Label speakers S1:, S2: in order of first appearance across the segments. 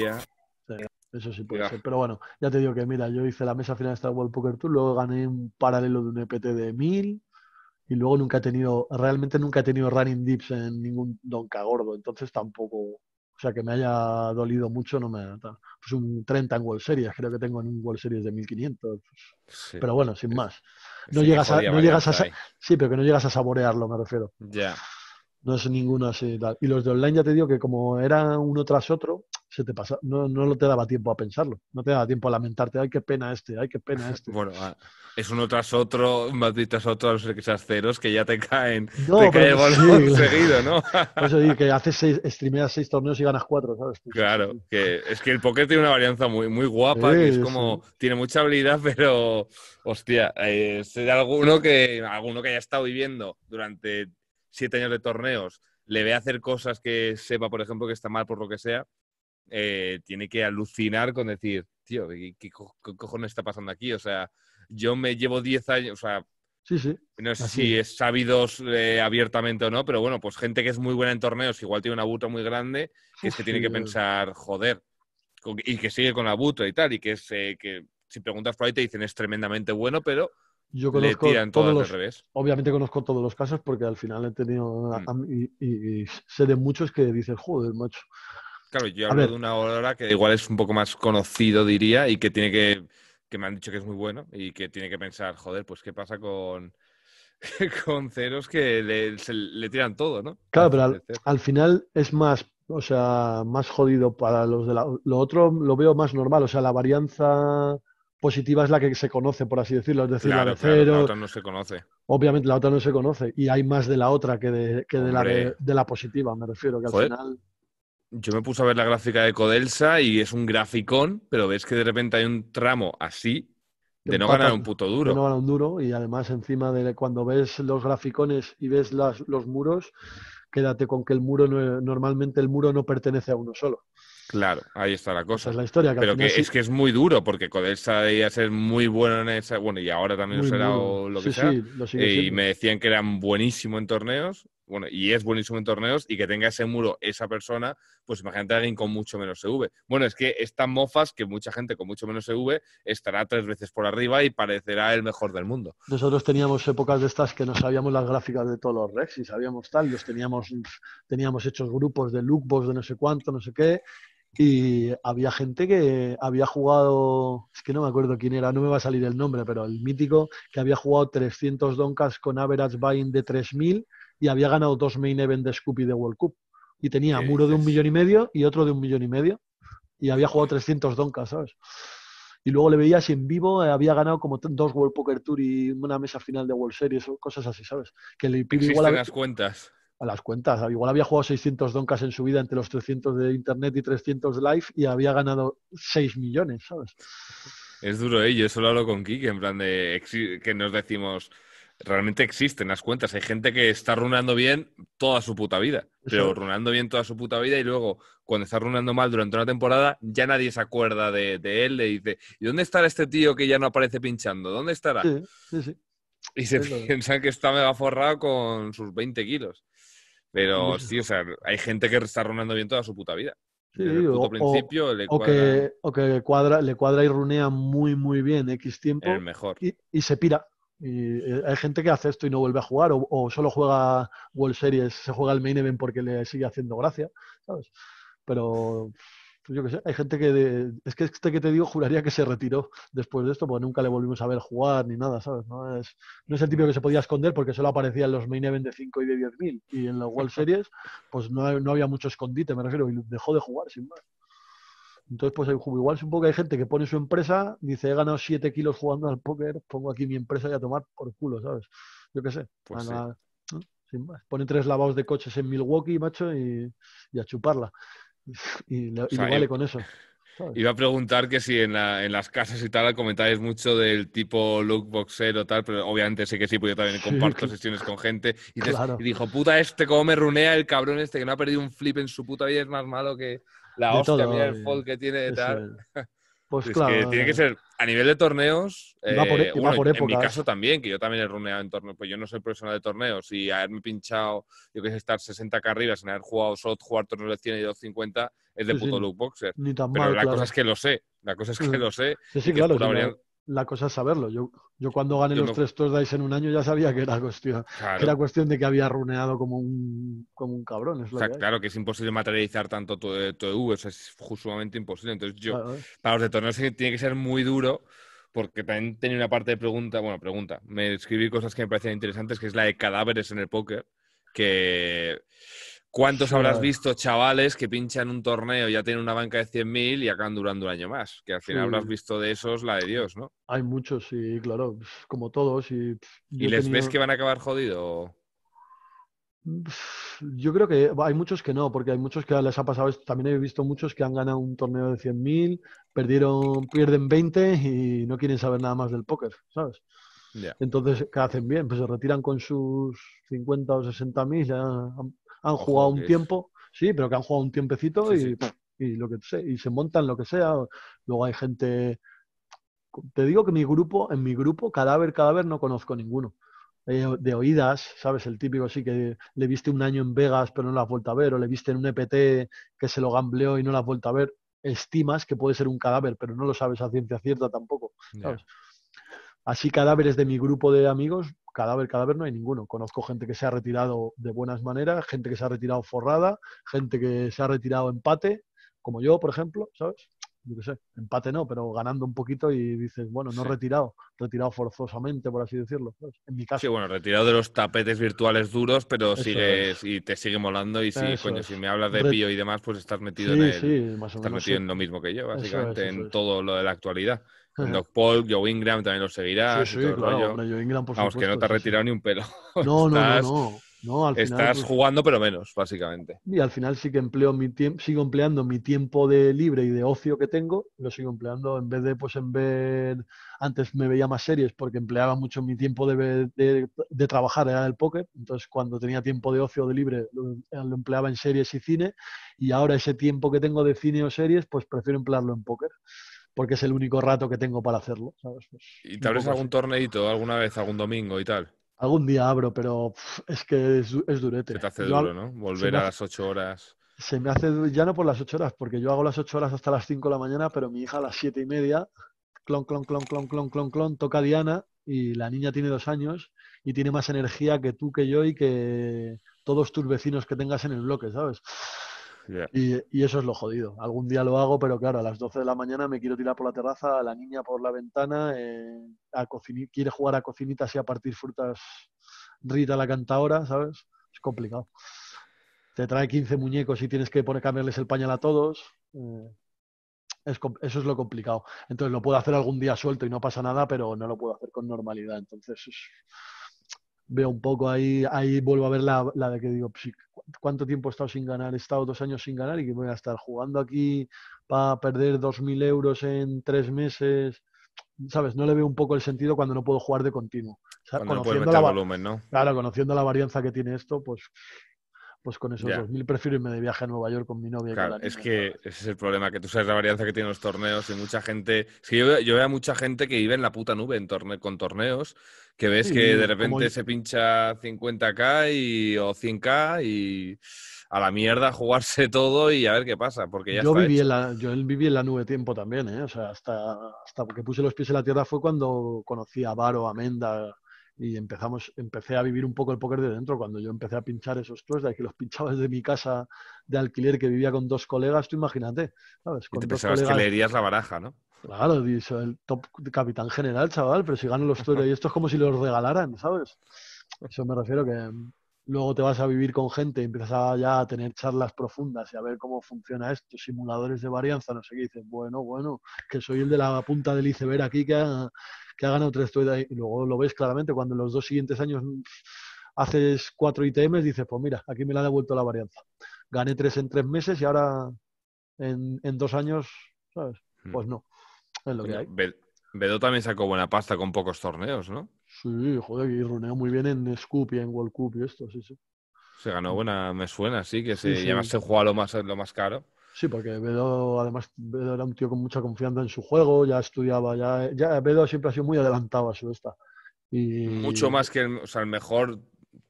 S1: día.
S2: Eso sí puede ser. Pero bueno, ya te digo que, mira, yo hice la mesa final de Star World Poker Tour, luego gané un paralelo de un EPT de 1000 y luego nunca he tenido, realmente nunca he tenido running dips en ningún donka gordo, entonces tampoco, o sea, que me haya dolido mucho, no me. Pues un 30 en World Series, creo que tengo en un World Series de 1500. Pero bueno, sin más. No llegas a, no llegas a, sí, pero que no llegas a saborearlo, me refiero.
S1: Ya.
S2: No es ninguno así. Y los de online ya te digo que como era uno tras otro, se te pasa, no, no te daba tiempo a pensarlo, no te daba tiempo a lamentarte, ay, qué pena este, ay, qué pena este.
S1: Bueno, ah, es uno tras otro, Madrid tras otro, no seas ceros, que ya te caen, te cae el seguido, ¿no?
S2: Eso digo que haces seis, streameas seis torneos y ganas cuatro, ¿sabes?
S1: Pues claro, que es que el póker tiene una varianza muy, muy guapa, que es como, tiene mucha habilidad, pero, hostia, eh, sé alguno que, alguno que haya estado viviendo durante siete años de torneos le ve hacer cosas que sepa, por ejemplo, que está mal por lo que sea, eh, tiene que alucinar con decir, tío, ¿qué, cojones está pasando aquí? O sea, yo me llevo 10 años, o sea,
S2: sí, sí.
S1: no sé si es sabidos eh, abiertamente o no, pero bueno, pues gente que es muy buena en torneos, que igual tiene una butra muy grande, que es que tiene que pensar, joder, y que sigue con la butra y tal, y que, es, eh, que si preguntas por ahí te dicen es tremendamente bueno, pero yo conozco todos los, revés.
S2: Obviamente conozco todos los casos porque al final he tenido mm. y, sé de muchos que dicen, joder, macho.
S1: Claro, yo hablo de una hora que igual es un poco más conocido, diría, y que tiene que, que me han dicho que es muy bueno y que tiene que pensar, joder, pues qué pasa con, con ceros que le, le tiran todo, ¿no?
S2: Claro, pero al, final es más, o sea, más jodido para los de la... Lo otro lo veo más normal, o sea, la varianza positiva es la que se conoce, por así decirlo. Es decir, la de cero. la
S1: otra no se conoce.
S2: Obviamente la otra no se conoce. Y hay más de la otra que de, que de la, de, la positiva, me refiero. Que al final.
S1: Yo me puse a ver la gráfica de Codelsa y es un graficón, pero ves que de repente hay un tramo así de no ganar un puto duro.
S2: De no ganar un duro y además encima de cuando ves los graficones y ves las, los muros, quédate con que el muro normalmente el muro no pertenece a uno solo.
S1: Claro, ahí está la cosa.
S2: es la historia.
S1: Pero que es que es muy duro, porque Codelsa debía ser muy bueno en esa. Bueno, y ahora también lo será lo que sea. y me decían que eran buenísimo en torneos. Bueno, y es buenísimo en torneos, y que tenga ese muro esa persona, pues imagínate a alguien con mucho menos CV. Bueno, es que es tan mofas que mucha gente con mucho menos CV estará tres veces por arriba y parecerá el mejor del mundo.
S2: Nosotros teníamos épocas de estas que no sabíamos las gráficas de todos los Rex y sabíamos tal, los teníamos, teníamos hechos grupos de lookbox de no sé cuánto, no sé qué, y había gente que había jugado, es que no me acuerdo quién era, no me va a salir el nombre, pero el mítico que había jugado 300 donkas con average buying de 3000 y había ganado dos main event de Scoopy de World Cup. Y tenía muro de un millón y medio y otro de un millón y medio. Y había jugado 300 donkas, ¿sabes? Y luego le veías en vivo, eh, había ganado como dos World Poker Tour y una mesa final de World Series o cosas así, ¿sabes?
S1: Que le igual las cuentas
S2: a las cuentas. Igual había jugado 600 doncas en su vida entre los 300 de internet y 300 de live y había ganado 6 millones, ¿sabes?
S1: Es duro, ¿eh? Yo solo hablo con Kike, en plan de que nos decimos, realmente existen las cuentas. Hay gente que está runando bien toda su puta vida, pero runando bien toda su puta vida y luego cuando está runando mal durante una temporada ya nadie se acuerda de, él, le dice, ¿y dónde estará este tío que ya no aparece pinchando? ¿Dónde estará?
S2: Sí, sí.
S1: Y se piensan que está mega forrado con sus 20 kilos. Pero sí, o sea, hay gente que está runando bien toda su puta vida.
S2: Sí, o, principio le cuadra... que, o que cuadra, le cuadra y runea muy, muy bien X tiempo.
S1: El mejor.
S2: Y, se pira. Y eh, hay gente que hace esto y no vuelve a jugar, o, solo juega World Series, se juega el main event porque le sigue haciendo gracia, ¿sabes? Pero pues yo que sé, hay gente que. es que este que te digo juraría que se retiró después de esto, porque nunca le volvimos a ver jugar ni nada, ¿sabes? No es, no es el tipo que se podía esconder porque solo aparecía en los main event de 5 y de 10.000 y en las World Series, pues no, no, había mucho escondite, me refiero, y dejó de jugar sin más. Entonces, pues igual es un poco que hay gente que pone su empresa, dice, he ganado 7 kilos jugando al póker, pongo aquí mi empresa y a tomar por culo, ¿sabes? Yo qué sé. Pues Sin más. Pone tres lavados de coches en Milwaukee, macho, y, y a chuparla. y, vale con eso.
S1: Iba a preguntar que si en, las casas y tal comentáis mucho del tipo look boxero tal, pero obviamente sé que sí, porque yo también comparto sesiones con gente. Y, dijo, puta este, cómo me runea el cabrón este que no ha perdido un flip en su puta vida, es más malo que la hostia, mira el fold que tiene de tal.
S2: Pues
S1: es
S2: claro.
S1: que tiene que ser a nivel de torneos.
S2: Va por-
S1: eh,
S2: va por
S1: en mi caso también, que yo también he runeado en torneos. Pues yo no soy profesional de torneos y haberme pinchado, yo que sé, estar 60 acá arriba sin haber jugado solo jugar torneos de 100 y 250 es de
S2: Sí,
S1: puto
S2: sí.
S1: loot boxer.
S2: Ni tan
S1: Pero
S2: mal,
S1: la
S2: claro.
S1: cosa es que lo sé. La cosa es que lo sé.
S2: Sí, sí,
S1: y que es
S2: claro. La, cosa es saberlo. Yo, yo cuando gané
S1: Yo
S2: los tres Tuesdays en un año ya sabía que era cuestión, que era cuestión de que había runeado como un, como un cabrón. Es
S1: O
S2: lo
S1: sea,
S2: que hay.
S1: claro que es imposible materializar tanto tu, tu EV, eso es sumamente imposible. Entonces, yo,
S2: Claro, ¿eh?
S1: para los de torneos tiene que ser muy duro, porque también tenía una parte de pregunta, bueno, pregunta, me escribí cosas que me parecían interesantes, que es la de cadáveres en el póker, que ¿cuántos habrás visto chavales que pinchan un torneo, ya tienen una banca de 100.000 y acaban durando un año más? Que al final
S2: Sí.
S1: habrás visto de esos la de Dios, ¿no?
S2: Hay muchos, sí, claro, como todos. Y,
S1: ¿Y les ves que van a acabar jodido?
S2: Yo creo que hay muchos que no, porque hay muchos que les ha pasado esto. También he visto muchos que han ganado un torneo de 100.000, perdieron, pierden 20 y no quieren saber nada más del póker, ¿sabes? Entonces, ¿qué hacen bien? Pues se retiran con sus 50 o 60 mil, ya han, han
S1: Ojo,
S2: jugado un
S1: es-
S2: tiempo, sí, pero que han jugado un tiempecito
S1: Sí,
S2: y,
S1: sí.
S2: y lo que sea, y se montan lo que sea. Luego hay gente. Te digo que mi grupo, en mi grupo, cadáver, cadáver, no conozco ninguno. Eh, de oídas, ¿sabes? El típico sí que le viste un año en Vegas pero no lo has vuelto a ver, o le viste en un EPT que se lo gambleó y no lo has vuelto a ver. Estimas que puede ser un cadáver, pero no lo sabes a ciencia cierta tampoco. ¿sabes? Así cadáveres de mi grupo de amigos, cadáver, cadáver no hay ninguno. Conozco gente que se ha retirado de buenas maneras, gente que se ha retirado forrada, gente que se ha retirado empate, como yo, por ejemplo, ¿sabes? Yo qué sé, empate no, pero ganando un poquito y dices, bueno, no
S1: Sí.
S2: retirado, retirado forzosamente, por así decirlo. ¿sabes? En mi caso.
S1: Sí, bueno, retirado de los tapetes virtuales duros, pero
S2: Eso
S1: sigues y te sigue molando. Y sí,
S2: Eso
S1: coño,
S2: es.
S1: si me hablas de
S2: Re-
S1: Pío y demás, pues estás metido en el,
S2: sí, más o
S1: estás
S2: menos.
S1: metido
S2: sí.
S1: en lo mismo que yo,
S2: es,
S1: básicamente, en todo lo de la actualidad.
S2: Ajá.
S1: Doc Paul, Joe Ingram también lo seguirás
S2: Sí, sí, claro,
S1: rollo.
S2: hombre, yo Ingram, por
S1: Vamos, que no te has
S2: sí.
S1: retirado ni un pelo.
S2: No, no,
S1: estás
S2: no, no. No, al final,
S1: estás
S2: pues,
S1: jugando, pero menos, básicamente.
S2: Y al final sí que empleo mi tiempo, sigo empleando mi tiempo de libre y de ocio que tengo, lo sigo empleando en vez de pues en ver, antes me veía más series porque empleaba mucho mi tiempo de, de, de trabajar, era el póker, entonces cuando tenía tiempo de ocio de libre lo, lo empleaba en series y cine y ahora ese tiempo que tengo de cine o series pues prefiero emplearlo en póker porque es el único rato que tengo para hacerlo, ¿sabes? Pues,
S1: ¿Y te abres algún
S2: así.
S1: torneito alguna vez, algún domingo y tal?
S2: Algún día abro, pero pff, es que es, es durete.
S1: Se te hace
S2: Yo
S1: duro, ¿no? Volver a las ocho horas.
S2: Se me hace du- ya no por las ocho horas, porque yo hago las ocho horas hasta las cinco de la mañana, pero mi hija a las siete y media, clon, clon, clon, clon, clon, clon, clon, toca Diana y la niña tiene dos años y tiene más energía que tú, que yo y que todos tus vecinos que tengas en el bloque, ¿sabes? Y, eso es lo jodido. Algún día lo hago, pero claro, a las 12 de la mañana me quiero tirar por la terraza, la niña por la ventana, eh, a quiere jugar a cocinitas y a partir frutas Rita la cantadora, ¿sabes? Es complicado. Te trae 15 muñecos y tienes que poner, cambiarles el pañal a todos. eh, eso es lo complicado. Entonces lo puedo hacer algún día suelto y no pasa nada, pero no lo puedo hacer con normalidad. Entonces es- veo un poco ahí, ahí vuelvo a ver la, la de que digo, pues, sí, ¿cu- ¿cuánto tiempo he estado sin ganar? He estado dos años sin ganar y que voy a estar jugando aquí para perder 2.000 euros en tres meses. ¿Sabes? No le veo un poco el sentido cuando no puedo jugar de continuo. O sea, conociendo
S1: meter
S2: la,
S1: volumen, ¿no?
S2: Claro, conociendo la varianza que tiene esto, pues, pues con esos
S1: Ya.
S2: 2.000 prefiero irme de viaje a Nueva York con mi novia.
S1: Claro,
S2: la
S1: es
S2: niña,
S1: que
S2: ¿sabes?
S1: ese es el problema, que tú sabes la varianza que tienen los torneos y mucha gente... Es que yo, veo- yo veo a mucha gente que vive en la puta nube en torne- con torneos, que ves
S2: Sí,
S1: que de repente
S2: yo-
S1: se pincha 50k y, o 100k y a la mierda jugarse todo y a ver qué pasa, porque ya
S2: Yo
S1: está
S2: viví,
S1: hecho.
S2: en la, yo viví en la nube tiempo también, ¿eh? O sea, hasta, hasta que puse los pies en la tierra fue cuando conocí a Varo, a Menda y empezamos, empecé a vivir un poco el póker de dentro. Cuando yo empecé a pinchar esos de que los pinchaba desde mi casa de alquiler que vivía con dos colegas, tú imagínate, ¿sabes?
S1: Y
S2: Con
S1: te
S2: dos
S1: pensabas que leerías la baraja, ¿no?
S2: Claro, y soy el top capitán general, chaval, pero si gano los toros y esto es como si los regalaran, ¿sabes? Eso me refiero que mm, luego te vas a vivir con gente y empiezas a, ya a tener charlas profundas y a ver cómo funciona esto, simuladores de varianza, no sé qué, y dices, bueno, bueno, que soy el de la punta del iceberg aquí que ha, que ha ganado tres toros y luego lo ves claramente cuando en los dos siguientes años mm, haces cuatro ITMs, dices, pues mira, aquí me la ha devuelto la varianza. Gané tres en tres meses y ahora en, en dos años, ¿sabes?
S1: Hmm.
S2: Pues no, es lo que hay.
S1: Be- Bedo también sacó buena pasta con pocos torneos, ¿no?
S2: Sí, joder, y runeo muy bien en Scoop y en World Cup y esto, sí, sí.
S1: Se ganó buena, me suena, sí, que se,
S2: Sí,
S1: además se juega lo más, lo más caro.
S2: Sí, porque Bedo, además, Bedo era un tío con mucha confianza en su juego, ya estudiaba, ya, ya Bedo siempre ha sido muy adelantado a su esta. Y...
S1: Mucho más que, el, o sea, el mejor,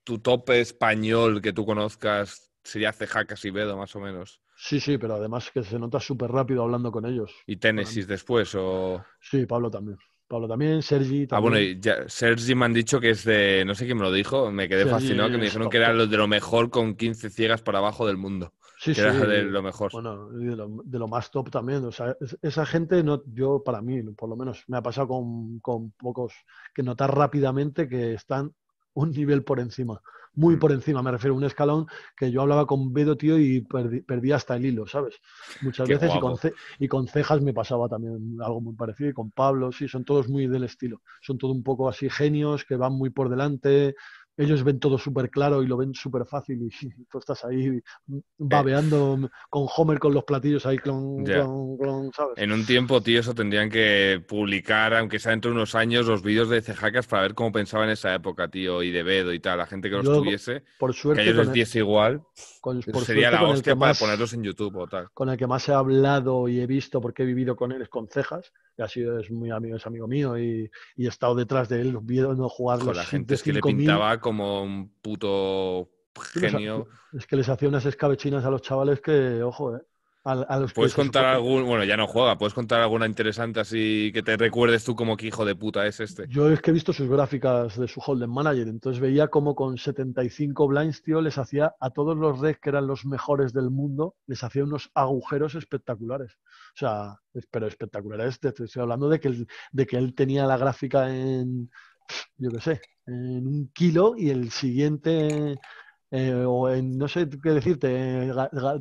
S1: tu tope español que tú conozcas sería Cejaca y Bedo, más o menos.
S2: Sí, sí, pero además que se nota súper rápido hablando con ellos.
S1: ¿Y Ténesis después o...?
S2: Sí, Pablo también. Pablo también, Sergi también.
S1: Ah, bueno, y ya, Sergi me han dicho que es de, no sé quién me lo dijo, me quedé fascinado, que me dijeron que era lo de lo mejor con 15 ciegas para abajo del mundo. Sí, que sí. Era de lo mejor.
S2: Bueno, de lo, de lo, más top también. O sea, esa gente, no, yo para mí, por lo menos, me ha pasado con, con pocos, que notar rápidamente que están un nivel por encima muy por encima, me refiero a un escalón que yo hablaba con Bedo, tío, y perdí, perdí hasta el hilo, ¿sabes? Muchas Qué veces y con, y con, Cejas me pasaba también algo muy parecido, y con Pablo, sí, son todos muy del estilo, son todo un poco así genios que van muy por delante, ellos ven todo súper claro y lo ven súper fácil y, tú estás ahí babeando con Homer con los platillos ahí, clon, clon, clon, ¿sabes?
S1: En un tiempo, tío, eso tendrían que publicar, aunque sea dentro de unos años, los vídeos de Cejacas para ver cómo pensaba en esa época, tío, y de Bedo y tal, la gente que los tuviese,
S2: por suerte,
S1: que ellos les diese igual, con, por sería la hostia para ponerlos en YouTube o tal.
S2: Con el que más he hablado y he visto, porque he vivido con él, es con Cejas, ha sido, es muy amigo, es amigo mío y, y he estado detrás de él viendo jugar
S1: los la gente es que le pintaba como un puto genio.
S2: Es que les hacía unas escabechinas a los chavales que, ojo, eh.
S1: ¿Puedes contar algún, bueno, ya no juega, ¿puedes contar alguna interesante así que te recuerdes tú como que hijo de puta es este?
S2: Yo es que he visto sus gráficas de su Holden Manager, entonces veía como con 75 blinds, tío, les hacía a todos los reds que eran los mejores del mundo, les hacía unos agujeros espectaculares. O sea, pero espectaculares, te estoy hablando de que, de que él tenía la gráfica en, yo qué sé, en un kilo y el siguiente, eh, o en, no sé qué decirte, eh,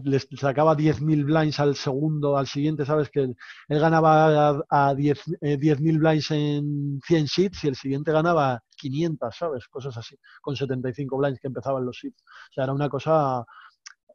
S2: les sacaba 10.000 blinds al segundo, al siguiente, ¿sabes? Que él, ganaba a, a 10.000 eh, blinds en 100 sheets y el siguiente ganaba 500, ¿sabes? Cosas así, con 75 blinds que empezaban los sheets. O sea, era una cosa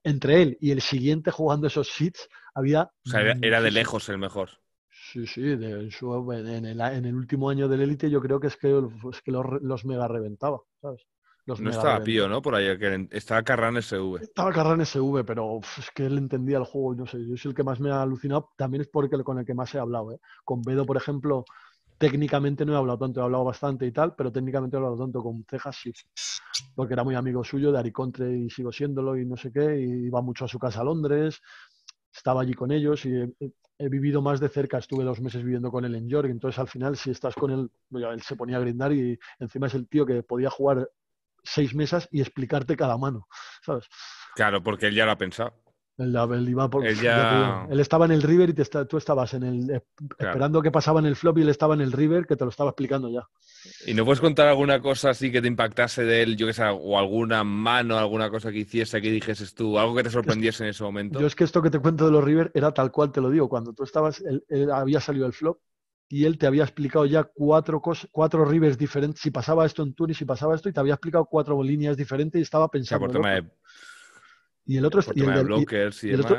S2: entre él y el siguiente jugando esos sheets había...
S1: O sea, era de lejos el mejor.
S2: Sí, sí, de, en, el, en, el, último año del élite yo creo que es que, es que los, los, mega reventaba, ¿sabes?
S1: Los no estaba Pío, ¿no? Por ahí, que estaba Carran SV.
S2: Estaba Carran SV, pero es que él entendía el juego, no sé, yo soy el que más me ha alucinado, también es porque con el que más he hablado, ¿eh? Con Bedo, por ejemplo, técnicamente no he hablado tanto, he hablado bastante y tal, pero técnicamente he hablado tanto con Cejas sí, porque era muy amigo suyo de Aricontre y sigo siéndolo y no sé qué, y iba mucho a su casa a Londres, estaba allí con ellos y he vivido más de cerca, estuve dos meses viviendo con él en York, entonces al final si estás con él, él se ponía a grindar y encima es el tío que podía jugar seis mesas y explicarte cada mano, ¿sabes?
S1: Claro, porque él ya lo ha pensado.
S2: Él, iba por, él, estaba en el river y te tú estabas en el eh, esperando que pasaba en el flop y él estaba en el river que te lo estaba explicando ya.
S1: ¿Y no puedes contar alguna cosa así que te impactase de él, yo que sé, o alguna mano, alguna cosa que hiciese, que dijeses tú, algo que te sorprendiese en ese momento?
S2: Yo es que esto que te cuento de los river era tal cual te lo digo. Cuando tú estabas, él, había salido el flop y él te había explicado ya cuatro, cuatro rivers diferentes. Si pasaba esto en turno y si pasaba esto, y te había explicado cuatro líneas diferentes y estaba pensando. Y el otro,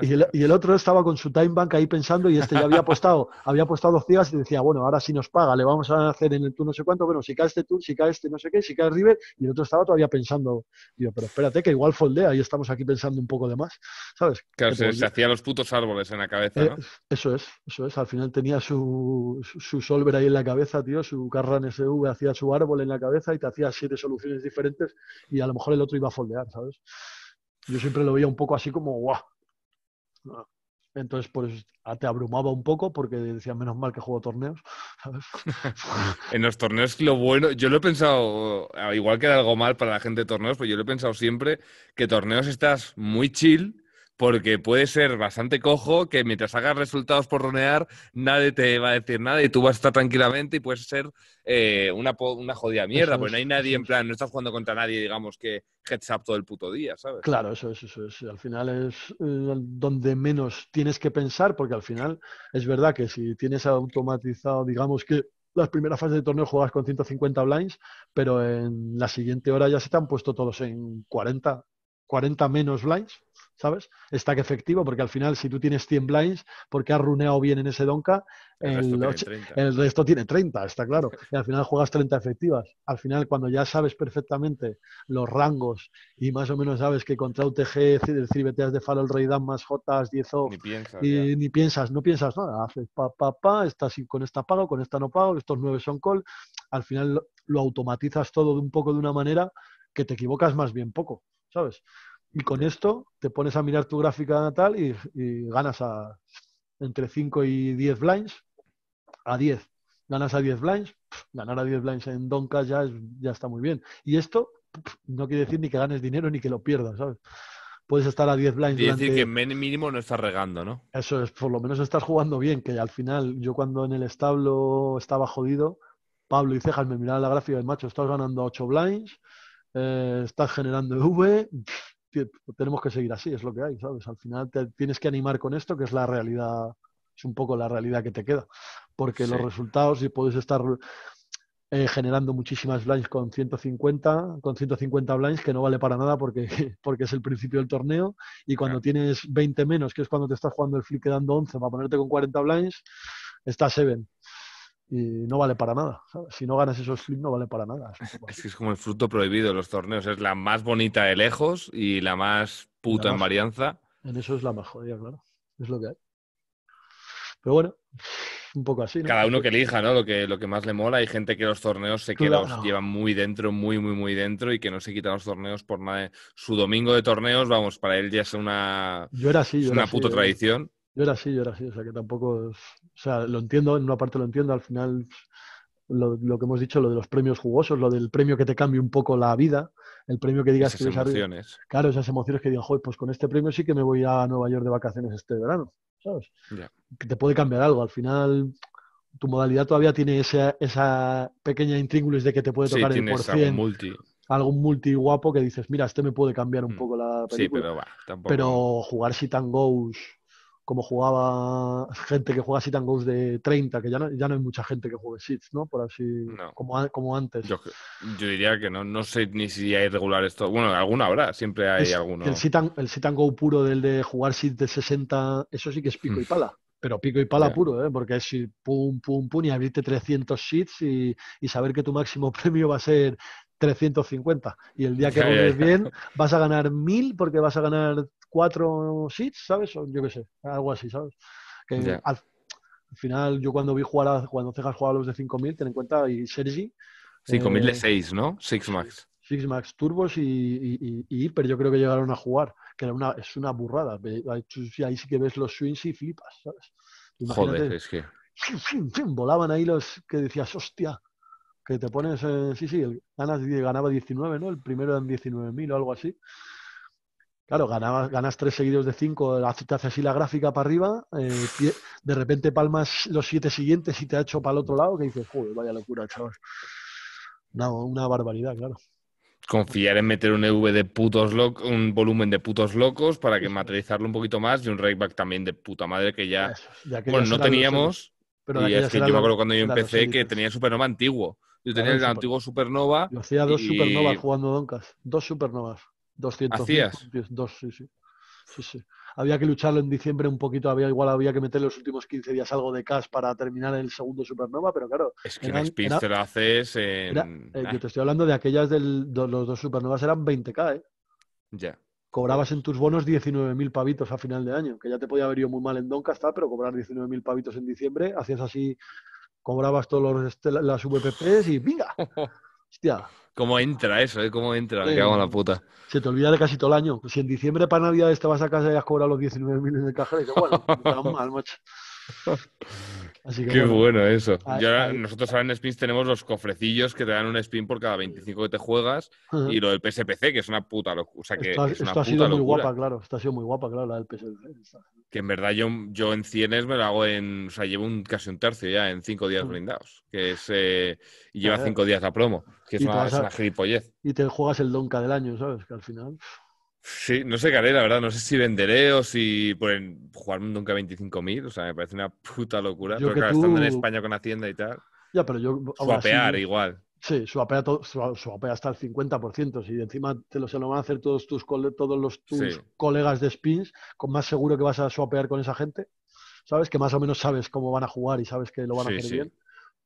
S2: y el, otro estaba con su time bank ahí pensando y este ya había apostado, había apostado dos ciegas y decía, bueno, ahora sí nos paga, le vamos a hacer en el turno no sé cuánto, bueno, si cae este turno, si cae este no sé qué, si cae River, y el otro estaba todavía pensando, digo, pero espérate que igual foldea y estamos aquí pensando un poco de más, ¿sabes?
S1: Claro, se, hacía los putos árboles en la cabeza, ¿no? Eh,
S2: eso es, eso es, al final tenía su, su solver ahí en la cabeza, tío, su Carran SV hacía su árbol en la cabeza y te hacía siete soluciones diferentes y a lo mejor el otro iba a foldear, ¿sabes? Yo siempre lo veía un poco así como, guau. Entonces, pues te abrumaba un poco porque decía, menos mal que juego torneos.
S1: en los torneos, lo bueno, yo lo he pensado, igual que era algo mal para la gente de torneos, pero yo lo he pensado siempre que torneos estás muy chill porque puede ser bastante cojo que mientras hagas resultados por ronear, nadie te va a decir nada y tú vas a estar tranquilamente y puedes ser eh, una, una jodida mierda, porque no hay nadie en plan, no estás jugando contra nadie, digamos, que heads up todo el puto día, ¿sabes?
S2: Claro, eso es, eso es. Al final es eh, donde menos tienes que pensar, porque al final es verdad que si tienes automatizado, digamos que las primeras fases de torneo juegas con 150 blinds, pero en la siguiente hora ya se te han puesto todos en 40, 40 menos blinds ¿sabes? Stack efectivo, porque al final, si tú tienes 100 blinds, porque has runeado bien en ese donka, el, el, resto tiene 30, está claro. Y al final juegas 30 efectivas. Al final, cuando ya sabes perfectamente los rangos y más o menos sabes que contra UTG, Cibeteas de Faro, el Rey más Jotas, 10 off,
S1: ni piensas,
S2: y ni piensas, no piensas nada. Haces pa, pa, pa, estás con esta pago, con esta no pago, estos 9 son call. Al final lo automatizas todo de un poco de una manera que te equivocas más bien poco, ¿sabes? Y con esto te pones a mirar tu gráfica natal y, ganas a entre 5 y 10 blinds, a 10. Ganas a 10 blinds, ganar a 10 blinds en Donka ya, ya está muy bien. Y esto no quiere decir ni que ganes dinero ni que lo pierdas, ¿sabes? Puedes estar a 10 blinds.
S1: Quiere decir que mínimo no estás regando, ¿no?
S2: Eso es, por lo menos estás jugando bien, que al final yo cuando en el establo estaba jodido, Pablo y Cejas me miraban la gráfica del macho, estás ganando a 8 blinds, eh, estás generando V, tenemos que seguir así, es lo que hay, ¿sabes? Al final te tienes que animar con esto, que es la realidad, es un poco la realidad que te queda. Porque los resultados, si puedes estar eh, generando muchísimas blinds con 150, con 150 blinds, que no vale para nada porque, porque es el principio del torneo, y cuando tienes 20 menos, que es cuando te estás jugando el flip quedando 11 para ponerte con 40 blinds, estás 7 y no vale para nada. Si no ganas esos flips, no vale para nada.
S1: Es, es como el fruto prohibido de los torneos. Es la más bonita de lejos y la más puta en varianza.
S2: En eso es la más jodida, claro. Es lo que hay. Pero bueno, un poco así.
S1: Cada uno que elija, ¿no? Lo que, lo que más le mola. Hay gente que los torneos se que los llevan muy dentro, muy, muy, muy dentro y que no se quitan los torneos por nada. Su domingo de torneos, vamos, para él ya es una,
S2: yo era así,
S1: una puta tradición.
S2: Yo era así, yo era así, o sea que tampoco, o sea, lo entiendo, en una parte lo entiendo, al final lo, que hemos dicho, lo de los premios jugosos, lo del premio que te cambie un poco la vida, el premio que digas
S1: esas
S2: que
S1: emociones.
S2: Claro, esas emociones que digan, joder, pues con este premio sí que me voy a Nueva York de vacaciones este verano, ¿sabes? Que te puede cambiar algo, al final tu modalidad todavía tiene esa, esa pequeña intríngulis de que te puede tocar el por cien.
S1: multi
S2: algún multi guapo que dices, mira, este me puede cambiar un mm. poco la
S1: película. Sí, pero va, tampoco.
S2: Pero jugar sit and goes como jugaba gente que juega sit and goes de 30, que ya no, ya no hay mucha gente que juegue sits, ¿no? Por así, como, como antes.
S1: Yo, diría que no, no sé ni si hay regulares esto. Bueno, alguna habrá, siempre hay alguno.
S2: El sit, and, el sit and go puro del de jugar sit de 60, eso sí que es pico y pala. Pero pico y pala puro, ¿eh? porque es pum, pum, pum y abrirte 300 sits y, y saber que tu máximo premio va a ser 350. Y el día que juegues bien, vas a ganar 1000 porque vas a ganar cuatro seats, ¿sabes? O yo qué sé, algo así, ¿sabes? Que al, final, yo cuando vi jugar, a, cuando Cejas jugaba a los de 5000, ten en cuenta, y Sergi.
S1: 5000 de 6, eh, ¿no? Six Max.
S2: Six Max Turbos y, y, y, Hyper, yo creo que llegaron a jugar, que era una, es una burrada. Ahí sí que ves los swings y flipas, ¿sabes?
S1: Joder, es que.
S2: Volaban ahí los que decías, hostia, que te pones, sí, sí, ganas, ganaba 19, ¿no? El primero eran 19.000 o algo así. Claro, ganas tres seguidos de cinco, te hace así la gráfica para arriba, eh, de repente palmas los siete siguientes y te ha hecho para el otro lado, que dices, joder, vaya locura, chaval. una barbaridad, claro.
S1: Confiar en meter un EV de putos locos, un volumen de putos locos para que materializarlo un poquito más y un rakeback también de puta madre que ya, bueno, no teníamos. Pero y es que yo me acuerdo cuando yo empecé que tenía Supernova antiguo. Yo tenía el antiguo Supernova.
S2: Yo hacía dos Supernovas jugando Doncas. Dos Supernovas. 200.
S1: ¿Hacías?
S2: Dos, sí, sí. Sí, sí. Había que lucharlo en diciembre un poquito, había igual había que meter los últimos 15 días algo de cash para terminar el segundo Supernova, pero claro.
S1: Es que en Speed te lo haces
S2: en. Eh, yo te estoy hablando de aquellas de los dos Supernovas eran 20k, ¿eh?
S1: Ya.
S2: Cobrabas en tus bonos 19.000 pavitos a final de año, que ya te podía haber ido muy mal en Doncaster, pero cobrar 19.000 pavitos en diciembre, hacías así, cobrabas todas las VPPs y ¡venga! Hostia,
S1: ¿Cómo entra eso? Eh? ¿Cómo entra? Me cago en la puta.
S2: Se te olvida de casi todo el año. Si en diciembre para Navidad vas a casa y has cobrado los 19.000 en el cajero, y dices, bueno, me mal, macho.
S1: Qué bueno, eso. nosotros ahora en Spins tenemos los cofrecillos que te dan un spin por cada 25 que te juegas y lo del PSPC, que es una puta locura. O sea, que es una
S2: ha sido muy guapa, claro. Esto ha sido muy guapa, claro, la del PSPC.
S1: Que en verdad yo, yo en cienes me lo hago en. O sea, llevo un, casi un tercio ya en cinco días blindados. Que es. Eh, y lleva cinco días la promo. Que es, una, es una gilipollez.
S2: Y te juegas el Donka del año, ¿sabes? Que al final.
S1: Sí, no sé qué haré, la verdad. No sé si venderé o si por jugarme nunca 25.000. O sea, me parece una puta locura. pero claro, estando en España con Hacienda y tal.
S2: Ya, pero yo.
S1: Swapear igual.
S2: Sí, swapea, todo, swapea hasta el 50%. Si encima te lo, se lo van a hacer todos tus, todos los, tus colegas de spins, con más seguro que vas a swapear con esa gente, ¿sabes? Que más o menos sabes cómo van a jugar y sabes que lo van a hacer bien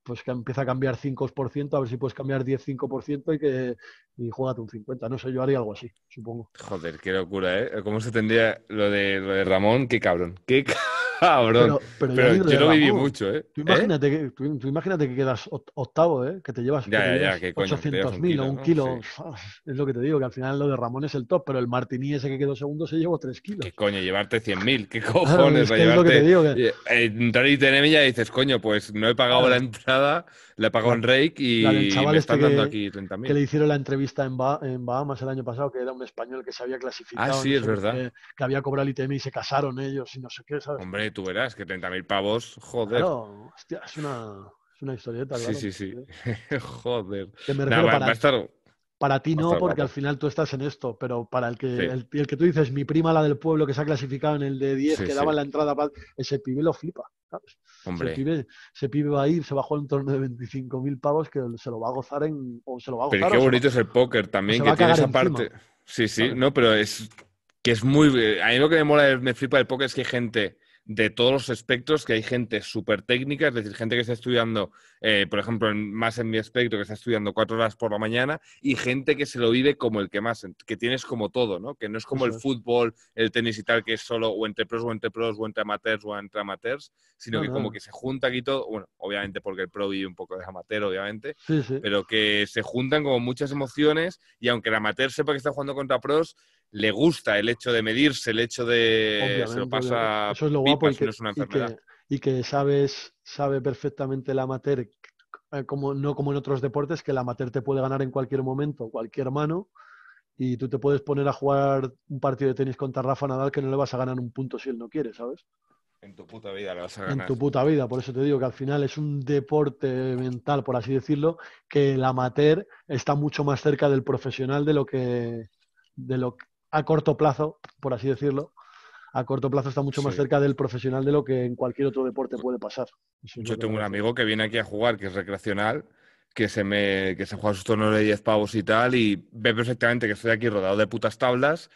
S2: pues que empieza a cambiar 5%, a ver si puedes cambiar 10-5% y que y juégate un 50%. No sé, yo haría algo así, supongo.
S1: Joder, qué locura, ¿eh? ¿Cómo se tendría lo de, lo de Ramón? Qué cabrón, qué cabrón. Pero, yo lo viví mucho, ¿eh?
S2: Tú imagínate, ¿Eh? Que, tú, imagínate que quedas octavo, ¿eh? Que te llevas,
S1: ya,
S2: 800.000 o un kilo. Es lo que te digo, que al final lo de Ramón es el top, pero el Martini ese que quedó segundo se llevó 3 kilos.
S1: ¿Qué coño? Llevarte 100.000, ¿qué cojones? es, lo que te digo. Que... Entrar y tener y dices, coño, pues no he pagado la entrada, le he pagado en Rake y me están este dando aquí 30.000.
S2: Que le hicieron la entrevista en, en Bahamas el año pasado, que era un español que se había clasificado.
S1: Ah, sí, es verdad.
S2: Que, había cobrado el ITM y se casaron ellos y no sé qué, ¿sabes?
S1: Hombre, tú verás que 30.000 pavos, joder.
S2: Claro, hostia, es una, es una historieta,
S1: claro. Sí, sí, sí. joder.
S2: Que me refiero para, para ti no, porque al final tú estás en esto, pero para el que, el, que tú dices, mi prima, la del pueblo, que se ha clasificado en el de 10, que daba la entrada, ese pibe lo flipa. ¿sabes? Hombre. Ese pibe, va a ir, se bajó en torno de 25.000 pavos que se lo va a gozar en. O se lo va a gozar,
S1: pero qué bonito es el póker también, que tiene esa parte. Sí, sí, no, pero es que es muy. A mí lo que me mola, me flipa del póker es que hay gente de todos los espectros, que hay gente súper técnica, es decir, gente que está estudiando, eh, por ejemplo, más en mi espectro, que está estudiando cuatro horas por la mañana, y gente que se lo vive como el que más, que tienes como todo, ¿no? Que no es como el fútbol, el tenis y tal, que es solo o entre pros o entre pros, o entre amateurs o entre amateurs, sino que como que se junta aquí todo, bueno, obviamente porque el pro vive un poco de amateur, obviamente, pero que se juntan como muchas emociones, y aunque el amateur sepa que está jugando contra pros, le gusta el hecho de medirse, el hecho de se lo pasa
S2: eso es lo guapo y que, es una enfermedad. Y que, sabes, sabe perfectamente el amateur, eh, como, no como en otros deportes, que el amateur te puede ganar en cualquier momento, cualquier mano, y tú te puedes poner a jugar un partido de tenis contra Rafa Nadal que no le vas a ganar un punto si él no quiere, ¿sabes?
S1: En tu puta vida le vas a ganar.
S2: En tu puta vida, por eso te digo que al final es un deporte mental, por así decirlo, que el amateur está mucho más cerca del profesional de lo que de lo, a corto plazo, por así decirlo, a corto plazo está mucho más cerca del profesional de lo que en cualquier otro deporte puede pasar.
S1: Yo tengo un amigo que viene aquí a jugar, que es recreacional, que se me que se juega sus torneos de 10 pavos y tal, y ve perfectamente que estoy aquí rodado de putas tablas,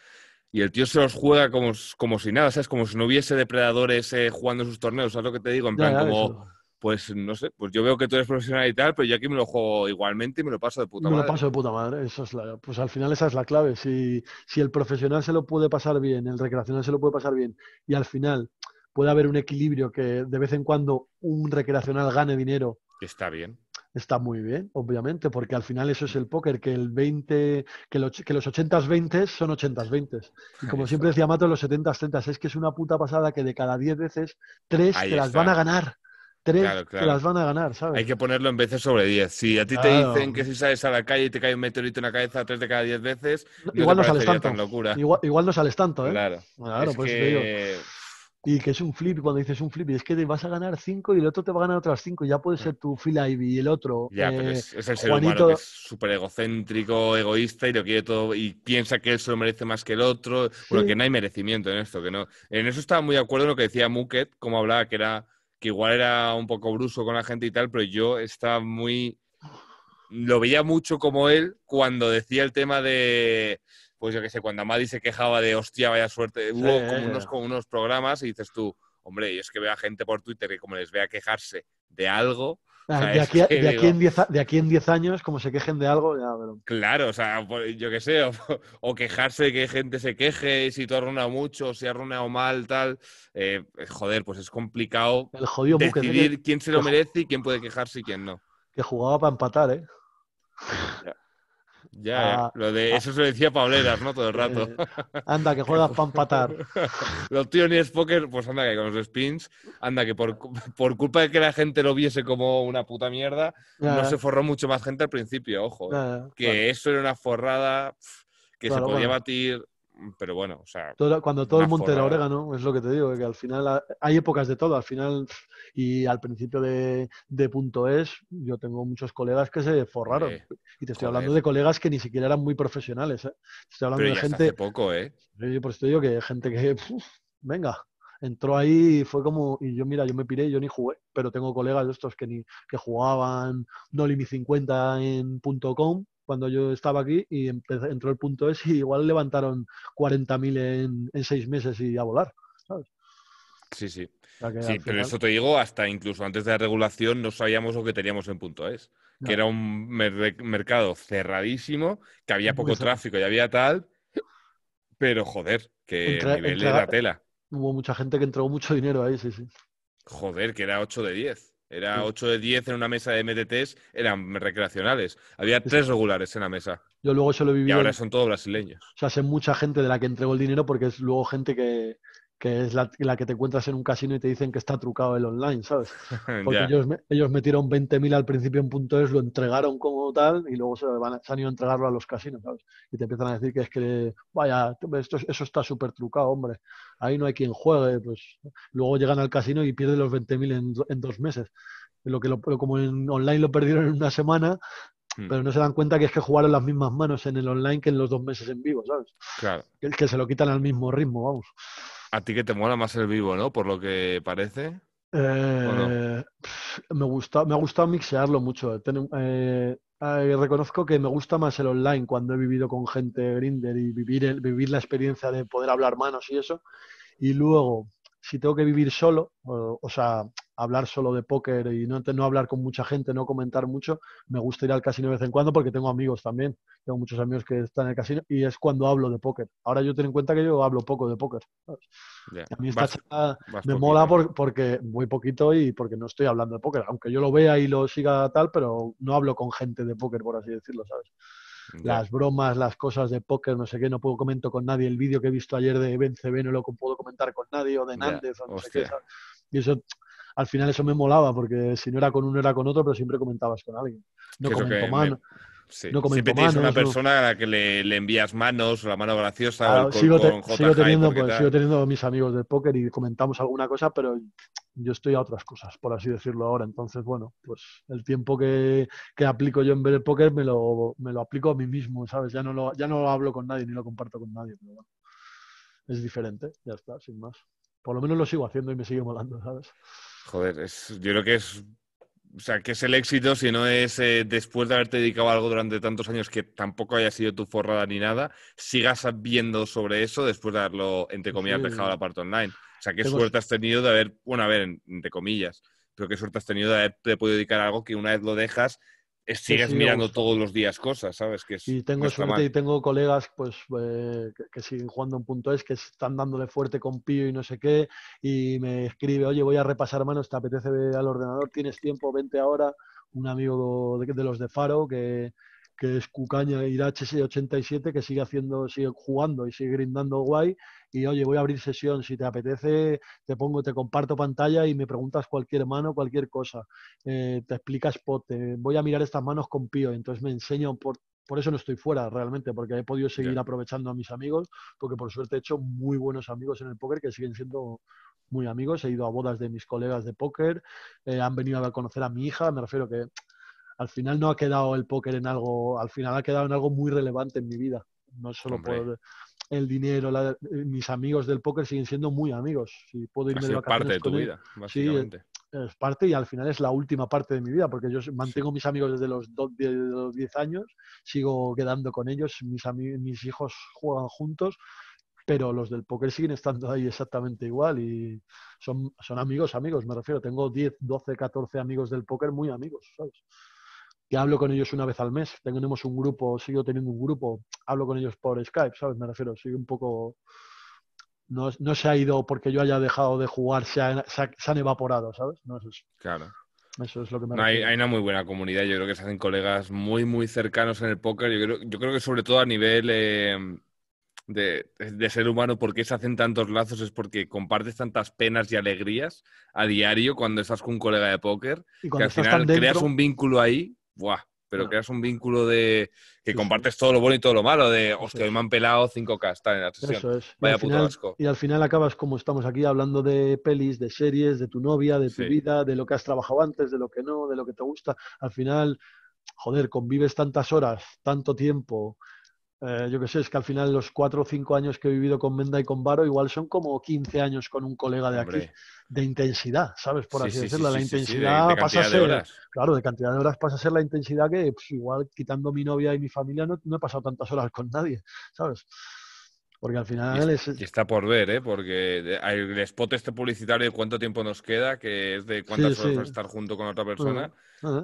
S1: y el tío se los juega como, como si nada, ¿sabes? Como si no hubiese depredadores eh, jugando sus torneos, ¿sabes lo que te digo? En plan, como pues no sé, pues yo veo que tú eres profesional y tal, pero yo aquí me lo juego igualmente y me lo paso de puta madre.
S2: Me lo paso de puta madre, eso es la, pues al final esa es la clave. Si, si el profesional se lo puede pasar bien, el recreacional se lo puede pasar bien, y al final puede haber un equilibrio que de vez en cuando un recreacional gane dinero.
S1: Está bien.
S2: Está muy bien, obviamente, porque al final eso es el póker, que el 20, que, los, que los 80-20 son 80-20. Y como siempre decía Mato, los 70-30 es que es una puta pasada que de cada 10 veces, 3 te las van a ganar tres que las van a ganar, ¿sabes?
S1: Hay que ponerlo en veces sobre diez. Si a ti te dicen que si sales a la calle y te cae un meteorito en la cabeza tres de cada diez veces,
S2: igual no,
S1: sales
S2: tanto.
S1: Locura.
S2: Igual, no sales tanto, ¿eh?
S1: Claro.
S2: Claro, pues te digo. Y que es un flip, cuando dices un flip, y es que te vas a ganar cinco y el otro te va a ganar otras cinco. Ya puede ser tu Phil Ivy y el otro.
S1: Ya, pero es, eh, el ser humano que es súper egocéntrico, egoísta y lo quiere todo y piensa que él se lo merece más que el otro. Bueno, que no hay merecimiento en esto, que no. En eso estaba muy de acuerdo en lo que decía Muket, como hablaba que era que igual era un poco bruso con la gente y tal, pero yo estaba muy... Lo veía mucho como él cuando decía el tema de, pues yo qué sé, cuando Amadi se quejaba de, hostia, vaya suerte, hubo como unos, como unos programas y dices tú, hombre, y es que veo a gente por Twitter que como les vea quejarse de algo,
S2: Ah, de, aquí, de, aquí en diez, de aquí en 10 años, como se quejen de algo, ya
S1: Claro, o sea, yo qué sé, o, quejarse de que gente se queje si tú has runado mucho, si has runado mal, tal. Eh, joder, pues es complicado
S2: el
S1: decidir quién se lo merece y quién puede quejarse y quién no.
S2: Que jugaba para empatar, ¿eh?
S1: Ya, ah, lo de ah. eso se lo decía Pableras, ¿no? Todo el rato.
S2: anda, que juegas para empatar.
S1: los tíos ni es póker, pues anda que con los spins, anda que por, por, culpa de que la gente lo viese como una puta mierda, no se forró mucho más gente al principio, ojo. ¿eh? que eso era una forrada que se podía batir pero bueno, o sea.
S2: cuando todo el monte era orégano, es lo que te digo, que al final hay épocas de todo. Al final, y al principio de, punto es, yo tengo muchos colegas que se forraron. y te estoy hablando de colegas que ni siquiera eran muy profesionales. ¿eh? Estoy hablando de gente.
S1: Hace poco, ¿eh?
S2: Yo por eso digo que gente que. venga. entró ahí y fue como, y yo mira, yo me piré, yo ni jugué, pero tengo colegas de estos que, ni, que jugaban No Limit 50 en .com cuando yo estaba aquí y entró el punto es y igual levantaron 40.000 en, en seis meses y a volar, ¿sabes?
S1: Sí, sí. sí, pero eso te digo, hasta incluso antes de la regulación no sabíamos lo que teníamos en punto es. Que era un mercado cerradísimo, que había poco tráfico y había tal, pero joder, que a nivel de la tela.
S2: Hubo mucha gente que entregó mucho dinero ahí, sí, sí.
S1: Joder, que era 8 de 10. Era 8 de 10 en una mesa de MTTs, eran recreacionales. Había tres regulares en la mesa.
S2: Yo luego se lo viví.
S1: Y ahora son todos brasileños.
S2: O sea, sé mucha gente de la que entregó el dinero porque es luego gente que, que es la, que te encuentras en un casino y te dicen que está trucado el online, ¿sabes? Porque ellos, ellos metieron 20.000 al principio en punto es, lo entregaron como tal y luego se, van, han ido a entregarlo a los casinos, ¿sabes? Y te empiezan a decir que es que, vaya, esto, eso está súper trucado, hombre. Ahí no hay quien juegue, pues luego llegan al casino y pierden los 20.000 en, en dos meses. Lo que lo, como en online lo perdieron en una semana, hmm. pero no se dan cuenta que es que jugaron las mismas manos en el online que en los dos meses en vivo, ¿sabes?
S1: Claro.
S2: Que, que se lo quitan al mismo ritmo, vamos.
S1: A ti que te mola más el vivo, ¿no? Por lo que parece.
S2: Eh, me, gusta, me ha gustado mixearlo mucho. Eh, eh, reconozco que me gusta más el online cuando he vivido con gente grinder y vivir, vivir la experiencia de poder hablar manos y eso. Y luego, si tengo que vivir solo, o, sea, hablar solo de póker y no, no hablar con mucha gente, no comentar mucho, me gusta ir al casino de vez en cuando porque tengo amigos también. Tengo muchos amigos que están en el casino y es cuando hablo de póker. Ahora yo tengo en cuenta que yo hablo poco de póker. A mí esta charla me mola porque voy poquito y porque no estoy hablando de póker. Aunque yo lo vea y lo siga tal, pero no hablo con gente de póker, por así decirlo, ¿sabes? las bromas, las cosas de póker, no sé qué, no puedo comentar con nadie. El vídeo que he visto ayer de Ben CB no lo puedo comentar con nadie, o de Nández, o no sé qué. Y eso, al final eso me molaba, porque si no era con uno era con otro, pero siempre comentabas con alguien. No comento mano.
S1: Siempre tienes una persona a la que le, envías manos, la mano graciosa.
S2: sigo, teniendo, pues, sigo teniendo mis amigos de póker y comentamos alguna cosa, pero yo estoy a otras cosas, por así decirlo ahora. Entonces, bueno, pues el tiempo que, aplico yo en ver el póker me lo, me lo aplico a mí mismo, ¿sabes? Ya no, lo, ya no lo hablo con nadie ni lo comparto con nadie, pero bueno, es diferente, ya está, sin más. Por lo menos lo sigo haciendo y me sigue molando, ¿sabes?
S1: Joder, es, yo creo que es o sea, ¿qué es el éxito si no es eh, después de haberte dedicado a algo durante tantos años que tampoco haya sido tu forrada ni nada, sigas viendo sobre eso después de haberlo, entre comillas, dejado la parte online? O sea, ¿qué suerte has tenido de haber, bueno, a ver, entre comillas, pero qué suerte has tenido de haberte podido dedicar a algo que una vez lo dejas, sigues mirando todos los días cosas, ¿sabes? Que
S2: y tengo suerte y tengo colegas pues eh, que, siguen jugando en punto es, que están dándole fuerte con Pío y no sé qué, y me escribe, oye, voy a repasar manos, ¿te apetece ver al ordenador? ¿Tienes tiempo? Vente ahora. Un amigo de los de Faro que, que es Cucaña Irache 87 que sigue haciendo, sigue jugando y sigue grindando guay. Y oye, voy a abrir sesión, si te apetece, te pongo, te comparto pantalla y me preguntas cualquier mano, cualquier cosa. Eh, te explicas spot, voy a mirar estas manos con Pío, entonces me enseño por, por eso no estoy fuera realmente, porque he podido seguir aprovechando a mis amigos, porque por suerte he hecho muy buenos amigos en el póker que siguen siendo muy amigos. He ido a bodas de mis colegas de póker, eh, han venido a conocer a mi hija, me refiero que al final no ha quedado el póker en algo, al final ha quedado en algo muy relevante en mi vida. No solo por el dinero, mis amigos del póker siguen siendo muy amigos. Si puedo irme de
S1: vacaciones parte de tu vida, básicamente.
S2: Sí, es, parte y al final es la última parte de mi vida, porque yo mantengo mis amigos desde los, 10 años, sigo quedando con ellos, mis, mis hijos juegan juntos, pero los del póker siguen estando ahí exactamente igual y son, son amigos, amigos, me refiero. Tengo 10, 12, 14 amigos del póker muy amigos, ¿sabes? Que hablo con ellos una vez al mes. Tenemos un grupo, sigo teniendo un grupo, hablo con ellos por Skype, ¿sabes? Me refiero, sigue un poco... No, no, se ha ido porque yo haya dejado de jugar, se, han evaporado, ¿sabes? No es eso.
S1: Claro.
S2: Eso es lo que me
S1: hay, hay, una muy buena comunidad. Yo creo que se hacen colegas muy, muy cercanos en el póker. Yo creo, yo creo que sobre todo a nivel eh, de, de, ser humano, porque se hacen tantos lazos? Es porque compartes tantas penas y alegrías a diario cuando estás con un colega de póker. que al final creas un vínculo ahí ¡buah! Pero creas un vínculo de que compartes todo lo bueno y todo lo malo, de hostia, hoy me han pelado 5K, estar en la sesión. Eso es. Vaya puto asco.
S2: Y al final acabas como estamos aquí hablando de pelis, de series, de tu novia, de tu vida, de lo que has trabajado antes, de lo que no, de lo que te gusta. Al final, joder, convives tantas horas, tanto tiempo, eh, yo qué sé, es que al final los cuatro o cinco años que he vivido con Menda y con Varo igual son como 15 años con un colega de aquí, de intensidad, ¿sabes? Por así decirlo. la intensidad pasa a ser, claro, de cantidad de horas pasa a ser la intensidad que pues, igual quitando mi novia y mi familia no, no he pasado tantas horas con nadie, ¿sabes? Porque al final
S1: es... Y está por ver, ¿eh? Porque el spot este publicitario de cuánto tiempo nos queda, que es de cuántas horas vas a estar junto con otra persona,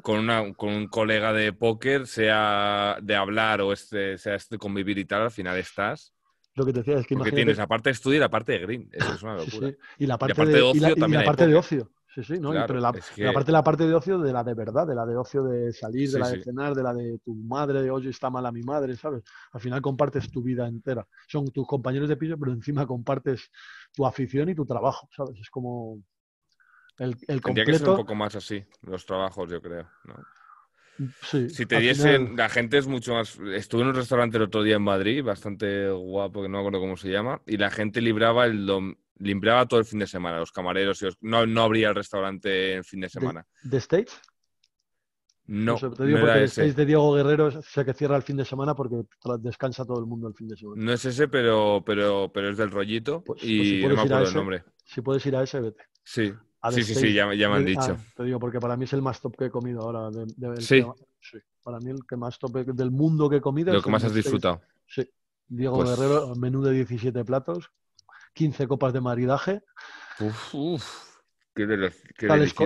S1: con, una, con un colega de póker, sea de hablar o este, sea este convivir y tal, al final estás...
S2: Lo que te decía es que
S1: Porque tienes la parte de estudio y la parte de green. Eso es una locura.
S2: Y la parte, de, ocio también. Y la parte de ocio. Sí, sí, ¿no? pero la, parte la parte de ocio, de la de verdad, de la de ocio de salir, de la de cenar, de la de tu madre, de oye, está mala mi madre, ¿sabes? Al final compartes tu vida entera. Son tus compañeros de piso, pero encima compartes tu afición y tu trabajo, ¿sabes? Es como el, el completo...
S1: que ser un poco más así, los trabajos, yo creo, ¿no? Sí, si te diesen, la gente es mucho más. Estuve en un restaurante el otro día en Madrid, bastante guapo, que no me acuerdo cómo se llama, y la gente libraba el, dom limpiaba todo el fin de semana, los camareros, y no, no abría el restaurante en fin de semana.
S2: ¿De, States?
S1: No,
S2: no te digo porque el de Diego Guerrero sé que cierra el fin de semana porque descansa todo el mundo el fin de semana.
S1: No es ese, pero, pero, pero es del rollito pues, pues y no me acuerdo el nombre.
S2: Si puedes ir a ese, vete.
S1: Sí, sí, sí, sí, ya, me han dicho.
S2: te digo, porque para mí es el más top que he comido ahora. sí. sí. Para mí el que más top del mundo que he comido.
S1: Lo que más has disfrutado.
S2: Sí. Diego pues Guerrero, menú de 17 platos, 15 copas de maridaje.
S1: Uf, uf. Qué,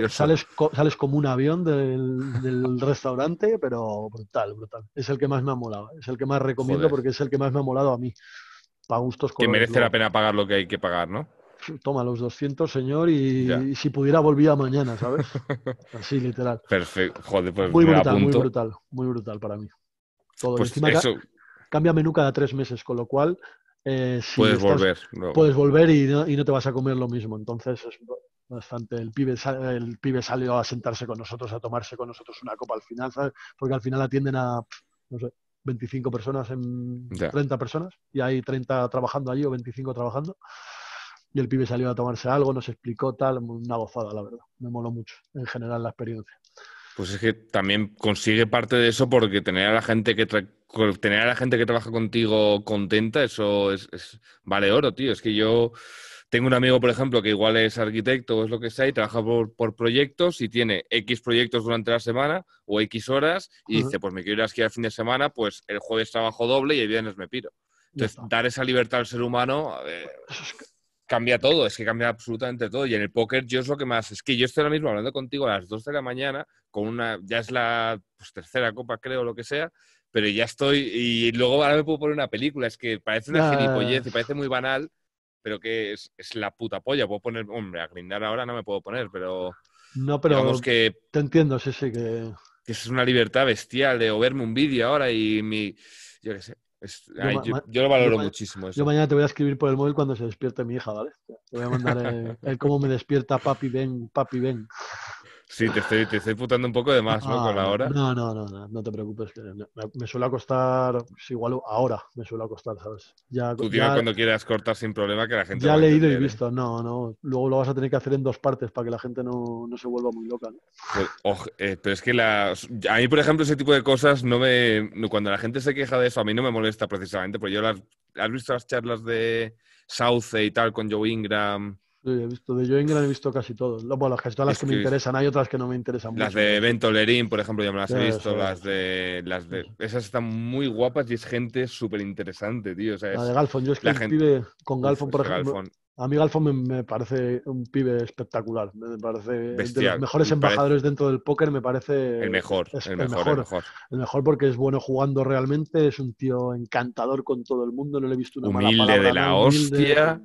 S2: sales, sales, como un avión del, restaurante, pero brutal, brutal. Es el que más me ha molado. Es el que más recomiendo porque es el que más me ha molado a mí. Para gustos
S1: Que merece la pena pagar lo que hay que pagar, ¿no?
S2: Toma los 200, señor, y, si pudiera volvía mañana, ¿sabes? Así, literal.
S1: Perfecto. Joder, pues
S2: muy brutal, muy brutal, muy brutal para mí. Todo. Pues eso... cambia menú cada tres meses, con lo cual eh,
S1: puedes volver.
S2: Puedes volver y no, y no, te vas a comer lo mismo. Entonces es bastante. El pibe, el pibe salió a sentarse con nosotros, a tomarse con nosotros una copa al final, Porque al final atienden a, no sé, 25 personas en 30 personas y hay 30 trabajando allí o 25 trabajando. Y el pibe salió a tomarse algo, nos explicó tal, una gozada, la verdad. Me moló mucho en general la experiencia.
S1: Pues es que también consigue parte de eso porque tener a la gente que tener a la gente que trabaja contigo contenta, eso es, vale oro, tío. Es que yo tengo un amigo, por ejemplo, que igual es arquitecto o es lo que sea y trabaja por, proyectos y tiene X proyectos durante la semana o X horas y dice, pues me quiero ir a esquiar el fin de semana, pues el jueves trabajo doble y el viernes me piro. Entonces, dar esa libertad al ser humano cambia todo, es que cambia absolutamente todo. Y en el póker yo es lo que más, es que yo estoy ahora mismo hablando contigo a las 2 de la mañana con una, ya es la pues, tercera copa creo, lo que sea, pero ya estoy, y luego ahora me puedo poner una película, es que parece una gilipollez y parece muy banal, pero que es, la puta polla. Puedo poner, hombre, a grindar ahora no me puedo poner, pero...
S2: No, pero que, te entiendo, sí, sí, que...
S1: Que es una libertad bestial de o verme un vídeo ahora y mi... Yo qué sé, yo, lo valoro muchísimo. Eso.
S2: Yo mañana te voy a escribir por el móvil cuando se despierte mi hija, ¿vale? Te voy a mandar el, cómo me despierta papi, ven, papi, ven.
S1: Sí, te estoy, te estoy putando un poco de más, ¿no? Con la hora.
S2: No, no, no, no, no te preocupes. me, suele acostar, igual ahora me suele acostar, ¿sabes?
S1: Ya, Tú ya, cuando quieras cortar sin problema que la gente.
S2: Ya leído y visto, no, no. Luego lo vas a tener que hacer en dos partes para que la gente no, no se vuelva muy loca, ¿no?
S1: Pues, eh, pero es que la, a mí, por ejemplo, ese tipo de cosas no me. Cuando la gente se queja de eso, a mí no me molesta precisamente, porque yo las. ¿Has visto las charlas de Sauce y tal con Joe Ingram?
S2: Sí, he visto de Joe he visto casi todos. Bueno, casi todas las que, me interesan, hay otras que no me interesan
S1: mucho. Las de Ben Tolerín, por ejemplo, ya me las he visto. las de, las de. Esas están muy guapas y es gente súper interesante, tío.
S2: la de Galfon, yo es que el pibe con Galfon, por ejemplo. A mí Galfon me, parece un pibe espectacular. Me parece de los mejores embajadores dentro del póker, me parece.
S1: El mejor, el, mejor, el, mejor,
S2: el mejor. porque es bueno jugando realmente, es un tío encantador con todo el mundo, no le he visto una
S1: humilde
S2: mala palabra.
S1: de la hostia.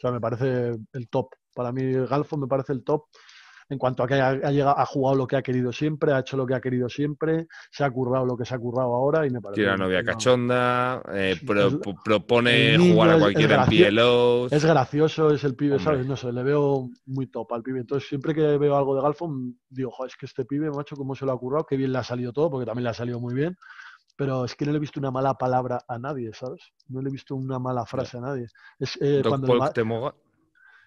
S2: O sea, me parece el top. Para mí, Galfo me parece el top en cuanto a que ha, llegado, ha jugado lo que ha querido siempre, ha hecho lo que ha querido siempre, se ha currado lo que se ha currado ahora y me parece.
S1: Tiene una novia cachonda, eh, propone jugar a cualquiera en PLOs.
S2: Es gracioso, es el pibe, ¿sabes? No sé, le veo muy top al pibe. Entonces, siempre que veo algo de Galfo, digo, es que este pibe, macho, cómo se lo ha currado, qué bien le ha salido todo, porque también le ha salido muy bien pero es que no le he visto una mala palabra a nadie, ¿sabes? No le he visto una mala frase a nadie. Es, eh, cuando
S1: te mola?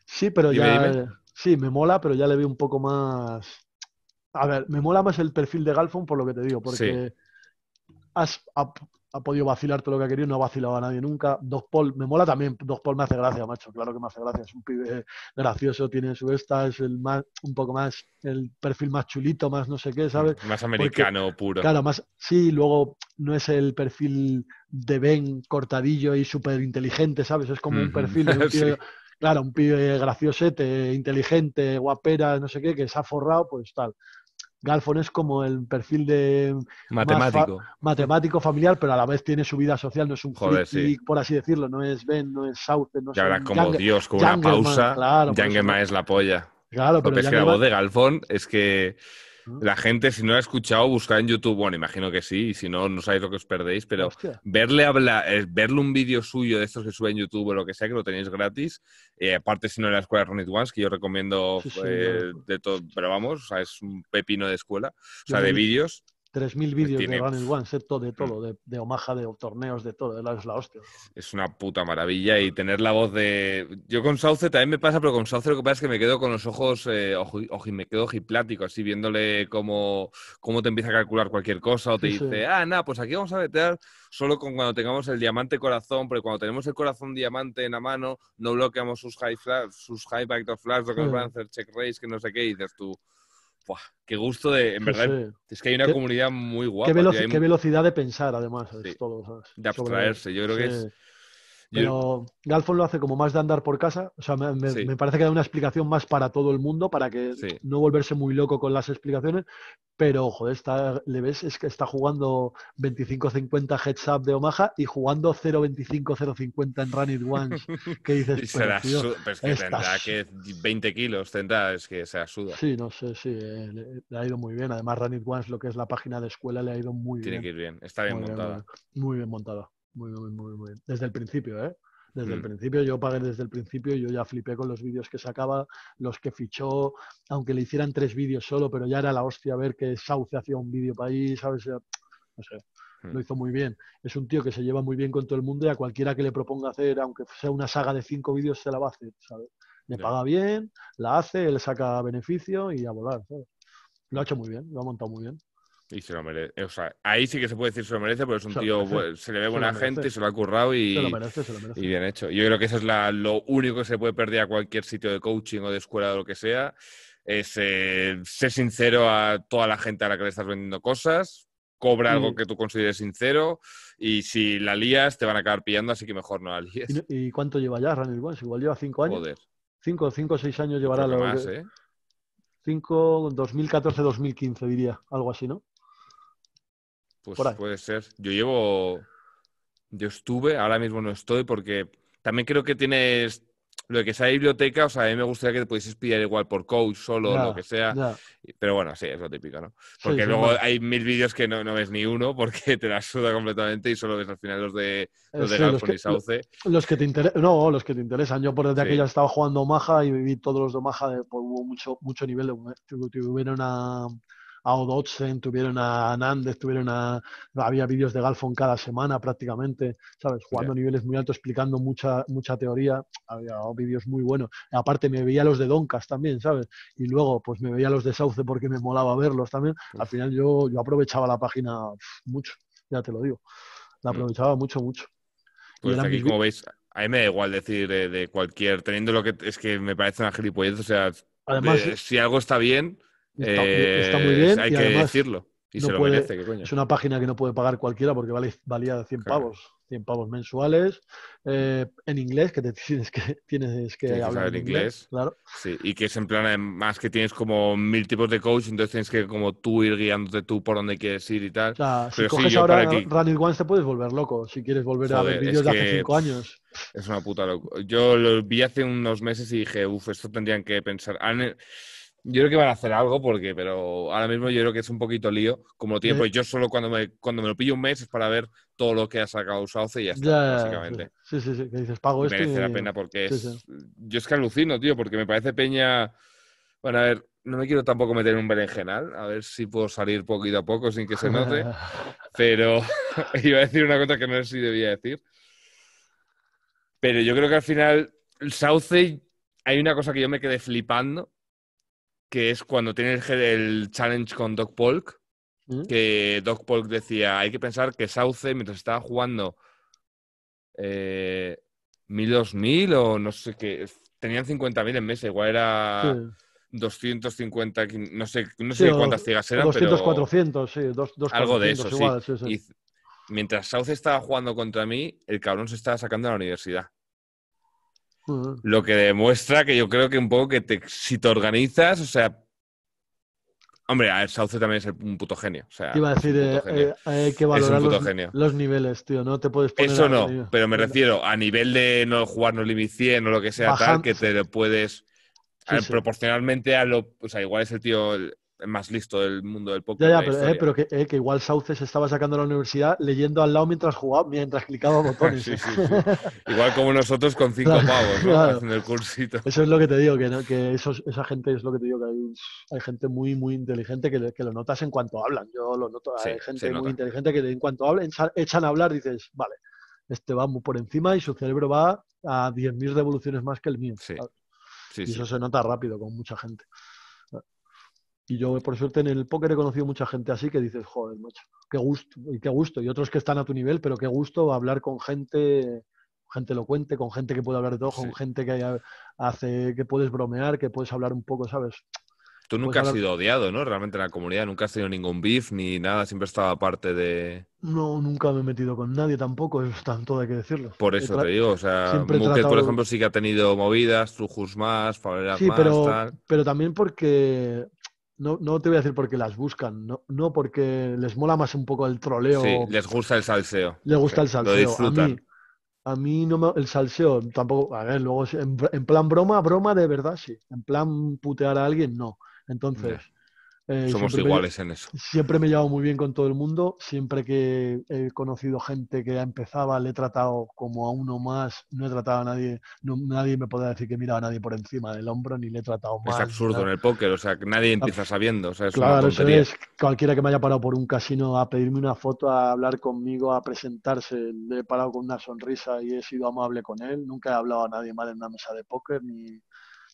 S2: Sí, pero ya... Sí, me mola, pero ya le veo un poco más... A ver, me mola más el perfil de Galfon por lo que te digo, porque has, ha podido vacilar todo lo que ha querido, no ha vacilado a nadie nunca. Dos Paul, me mola también, Dos Paul me hace gracia, macho, claro que me hace gracia, es un pibe gracioso, tiene su esta, es el más, un poco más, el perfil más chulito, más no sé qué, ¿sabes?
S1: Más americano puro.
S2: Claro, más, sí, luego no es el perfil de Ben cortadillo y súper inteligente, ¿sabes? Es como un perfil de un pibe, claro, un pibe graciosete, inteligente, guapera, no sé qué, que se ha forrado, pues tal. Galfon es como el perfil de
S1: matemático.
S2: matemático familiar, pero a la vez tiene su vida social, no es un Joder, por así decirlo, no es Ben, no es South, no es.
S1: Ya como Dios, con una pausa. Claro, es la polla. Claro, pero es que la voz de Galfon es que la gente, si no lo ha escuchado, buscar en YouTube, bueno, imagino que sí, y si no, no sabéis lo que os perdéis, pero verle hablar, eh, verle un vídeo suyo de estos que sube en YouTube o lo que sea, que lo tenéis gratis, eh, aparte si no en la escuela Ronit Ones, que yo recomiendo eh, de todo, pero vamos, o sea, es un pepino de escuela, o sea, de vídeos.
S2: 3.000 vídeos de Running One, todo, de todo, de, de Omaha, de torneos, de todo, es la hostia.
S1: Es una puta maravilla y tener la voz de... Yo con Sauce también me pasa, pero con Sauce lo que pasa es que me quedo con los ojos, eh, ojo, me quedo ojiplático, así viéndole cómo, cómo te empieza a calcular cualquier cosa o te dice, ah, nada, pues aquí vamos a meter solo con cuando tengamos el diamante corazón, porque cuando tenemos el corazón diamante en la mano, no bloqueamos sus high flash, sus high backdoor flash, lo que nos van a hacer check race, que no sé qué, y dices tú qué gusto de. En verdad, es que hay una comunidad muy guapa.
S2: Qué, velocidad de pensar, además. todo,
S1: De abstraerse. Yo creo que es.
S2: Pero Galfon lo hace como más de andar por casa. O sea, me, parece que da una explicación más para todo el mundo, para que no volverse muy loco con las explicaciones. Pero, joder, está, le ves, es que está jugando 25-50 heads up de Omaha y jugando 0-25-0-50 en Run It Once. Que dices,
S1: será pues que tendrá que 20 kilos, tendrá, es que se suda.
S2: Sí, no sé, sí, eh, le, ha ido muy bien. Además, Run It Once, lo que es la página de escuela, le ha ido muy
S1: bien.
S2: Tiene
S1: que ir bien, está bien montada.
S2: muy bien montada. Muy, muy, muy, muy. Desde el principio, ¿eh? Desde el mm. principio, yo pagué desde el principio, yo ya flipé con los vídeos que sacaba, los que fichó, aunque le hicieran tres vídeos solo, pero ya era la hostia ver que Sauce hacía un vídeo para ahí, ¿sabes? No sé, lo mm. hizo muy bien. Es un tío que se lleva muy bien con todo el mundo y a cualquiera que le proponga hacer, aunque sea una saga de cinco vídeos, se la va a hacer, ¿sabes? Le paga bien, la hace, él saca beneficio y a volar, ¿sabes? Lo ha hecho muy bien, lo ha montado muy bien.
S1: Y se lo merece. O sea, ahí sí que se puede decir se lo merece, porque es un tío, se le ve buena gente, se lo ha currado y, y bien hecho. Yo creo que eso es lo único que se puede perder a cualquier sitio de coaching o de escuela o lo que sea. Es eh, ser sincero a toda la gente a la que le estás vendiendo cosas, cobra algo que tú consideres sincero y si la lías te van a acabar pillando, así que mejor no la líes.
S2: ¿Y, cuánto lleva ya Ranil Wans? Igual lleva cinco años. Joder. Cinco, cinco o seis años llevará. Lo más, ¿eh? Cinco, 2014-2015 diría, algo así, ¿no?
S1: Pues puede ser. Yo llevo. Yo estuve, ahora mismo no estoy, porque también creo que tienes lo de que sea biblioteca, o sea, a mí me gustaría que te pudieses pillar igual por coach solo, lo que sea. Pero bueno, sí, es lo típico, ¿no? Porque luego hay mil vídeos que no, ves ni uno porque te la suda completamente y solo ves al final los de, los de y Sauce.
S2: Los que te interesan, no, los que te interesan. Yo por desde aquella estaba jugando Maja y viví todos los de Maja, de, pues, hubo mucho, mucho nivel. Tuve una a tuvieron a Nández, tuvieron a... Había vídeos de Galfon cada semana prácticamente, ¿sabes? Jugando a niveles muy altos, explicando mucha, mucha teoría. Había vídeos muy buenos. Aparte me veía los de Doncas también, ¿sabes? Y luego pues me veía los de Sauce porque me molaba verlos también. Al final yo, yo aprovechaba la página mucho, ya te lo digo. La mm. aprovechaba mucho, mucho.
S1: Pues aquí, como veis, a mí me da igual decir de, cualquier, teniendo lo que es que me parece una gilipollez, o sea, Además, si algo está bien, Está, muy bien. Hay que decirlo. Y se lo merece, ¿qué coño?
S2: Es una página que no puede pagar cualquiera porque vale, valía 100 pavos. 100 pavos mensuales eh, en inglés, que te tienes que, tienes que hablar en inglés, Claro.
S1: Sí, y que es en plan, más que tienes como mil tipos de coach, entonces tienes que como tú ir guiándote tú por dónde quieres ir y tal.
S2: O si coges ahora Running Ones te puedes volver loco si quieres volver a ver vídeos de hace 5 años.
S1: Es una puta loco. Yo lo vi hace unos meses y dije, uff, esto tendrían que pensar. Yo creo que van a hacer algo porque, pero ahora mismo yo creo que es un poquito lío. Como lo tiene, pues yo solo cuando me, cuando me lo pillo un mes es para ver todo lo que ha sacado Sauce y ya está, básicamente.
S2: Sí, sí, sí, que dices, pago esto.
S1: Merece la pena porque es. Yo es que alucino, tío, porque me parece Peña. Bueno, a ver, no me quiero tampoco meter en un berenjenal, a ver si puedo salir poquito a poco sin que se note. pero iba a decir una cosa que no sé si debía decir. Pero yo creo que al final, el Sauce, hay una cosa que yo me quedé flipando que es cuando tienes el challenge con Doc Polk,
S2: ¿Mm?
S1: que Doc Polk decía, hay que pensar que Sauce, mientras estaba jugando eh, 1000, o no sé qué, tenían 50.000 en mesa, igual era
S2: Sí.
S1: 250, no sé, no sé cuántas ciegas eran,
S2: 200,
S1: pero
S2: 400, sí. Dos, dos
S1: algo de
S2: 400
S1: eso, sí.
S2: igual, sí, sí.
S1: Y mientras Sauce estaba jugando contra mí, el cabrón se estaba sacando a la universidad. Lo que demuestra que yo creo que un poco que te- si te organizas, o sea. Hombre, ver, Sauce también es el- un puto genio. O sea,
S2: iba a decir, eh, eh, hay que valorar los, los niveles, tío. No te puedes poner
S1: Eso
S2: a-
S1: no, pero me refiero a nivel de no jugar no limit 100 o lo que sea tal, que te lo puedes. a ver,
S2: sí.
S1: Proporcionalmente a lo. O sea, igual es el tío el el más listo del mundo del póker.
S2: Ya, ya,
S1: de la
S2: pero, eh, pero que, eh, que igual Sauce se estaba sacando la universidad leyendo al lado mientras jugaba, mientras clicaba botones.
S1: Sí, sí, sí. Igual como nosotros con cinco
S2: Claro,
S1: pavos, ¿no?
S2: claro.
S1: Haciendo el cursito.
S2: Eso es lo que te digo, que, no- que esa gente es lo que te digo, que hay, hay gente muy, muy inteligente que, que lo notas en cuanto hablan. Yo lo noto, hay gente
S1: nota.
S2: muy inteligente que en cuanto hablan, echa- echan a hablar, dices, vale, este va muy por encima y su cerebro va a 10.000 revoluciones más que el mío.
S1: Sí,
S2: ¿sabes?
S1: Sí,
S2: y
S1: sí.
S2: eso se nota rápido con mucha gente. Y yo, por suerte, en el póker he conocido mucha gente así que dices, joder, macho, qué gusto, y qué gusto. Y otros que están a tu nivel, pero qué gusto hablar con gente, gente elocuente, con gente que puede hablar de todo, con gente que hace, que puedes bromear, que puedes hablar un poco, ¿sabes?
S1: Tú nunca has sido odiado, ¿no? Realmente en la comunidad, nunca has tenido ningún beef ni nada, siempre estaba parte de...
S2: No, nunca me he metido con nadie tampoco, eso tanto hay que decirlo.
S1: Por eso te digo, o sea, Muket, por ejemplo, sí que ha tenido movidas, Trujus más, Fabregas
S2: Sí,
S1: más,
S2: pero,
S1: tal.
S2: pero también porque, no, no te voy a decir porque las buscan, no, no porque les mola más un poco el troleo.
S1: Sí, les gusta el salseo.
S2: Le gusta el
S1: lo
S2: salseo. A mí, a mí no me- el salseo tampoco. A ver, luego en, en plan broma, broma de verdad sí. En plan putear a alguien, no. Entonces, eh,
S1: Somos
S2: me-
S1: iguales en eso.
S2: siempre me he llevado muy bien con todo el mundo. Siempre que he conocido gente que empezaba, le he tratado como a uno más. No he tratado a nadie. No, nadie me podrá decir que mira a nadie por encima del hombro, ni le he tratado
S1: Es
S2: más. ni
S1: absurdo
S2: nada.
S1: en el póker, o sea, que nadie empieza sabiendo, o sea, es una
S2: Claro, eso
S1: tontería.
S2: es. Cualquiera que me haya parado por un casino a pedirme una foto, a hablar conmigo, a presentarse, le he parado con una sonrisa y he sido amable con él. Nunca he hablado a nadie mal en una mesa de póker, ni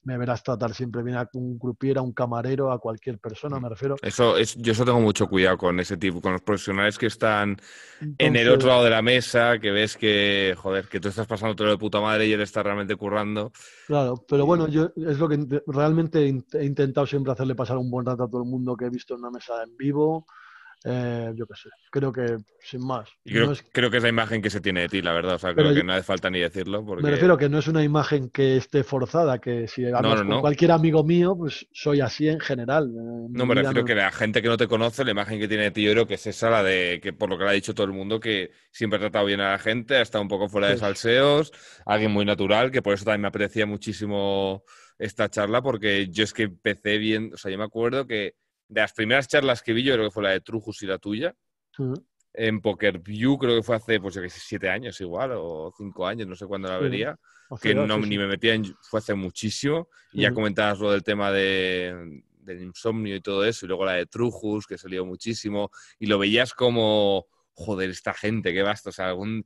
S2: me verás tratar siempre bien a un croupier, a un camarero, a cualquier persona, me refiero.
S1: Eso es, yo eso tengo mucho cuidado con ese tipo, con los profesionales que están en el otro lado de la mesa, que ves que, joder, que tú estás pasando todo de puta madre y él está realmente currando.
S2: Claro, pero bueno, yo es lo que realmente he intentado siempre hacerle pasar un buen rato a todo el mundo que he visto en una mesa en vivo. Eh, yo qué sé, creo que sin más.
S1: Creo,
S2: No es-
S1: creo que es la imagen que se tiene de ti, la verdad. O sea,
S2: Pero
S1: creo que no hace falta ni decirlo. Porque...
S2: Me refiero que no es una imagen que esté forzada, que si hablas
S1: no,
S2: con
S1: no.
S2: cualquier amigo mío, pues soy así en general. Eh,
S1: No, me refiero que la gente que no te conoce, la imagen que tiene de ti, yo creo que es esa, la de que por lo que le ha dicho todo el mundo, que siempre ha tratado bien a la gente, ha estado un poco fuera de salseos, alguien muy natural, que por eso también me apetecía muchísimo esta charla, porque yo es que empecé bien, o sea, yo me acuerdo que de las primeras charlas que vi, yo creo que fue la de Trujus y la tuya,
S2: Sí,
S1: en Poker View, creo que fue hace, pues yo que sé, siete años igual, o cinco años, no sé cuándo la vería,
S2: hace
S1: que
S2: ya,
S1: no,
S2: sí, sí.
S1: ni me metía en, fue hace muchísimo, y ya
S2: Ujú.
S1: comentabas lo del tema de, del insomnio y todo eso, y luego la de Trujus, que salió muchísimo, y lo veías como, joder, esta gente, qué basta, o sea, algún...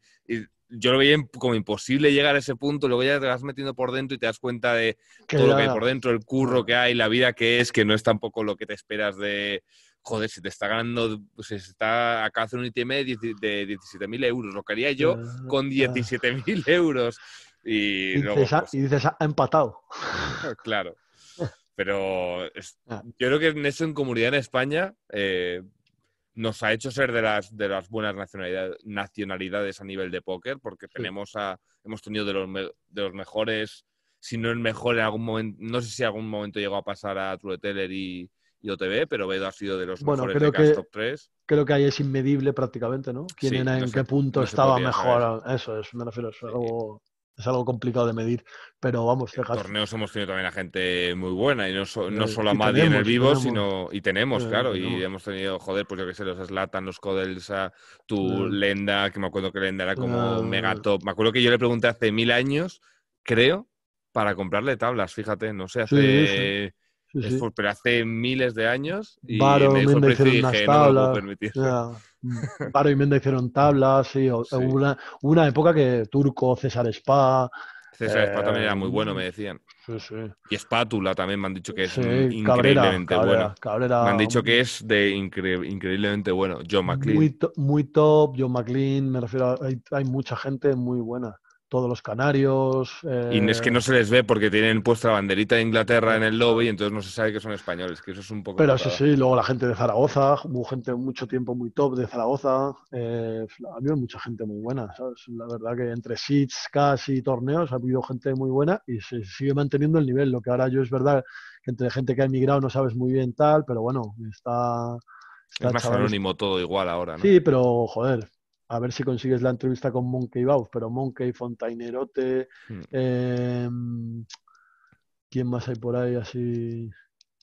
S1: yo lo veía como imposible llegar a ese punto, luego ya te vas metiendo por dentro y te das cuenta de
S2: Que
S1: todo lo que hay por dentro, el curro que hay, la vida que es, que no es tampoco lo que te esperas de, joder, si te está ganando, se está, acá hace un ITM de 10 de 17.000 euros, lo que haría yo
S2: ya-
S1: con
S2: ya.
S1: 17.000 euros. Y,
S2: Y
S1: luego,
S2: dices, ah,
S1: pues,
S2: y dices, ah, ha empatado.
S1: claro. Pero es-
S2: Ah.
S1: yo creo que en eso, en comunidad en España, eh, nos ha hecho ser de las, de las buenas nacionalidades, nacionalidades a nivel de póker, porque tenemos a, hemos tenido de los, me- de los mejores, si no el mejor en algún momento, no sé si en algún momento llegó a pasar a True Teller y, y OTB, pero Bedo ha sido de los
S2: Bueno,
S1: mejores
S2: creo
S1: de
S2: que-
S1: Top 3.
S2: Creo que ahí es inmedible prácticamente, ¿no? ¿Quién
S1: Sí,
S2: era,
S1: no
S2: en
S1: se-
S2: qué punto
S1: no
S2: estaba mejor? Eso es, me refiero, es algo, es algo complicado de medir. Pero vamos,
S1: En torneos hemos tenido también a gente muy buena y no, so- no
S2: Eh,
S1: solo a Maddy en el vivo,
S2: tenemos.
S1: sino y tenemos,
S2: Eh,
S1: claro, y hemos tenido, joder, pues yo que sé, los Slatan, los Codelsa, tu
S2: Eh.
S1: Lenda, que me acuerdo que Lenda era como
S2: Eh.
S1: mega top. Me acuerdo que yo le pregunté hace mil años, creo, para comprarle tablas, fíjate, no sé, hace,
S2: Sí, sí.
S1: pero hace miles de años y
S2: Varo,
S1: me dijo el
S2: Menda
S1: precio y
S2: hicieron
S1: dije,
S2: unas
S1: no puedo
S2: tablas. Varo y Menda hicieron tablas, sí. Hubo una, una época que Turco, César Spa.
S1: César Spa también era
S2: Eh,
S1: muy bueno, me decían.
S2: Sí, sí.
S1: Y Espátula también me han dicho que es increíblemente bueno. me han dicho que es de increíblemente bueno. John McLean.
S2: Muy, muy, top, John McLean, me refiero hay, hay mucha gente muy buena todos los canarios.
S1: Y es que no eh, se les ve porque tienen puesta la banderita de Inglaterra en el lobby y entonces no se sabe que son españoles, que eso es un poco...
S2: Pero sí, sí, luego la gente de Zaragoza, hubo gente mucho tiempo muy top de Zaragoza, eh, ha habido mucha gente muy buena, ¿sabes? La verdad que entre seats, casi y torneos ha habido gente muy buena y se sigue manteniendo el nivel, lo que ahora yo es verdad que entre gente que ha emigrado no sabes muy bien tal, pero bueno, está...
S1: es más anónimo todo igual ahora, ¿no?
S2: Sí, pero joder, a ver si consigues la entrevista con Monkey Baus, pero Monkey, Fontainerote, hmm. em, ¿quién más hay por ahí así?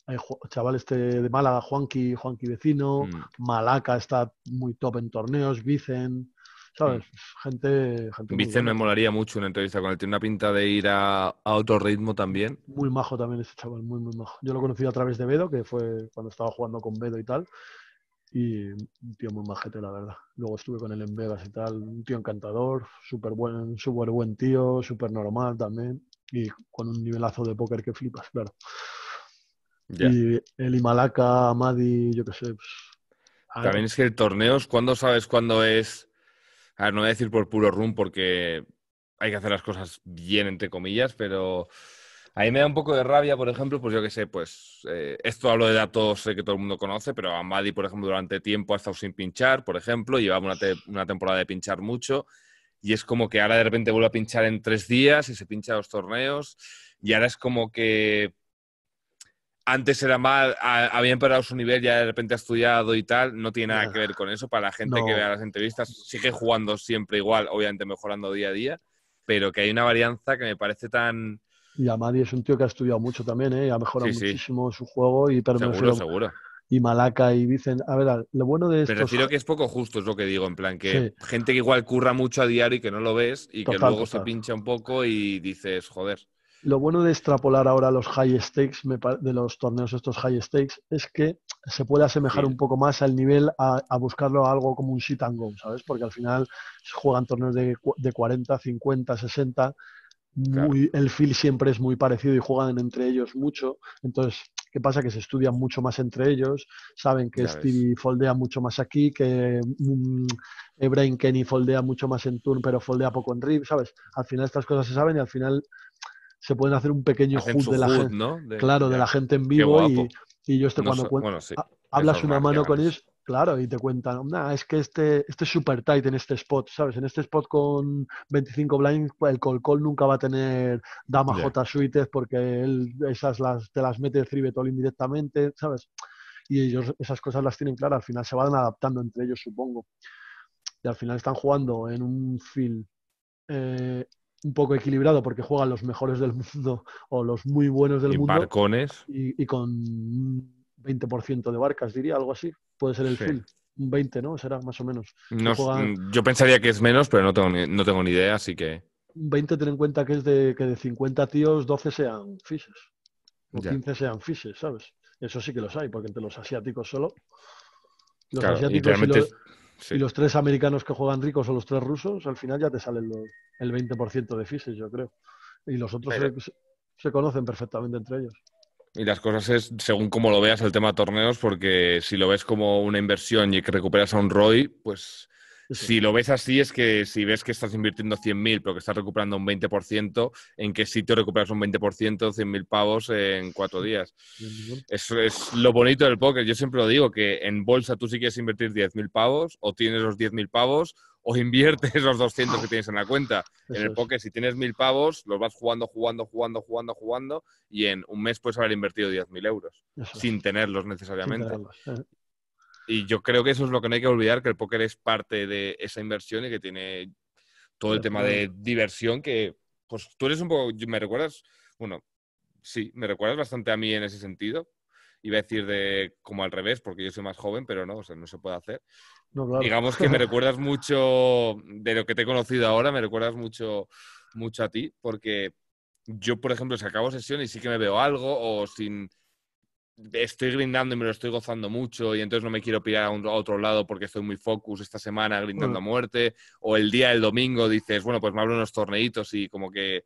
S2: Hay chaval este de Málaga, Juanqui, Juanqui vecino, hmm. Malaca está muy top en torneos, Vicen, ¿sabes? Hmm. Gente, gente
S1: Vicen me molaría mucho una entrevista con él, tiene una pinta de ir a, otro ritmo también.
S2: Muy majo también ese chaval, muy, muy majo. Yo lo conocí a través de Bedo, que fue cuando estaba jugando con Bedo y tal, y un tío muy majete, la verdad. Luego estuve con él en Vegas y tal, un tío encantador, súper buen, súper buen tío, súper normal también, y con un nivelazo de póker que flipas, claro. Y el Himalaka, Madi, yo qué sé. Pues,
S1: también es que el torneos, ¿cuándo sabes cuándo es? A ver, no voy a decir por puro rum porque hay que hacer las cosas bien, entre comillas, pero Ahí me da un poco de rabia, por ejemplo, pues yo que sé, pues eh, esto hablo de datos que todo el mundo conoce, pero Amadi, por ejemplo, durante tiempo ha estado sin pinchar, por ejemplo, llevaba una, temporada de pinchar mucho y es como que ahora de repente vuelve a pinchar en tres días y se pincha los torneos y ahora es como que antes era mal, había empeorado su nivel, ya de repente ha estudiado y tal, no tiene nada que ver con eso. Para la gente que vea las entrevistas, sigue jugando siempre igual, obviamente mejorando día a día, pero que hay una varianza que me parece tan
S2: y Amadi es un tío que ha estudiado mucho también, ¿eh? ha mejorado muchísimo su juego. Y, pero
S1: seguro, seguro.
S2: Y Malaca y dicen, a ver, lo bueno de esto.
S1: Pero refiero que es poco justo, es lo que digo, en plan que gente que igual curra mucho a diario y que no lo ves y que luego se pincha un poco y dices, joder.
S2: Lo bueno de extrapolar ahora los high stakes, de los torneos estos high stakes, es que se puede asemejar un poco más al nivel a, buscarlo algo como un sit and go, ¿sabes? Porque al final juegan torneos de, de 40, 50, 60 el feel siempre es muy parecido y juegan entre ellos mucho. Entonces, ¿qué pasa? Que se estudian mucho más entre ellos, saben que Stevie foldea mucho más aquí, que um, Brain Kenny foldea mucho más en turn, pero foldea poco en rib, ¿sabes? Al final estas cosas se saben y al final se pueden hacer un pequeño hood de la gente. claro, de la gente en vivo y, yo estoy cuando hablas una mano con ellos Claro, y te cuentan, nah, es que este, este es super tight en este spot, ¿sabes? En este spot con 25 blinds, el call call nunca va a tener dama J suites porque él esas las, te las mete Fribetol indirectamente, ¿sabes? Y ellos esas cosas las tienen claras, al final se van adaptando entre ellos, supongo. Y al final están jugando en un feel eh, un poco equilibrado porque juegan los mejores del mundo o los muy buenos del mundo.
S1: Barcones.
S2: Y, y con 20% de barcas, diría, algo así puede ser el film. Un 20, ¿no? Será más o menos.
S1: Yo pensaría que es menos, pero no tengo, ni, no tengo ni idea, así que.
S2: Un 20, ten en cuenta que es de que de 50 tíos, 12 sean fishes. O 15 sean fishes, ¿sabes? Eso sí que los hay, porque entre los asiáticos solo. Los asiáticos y, los, tres americanos que juegan ricos o los tres rusos, al final ya te salen el 20% de fishes, yo creo. Y los otros se conocen perfectamente entre ellos.
S1: Y las cosas es según cómo lo veas el tema de torneos, porque si lo ves como una inversión y que recuperas a un ROI, pues si lo ves así es que si ves que estás invirtiendo 100.000 pero que estás recuperando un 20%, ¿en qué sitio recuperas un 20%, 100.000 pavos en cuatro días? Eso es lo bonito del póker. Yo siempre lo digo, que en bolsa tú sí quieres invertir 10.000 pavos o tienes los 10.000 pavos o inviertes los 200 que tienes en la cuenta. en el póker, si tienes mil pavos, los vas jugando, jugando, jugando, jugando, jugando, y en un mes puedes haber invertido 10.000 euros sin tenerlos necesariamente. Y yo creo que eso es lo que no hay que olvidar, que el póker es parte de esa inversión y que tiene todo el tema de diversión que, pues tú eres un poco, me recuerdas, bueno, sí, me recuerdas bastante a mí en ese sentido. Iba a decir de como al revés, porque yo soy más joven, pero no, o sea, no se puede hacer. Digamos que me recuerdas mucho de lo que te he conocido ahora, me recuerdas mucho, mucho a ti, porque yo, por ejemplo, si acabo sesión y sí que me veo algo o sin estoy grindando y me lo estoy gozando mucho y entonces no me quiero pirar a, otro lado porque estoy muy focus esta semana grindando a muerte o el día del domingo dices, bueno, pues me hablo unos torneitos y como que,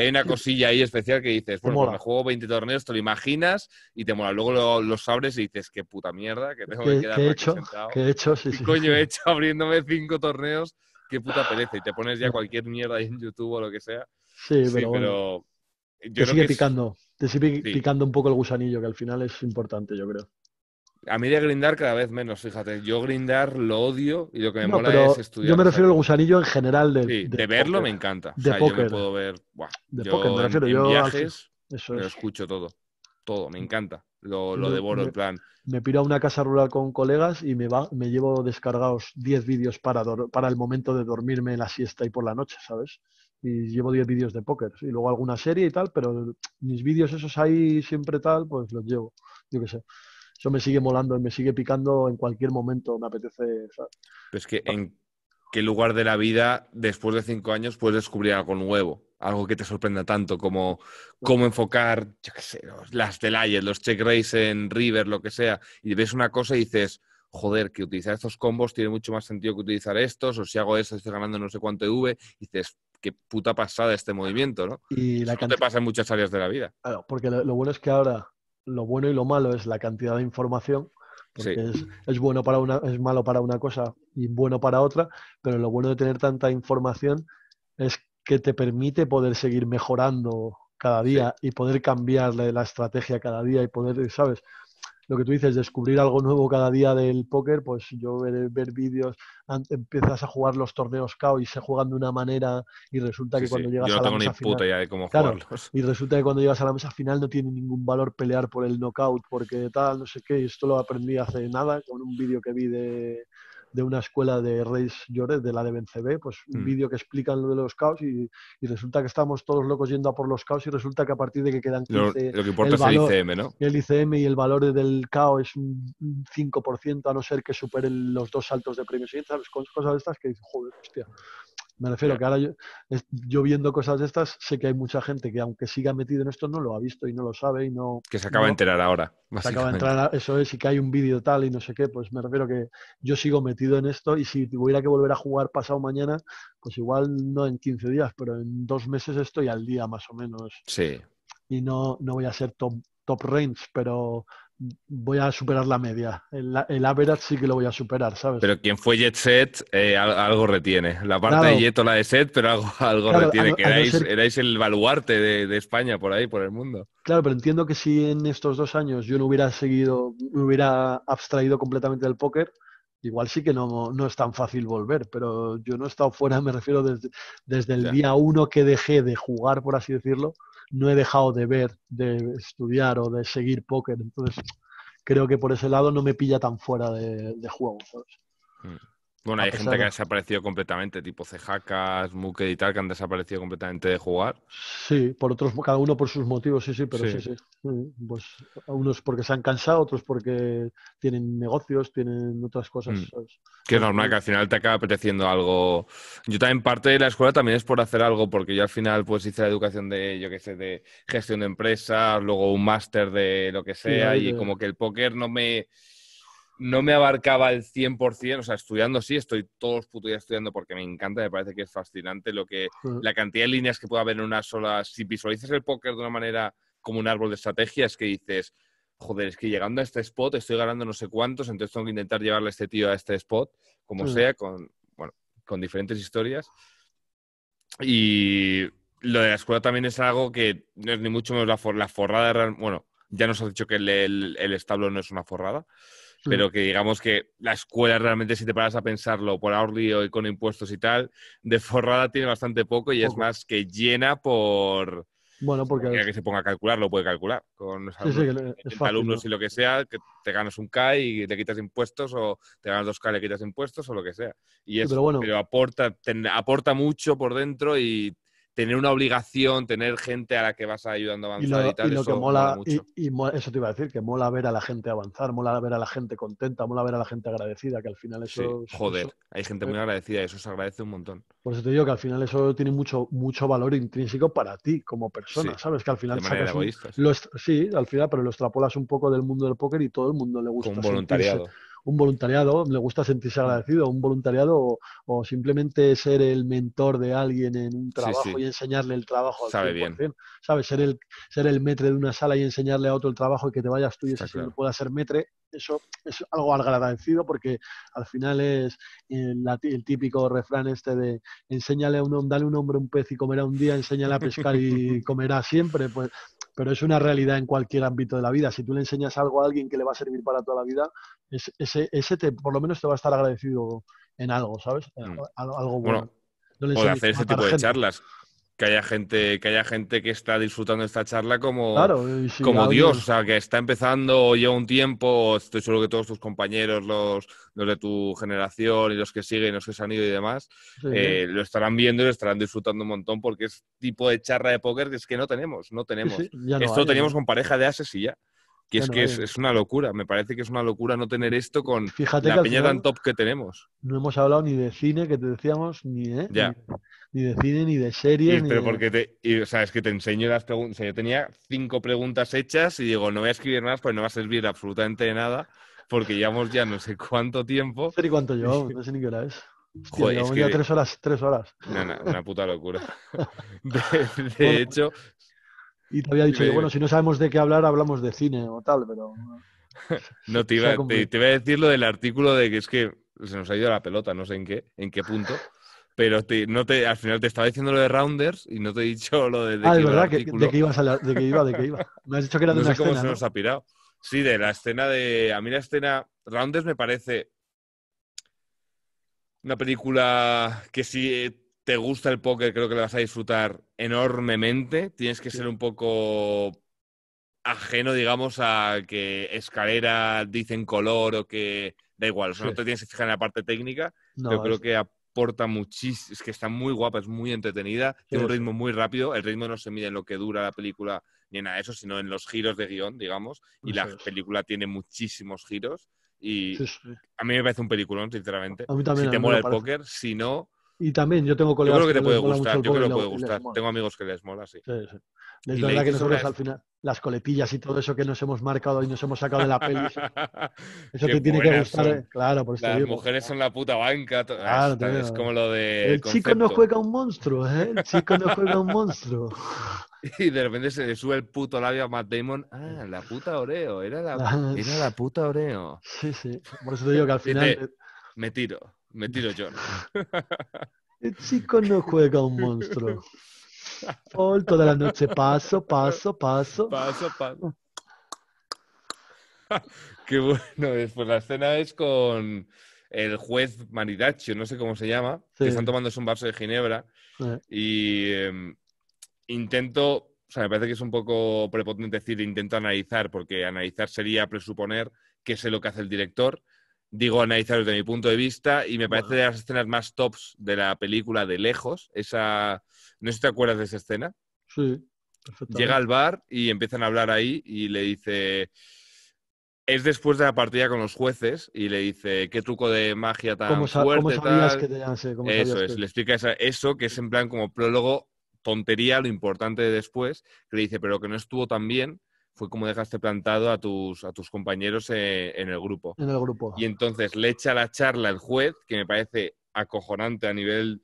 S1: que hay una cosilla ahí especial que dices, bueno, pues me juego 20 torneos, te lo imaginas y te mola. Luego los lo abres y dices, qué puta mierda, que tengo que quedar
S2: he hecho? ¿Qué he hecho?
S1: Sí, ¿Qué coño he hecho abriéndome cinco torneos? Qué puta pereza. Y te pones ya cualquier mierda ahí en YouTube o lo que sea.
S2: Sí, pero, te sigue picando. Te sigue picando un poco el gusanillo, que al final es importante, yo creo.
S1: A mí de grindar cada vez menos, fíjate. Yo grindar lo odio y lo que me mola es estudiar.
S2: Yo me refiero al gusanillo en general de.
S1: Sí, de, verlo me encanta. De o sea, yo me puedo ver. de yo me refiero. En, yo viajes eso me lo escucho todo. Todo, me encanta. Lo, lo devoro, en plan.
S2: Me piro a una casa rural con colegas y me, va, me llevo descargados 10 vídeos para, para el momento de dormirme en la siesta y por la noche, ¿sabes? Y llevo 10 vídeos de póker. Y luego alguna serie y tal, pero mis vídeos esos ahí siempre tal, pues los llevo. Yo qué sé eso me sigue molando y me sigue picando en cualquier momento, me apetece.
S1: Es que en qué lugar de la vida, después de cinco años, puedes descubrir algo nuevo, algo que te sorprenda tanto, como cómo enfocar, yo qué sé, las delayers, los check race en River, lo que sea, y ves una cosa y dices, joder, que utilizar estos combos tiene mucho más sentido que utilizar estos, o si hago eso estoy ganando no sé cuánto de V, y dices, qué puta pasada este movimiento, ¿no?
S2: Y la
S1: no te pasa en muchas áreas de la vida.
S2: Claro, porque lo bueno es que ahora lo bueno y lo malo es la cantidad de información, porque es, bueno para una, es malo para una cosa y bueno para otra, pero lo bueno de tener tanta información es que te permite poder seguir mejorando cada día y poder cambiarle la estrategia cada día y poder, ¿sabes? Lo que tú dices, descubrir algo nuevo cada día del póker, pues yo ver, ver vídeos, empiezas a jugar los torneos KO y se juegan de una manera y resulta que cuando llegas a la mesa final, Y resulta que cuando llegas a la mesa final no tiene ningún valor pelear por el knockout porque tal, no sé qué, esto lo aprendí hace nada con un vídeo que vi de, de una escuela de Reis Lloret, de la de BNCB, pues un mm. vídeo que explica lo de los caos y, resulta que estamos todos locos yendo a por los caos y resulta que a partir de que quedan
S1: 15... Lo, que importa es el ICM, ¿no?
S2: El ICM y el valor del caos es un 5%, a no ser que superen los dos saltos de premios. ¿Sabes? Cosas de estas que dices, joder, hostia. Me refiero que ahora yo, viendo cosas de estas, sé que hay mucha gente que aunque siga metido en esto no lo ha visto y no lo sabe y no...
S1: Que se acaba
S2: de
S1: enterar ahora.
S2: Se acaba de entrar, eso es, y que hay un vídeo tal y no sé qué, pues me refiero que yo sigo metido en esto y si tuviera que volver a jugar pasado mañana, pues igual no en 15 días, pero en dos meses estoy al día más o menos.
S1: Sí.
S2: Y no, no voy a ser top, top range, pero voy a superar la media. El, el, average sí que lo voy a superar, ¿sabes?
S1: Pero quien fue Jet Set, eh, algo retiene. La parte de Jet o la de Set, pero algo, algo retiene. que erais, el baluarte de, España por ahí, por el mundo.
S2: Claro, pero entiendo que si en estos dos años yo no hubiera seguido, me hubiera abstraído completamente del póker, igual sí que no, no, es tan fácil volver, pero yo no he estado fuera, me refiero desde, desde el día uno que dejé de jugar, por así decirlo, no he dejado de ver, de estudiar o de seguir póker. Entonces, creo que por ese lado no me pilla tan fuera de, juego.
S1: Mm. Bueno, hay gente que ha desaparecido completamente, tipo Cejakas, Muke y tal, que han desaparecido completamente de jugar.
S2: Sí, por otros, cada uno por sus motivos, sí, sí, pero sí, sí. Pues unos porque se han cansado, otros porque tienen negocios, tienen otras cosas. Mm.
S1: Que es normal que al final te acabe apeteciendo algo. Yo también parte de la escuela también es por hacer algo, porque yo al final pues hice la educación de, yo qué sé, de gestión de empresas, luego un máster de lo que sea, y como que el póker no me no me abarcaba el 100%, o sea, estudiando sí, estoy todos los putos días estudiando porque me encanta, me parece que es fascinante lo que, la cantidad de líneas que puede haber en una sola, si visualizas el póker de una manera como un árbol de estrategia, es que dices, joder, es que llegando a este spot estoy ganando no sé cuántos, entonces tengo que intentar llevarle a este tío a este spot, como sea, con, bueno, con diferentes historias. Y lo de la escuela también es algo que no es ni mucho menos la, la forrada, bueno, ya nos ha dicho que el, el establo no es una forrada, pero que digamos que la escuela realmente, si te paras a pensarlo por ahorro y con impuestos y tal, de forrada tiene bastante poco y es más que llena por...
S2: Bueno, porque...
S1: que se ponga a calcular, lo puede calcular. Con alumnos, y lo que sea, que te ganas un K y te quitas impuestos o te ganas dos K y le quitas impuestos o lo que sea. Y eso, pero, pero aporta, aporta mucho por dentro y tener una obligación, tener gente a la que vas ayudando a avanzar y, tal.
S2: Y lo que mola, y, eso te iba a decir, que mola ver a la gente avanzar, mola ver a la gente contenta, mola ver a la gente agradecida, que al final eso...
S1: joder, hay gente muy agradecida, eso se agradece un montón.
S2: Por eso te digo que al final eso tiene mucho, mucho valor intrínseco para ti como persona, ¿sabes? Que al final...
S1: De
S2: sí, al final, pero lo extrapolas un poco del mundo del póker y todo el mundo le gusta.
S1: Un voluntariado.
S2: Un voluntariado, le gusta sentirse agradecido, un voluntariado o, simplemente ser el mentor de alguien en un trabajo y enseñarle el trabajo.
S1: Al Sabe bien.
S2: ¿Sabes? Ser el, ser el metre de una sala y enseñarle a otro el trabajo y que te vayas tú y ese claro. pueda ser metre. Eso es algo agradecido porque al final es el, el, típico refrán este de enséñale a un, dale un hombre un pez y comerá un día, enséñale a pescar y comerá siempre. Pues pero es una realidad en cualquier ámbito de la vida. Si tú le enseñas algo a alguien que le va a servir para toda la vida, ese, ese te, por lo menos te va a estar agradecido en algo, ¿sabes? Mm. Algo bueno.
S1: o de hacer ese tipo de charlas. Que haya gente, que haya gente que está disfrutando esta charla como, como Dios, o sea, que está empezando o lleva un tiempo, estoy seguro que todos tus compañeros, los, los de tu generación y los que siguen, los que se han ido y demás, eh, lo estarán viendo y lo estarán disfrutando un montón porque es tipo de charla de póker que es que no tenemos, no tenemos. esto lo teníamos con pareja de ases y ya. Que es que es, una locura, me parece que es una locura no tener esto con la peña tan top que tenemos.
S2: No hemos hablado ni de cine, que te decíamos, ni, ¿eh? ni, de cine, ni de series.
S1: pero porque te, o sea, es que te enseño las preguntas. yo tenía cinco preguntas hechas y digo, no voy a escribir más, pues no va a servir absolutamente de nada porque llevamos ya no sé cuánto tiempo.
S2: No sé cuánto llevamos, no sé ni qué hora es. Joder, es que... ya tres horas, tres horas.
S1: Una, puta locura. De, hecho.
S2: Y te había dicho, bueno, si no sabemos de qué hablar, hablamos de cine o tal, pero.
S1: No, te iba, te, iba, a decir lo del artículo de que es que se nos ha ido la pelota, no sé en qué, en qué punto. Pero no te, al final te estaba diciendo lo de Rounders y no te he dicho lo de.
S2: ah, es verdad, que, de qué ibas a de qué iba, de qué iba. Me has dicho que era de
S1: no
S2: una
S1: sé cómo se nos ha pirado. Sí, de la escena de. A mí la escena. Rounders me parece. Una película que si te gusta el póker, creo que la vas a disfrutar enormemente. Tienes que ser un poco ajeno, digamos, a que escalera dicen color o que da igual. O sea, no te tienes que fijar en la parte técnica, pero creo que aporta muchísimo. Es que está muy guapa, es muy entretenida, tiene un ritmo muy rápido. El ritmo no se mide en lo que dura la película ni en eso, sino en los giros de guion, digamos. Y la película tiene muchísimos giros. Y a mí me parece un peliculón, sinceramente. A mí también, si te mola el póker, si no,
S2: y también yo tengo colegas
S1: yo creo que, te puede gustar, yo creo que puede gustar. Tengo amigos que les mola, sí. sí, sí.
S2: Es verdad que nosotros al final, las coletillas y todo eso que nos hemos marcado y nos hemos sacado de la peli, eso te tiene que gustar. Eh. Claro, por eso
S1: Las mujeres son la puta banca. Claro, es como lo de.
S2: El, chico no juega un monstruo, ¿eh? El chico no juega un monstruo.
S1: Y de repente se le sube el puto labio a Matt Damon. Ah, la puta Oreo. Era la, era la puta Oreo.
S2: Sí, sí. Por eso te digo que al final.
S1: me tiro. Me tiro yo.
S2: El chico no juega un monstruo. Paul, toda la noche paso, paso, paso.
S1: Paso, paso. Qué bueno. Después la escena es con el juez Maridacho, no sé cómo se llama, que están tomándose un vaso de ginebra. Y em, intento, o sea, me parece que es un poco prepotente decir intento analizar, porque analizar sería presuponer que sé lo que hace el director digo analizar desde mi punto de vista y me parece de las escenas más tops de la película de lejos. Esa, no sé si te acuerdas de esa escena.
S2: Sí.
S1: Llega al bar y empiezan a hablar ahí y le dice, es después de la partida con los jueces y le dice qué truco de magia tan fuerte eso es, le explica eso que es en plan como prólogo tontería, lo importante de después, que le dice, pero que no estuvo tan bien fue como dejaste plantado a tus, a tus compañeros eh, en el grupo.
S2: En el grupo.
S1: Y entonces le echa la charla el juez, que me parece acojonante a nivel...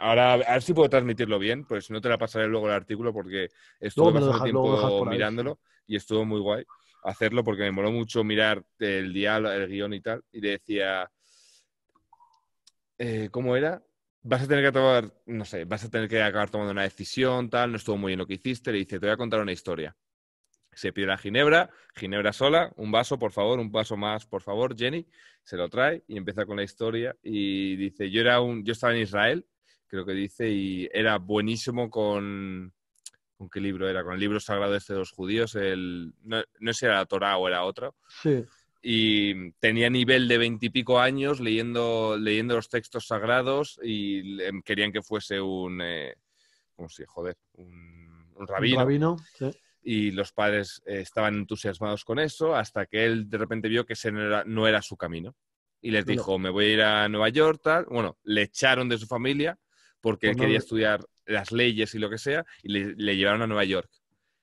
S1: Ahora, a ver si puedo transmitirlo bien, pues no te la pasaré luego el artículo porque estuve bastante tiempo mirándolo y estuvo muy guay hacerlo porque me moló mucho mirar el diálogo, el guion y tal. Y le decía, eh, ¿cómo era? Vas a tener que tomar, no sé, vas a tener que acabar tomando una decisión, tal, no estuvo muy bien lo que hiciste. Le dice, te voy a contar una historia. Se pide la ginebra, ginebra sola, un vaso, por favor, un vaso más, por favor, Jenny. Se lo trae y empieza con la historia y dice, yo era un, yo estaba en Israel, creo que dice, y era buenísimo con, ¿con qué libro era? Con el libro sagrado este de los judíos, el, no, sé si era la Torah o era otro.
S2: Sí.
S1: Y tenía nivel de veintipico años leyendo, leyendo los textos sagrados y querían que fuese un, eh, ¿cómo se joder? Un, un rabino.
S2: Un rabino, sí
S1: y los padres eh, estaban entusiasmados con eso hasta que él de repente vio que ese no era, su camino. Y les dijo, me voy a ir a Nueva York, tal. Bueno, le echaron de su familia porque pues quería estudiar las leyes y lo que sea y le, llevaron a Nueva York.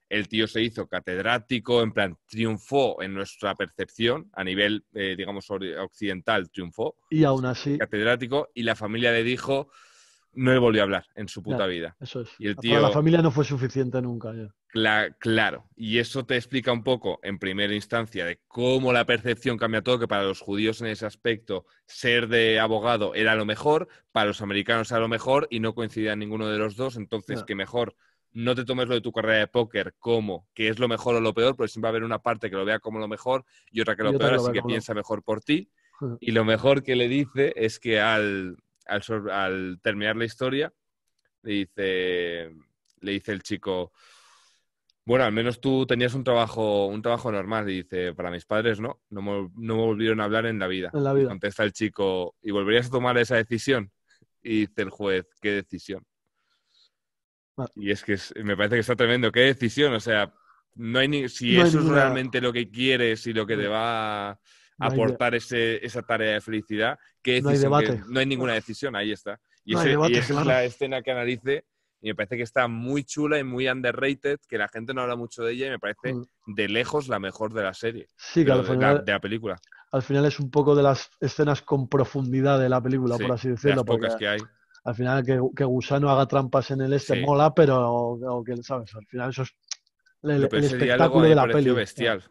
S1: el tío se hizo catedrático, en plan, triunfó en nuestra percepción, a nivel, eh, digamos, occidental, triunfó.
S2: Y aún así.
S1: Catedrático, y la familia le dijo, no le volvió a hablar en su puta vida.
S2: Eso es.
S1: Y el
S2: Para la familia no fue suficiente nunca.
S1: claro, y eso te explica un poco, en primera instancia, de cómo la percepción cambia todo, que para los judíos en ese aspecto ser de abogado era lo mejor, para los americanos era lo mejor y no coincidía ninguno de los dos, entonces que mejor no te tomes lo de tu carrera de póker como que es lo mejor o lo peor, porque siempre va a haber una parte que lo vea como lo mejor y otra que lo peor, así que piensa mejor por ti. Y lo mejor que le dice es que al, al, terminar la historia, le dice, le dice el chico, bueno, al menos tú tenías un trabajo, un trabajo normal. Y dice, para mis padres no, no me, no volvieron a hablar en la vida.
S2: En la vida.
S1: contesta el chico, ¿y volverías a tomar esa decisión? Y dice el juez, ¿qué decisión? Ah. Y es que me parece que está tremendo. ¿Qué decisión? O sea, no hay ni, si eso es realmente lo que quieres y lo que te va aportar ese, esa tarea de felicidad, ¿qué
S2: no hay, debate.
S1: no hay ninguna decisión, ahí está. Y, esa es la escena que analice y me parece que está muy chula y muy underrated, que la gente no habla mucho de ella y me parece mm. de lejos la mejor de la serie.
S2: Sí,
S1: de,
S2: la,
S1: de, la, película.
S2: Al final es un poco de las escenas con profundidad de la película, por así decirlo.
S1: Las pocas que hay
S2: al final que, que, Gusano haga trampas en el este mola, pero que, ¿sabes? Al final eso es
S1: el, espectáculo de la peli. bestial.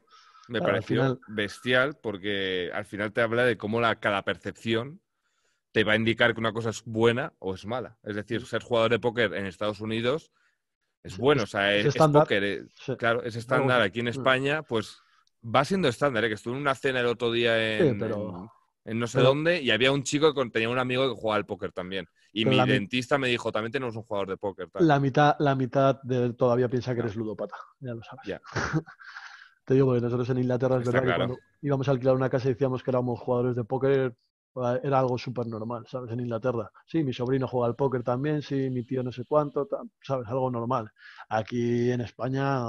S1: Me pareció bestial porque al final te habla de cómo la, cada percepción te va a indicar que una cosa es buena o es mala. Es decir, ser jugador de póker en Estados Unidos es bueno, o sea, es, póker, eh, claro, es estándar. Aquí en España, pues va siendo estándar, ¿eh? que estuve en una cena el otro día en, en no sé dónde, y había un chico que tenía un amigo que jugaba al póker también. Y mi dentista me dijo, también tenemos un jugador de póker.
S2: La mitad, la mitad de todavía piensa que eres ludópata, ya lo sabes. Te digo, porque nosotros en Inglaterra es verdad que cuando íbamos a alquilar una casa y decíamos que éramos jugadores de póker, era algo súper normal, ¿sabes? En Inglaterra. Sí, mi sobrino juega al póker también, sí, mi tío no sé cuánto, ¿sabes? Algo normal. Aquí en España,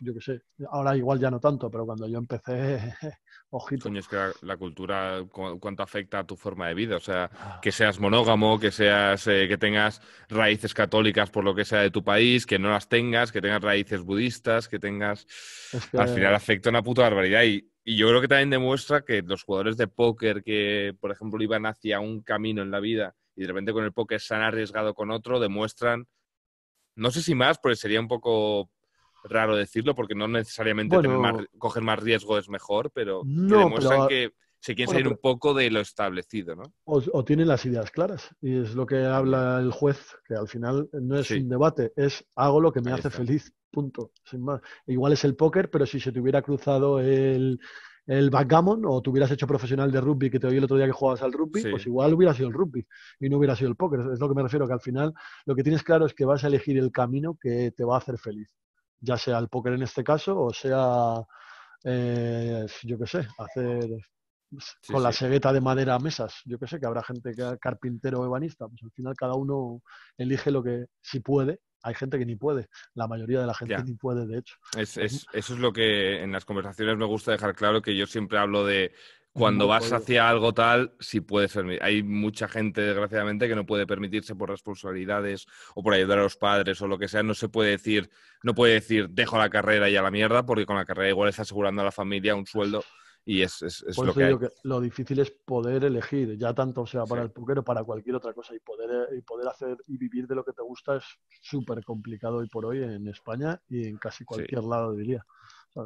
S2: yo qué sé, ahora igual ya no tanto, pero cuando yo empecé, ojito.
S1: Coño, es que la, cultura, cuánto afecta a tu forma de vida, o sea, ah. que seas monógamo, que seas, eh, que tengas raíces católicas por lo que sea de tu país, que no las tengas, que tengas raíces budistas, que tengas... Al final afecta una puta barbaridad y y yo creo que también demuestra que los jugadores de póker que, por ejemplo, iban hacia un camino en la vida y de repente con el póker se han arriesgado con otro, demuestran, no sé si más, porque sería un poco raro decirlo, porque no necesariamente coger más riesgo es mejor, pero demuestran que se quieren salir un poco de lo establecido, ¿no?
S2: O, tienen las ideas claras. Y es lo que habla el juez, que al final no es un debate, es hago lo que me hace feliz. Punto. Sin más. Igual es el póker, pero si se te hubiera cruzado el, el backgammon o te hubieras hecho profesional de rugby que te oí el otro día que jugabas al rugby, pues igual hubiera sido el rugby y no hubiera sido el póker. Es lo que me refiero, que al final lo que tienes claro es que vas a elegir el camino que te va a hacer feliz. Ya sea el póker en este caso o sea, eh, yo qué sé, hacer con la segueta de madera mesas. Yo que sé, que habrá gente que carpintero o ebanista. Pues al final cada uno elige lo que si puede. Hay gente que ni puede. La mayoría de la gente ni puede, de hecho.
S1: Es, eso es lo que en las conversaciones me gusta dejar claro, que yo siempre hablo de cuando vas hacia algo tal, si puede ser. Hay mucha gente, desgraciadamente, que no puede permitirse por responsabilidades o por ayudar a los padres o lo que sea. No se puede decir, no puede decir, dejo la carrera y a la mierda, porque con la carrera igual está asegurando a la familia un sueldo y es, es, lo que,
S2: digo que, lo difícil es poder elegir, ya tanto sea para el póker o para cualquier otra cosa, y poder, y poder hacer y vivir de lo que te gusta es súper complicado hoy por hoy en España y en casi cualquier lado, diría.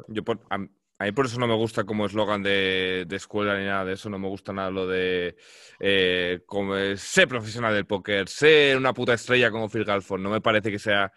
S1: Yo a, mí por eso no me gusta como eslogan de, de, escuela ni nada de eso, no me gusta nada lo de eh, como, sé profesional del póker, sé una puta estrella como Phil Galford, no me parece que sea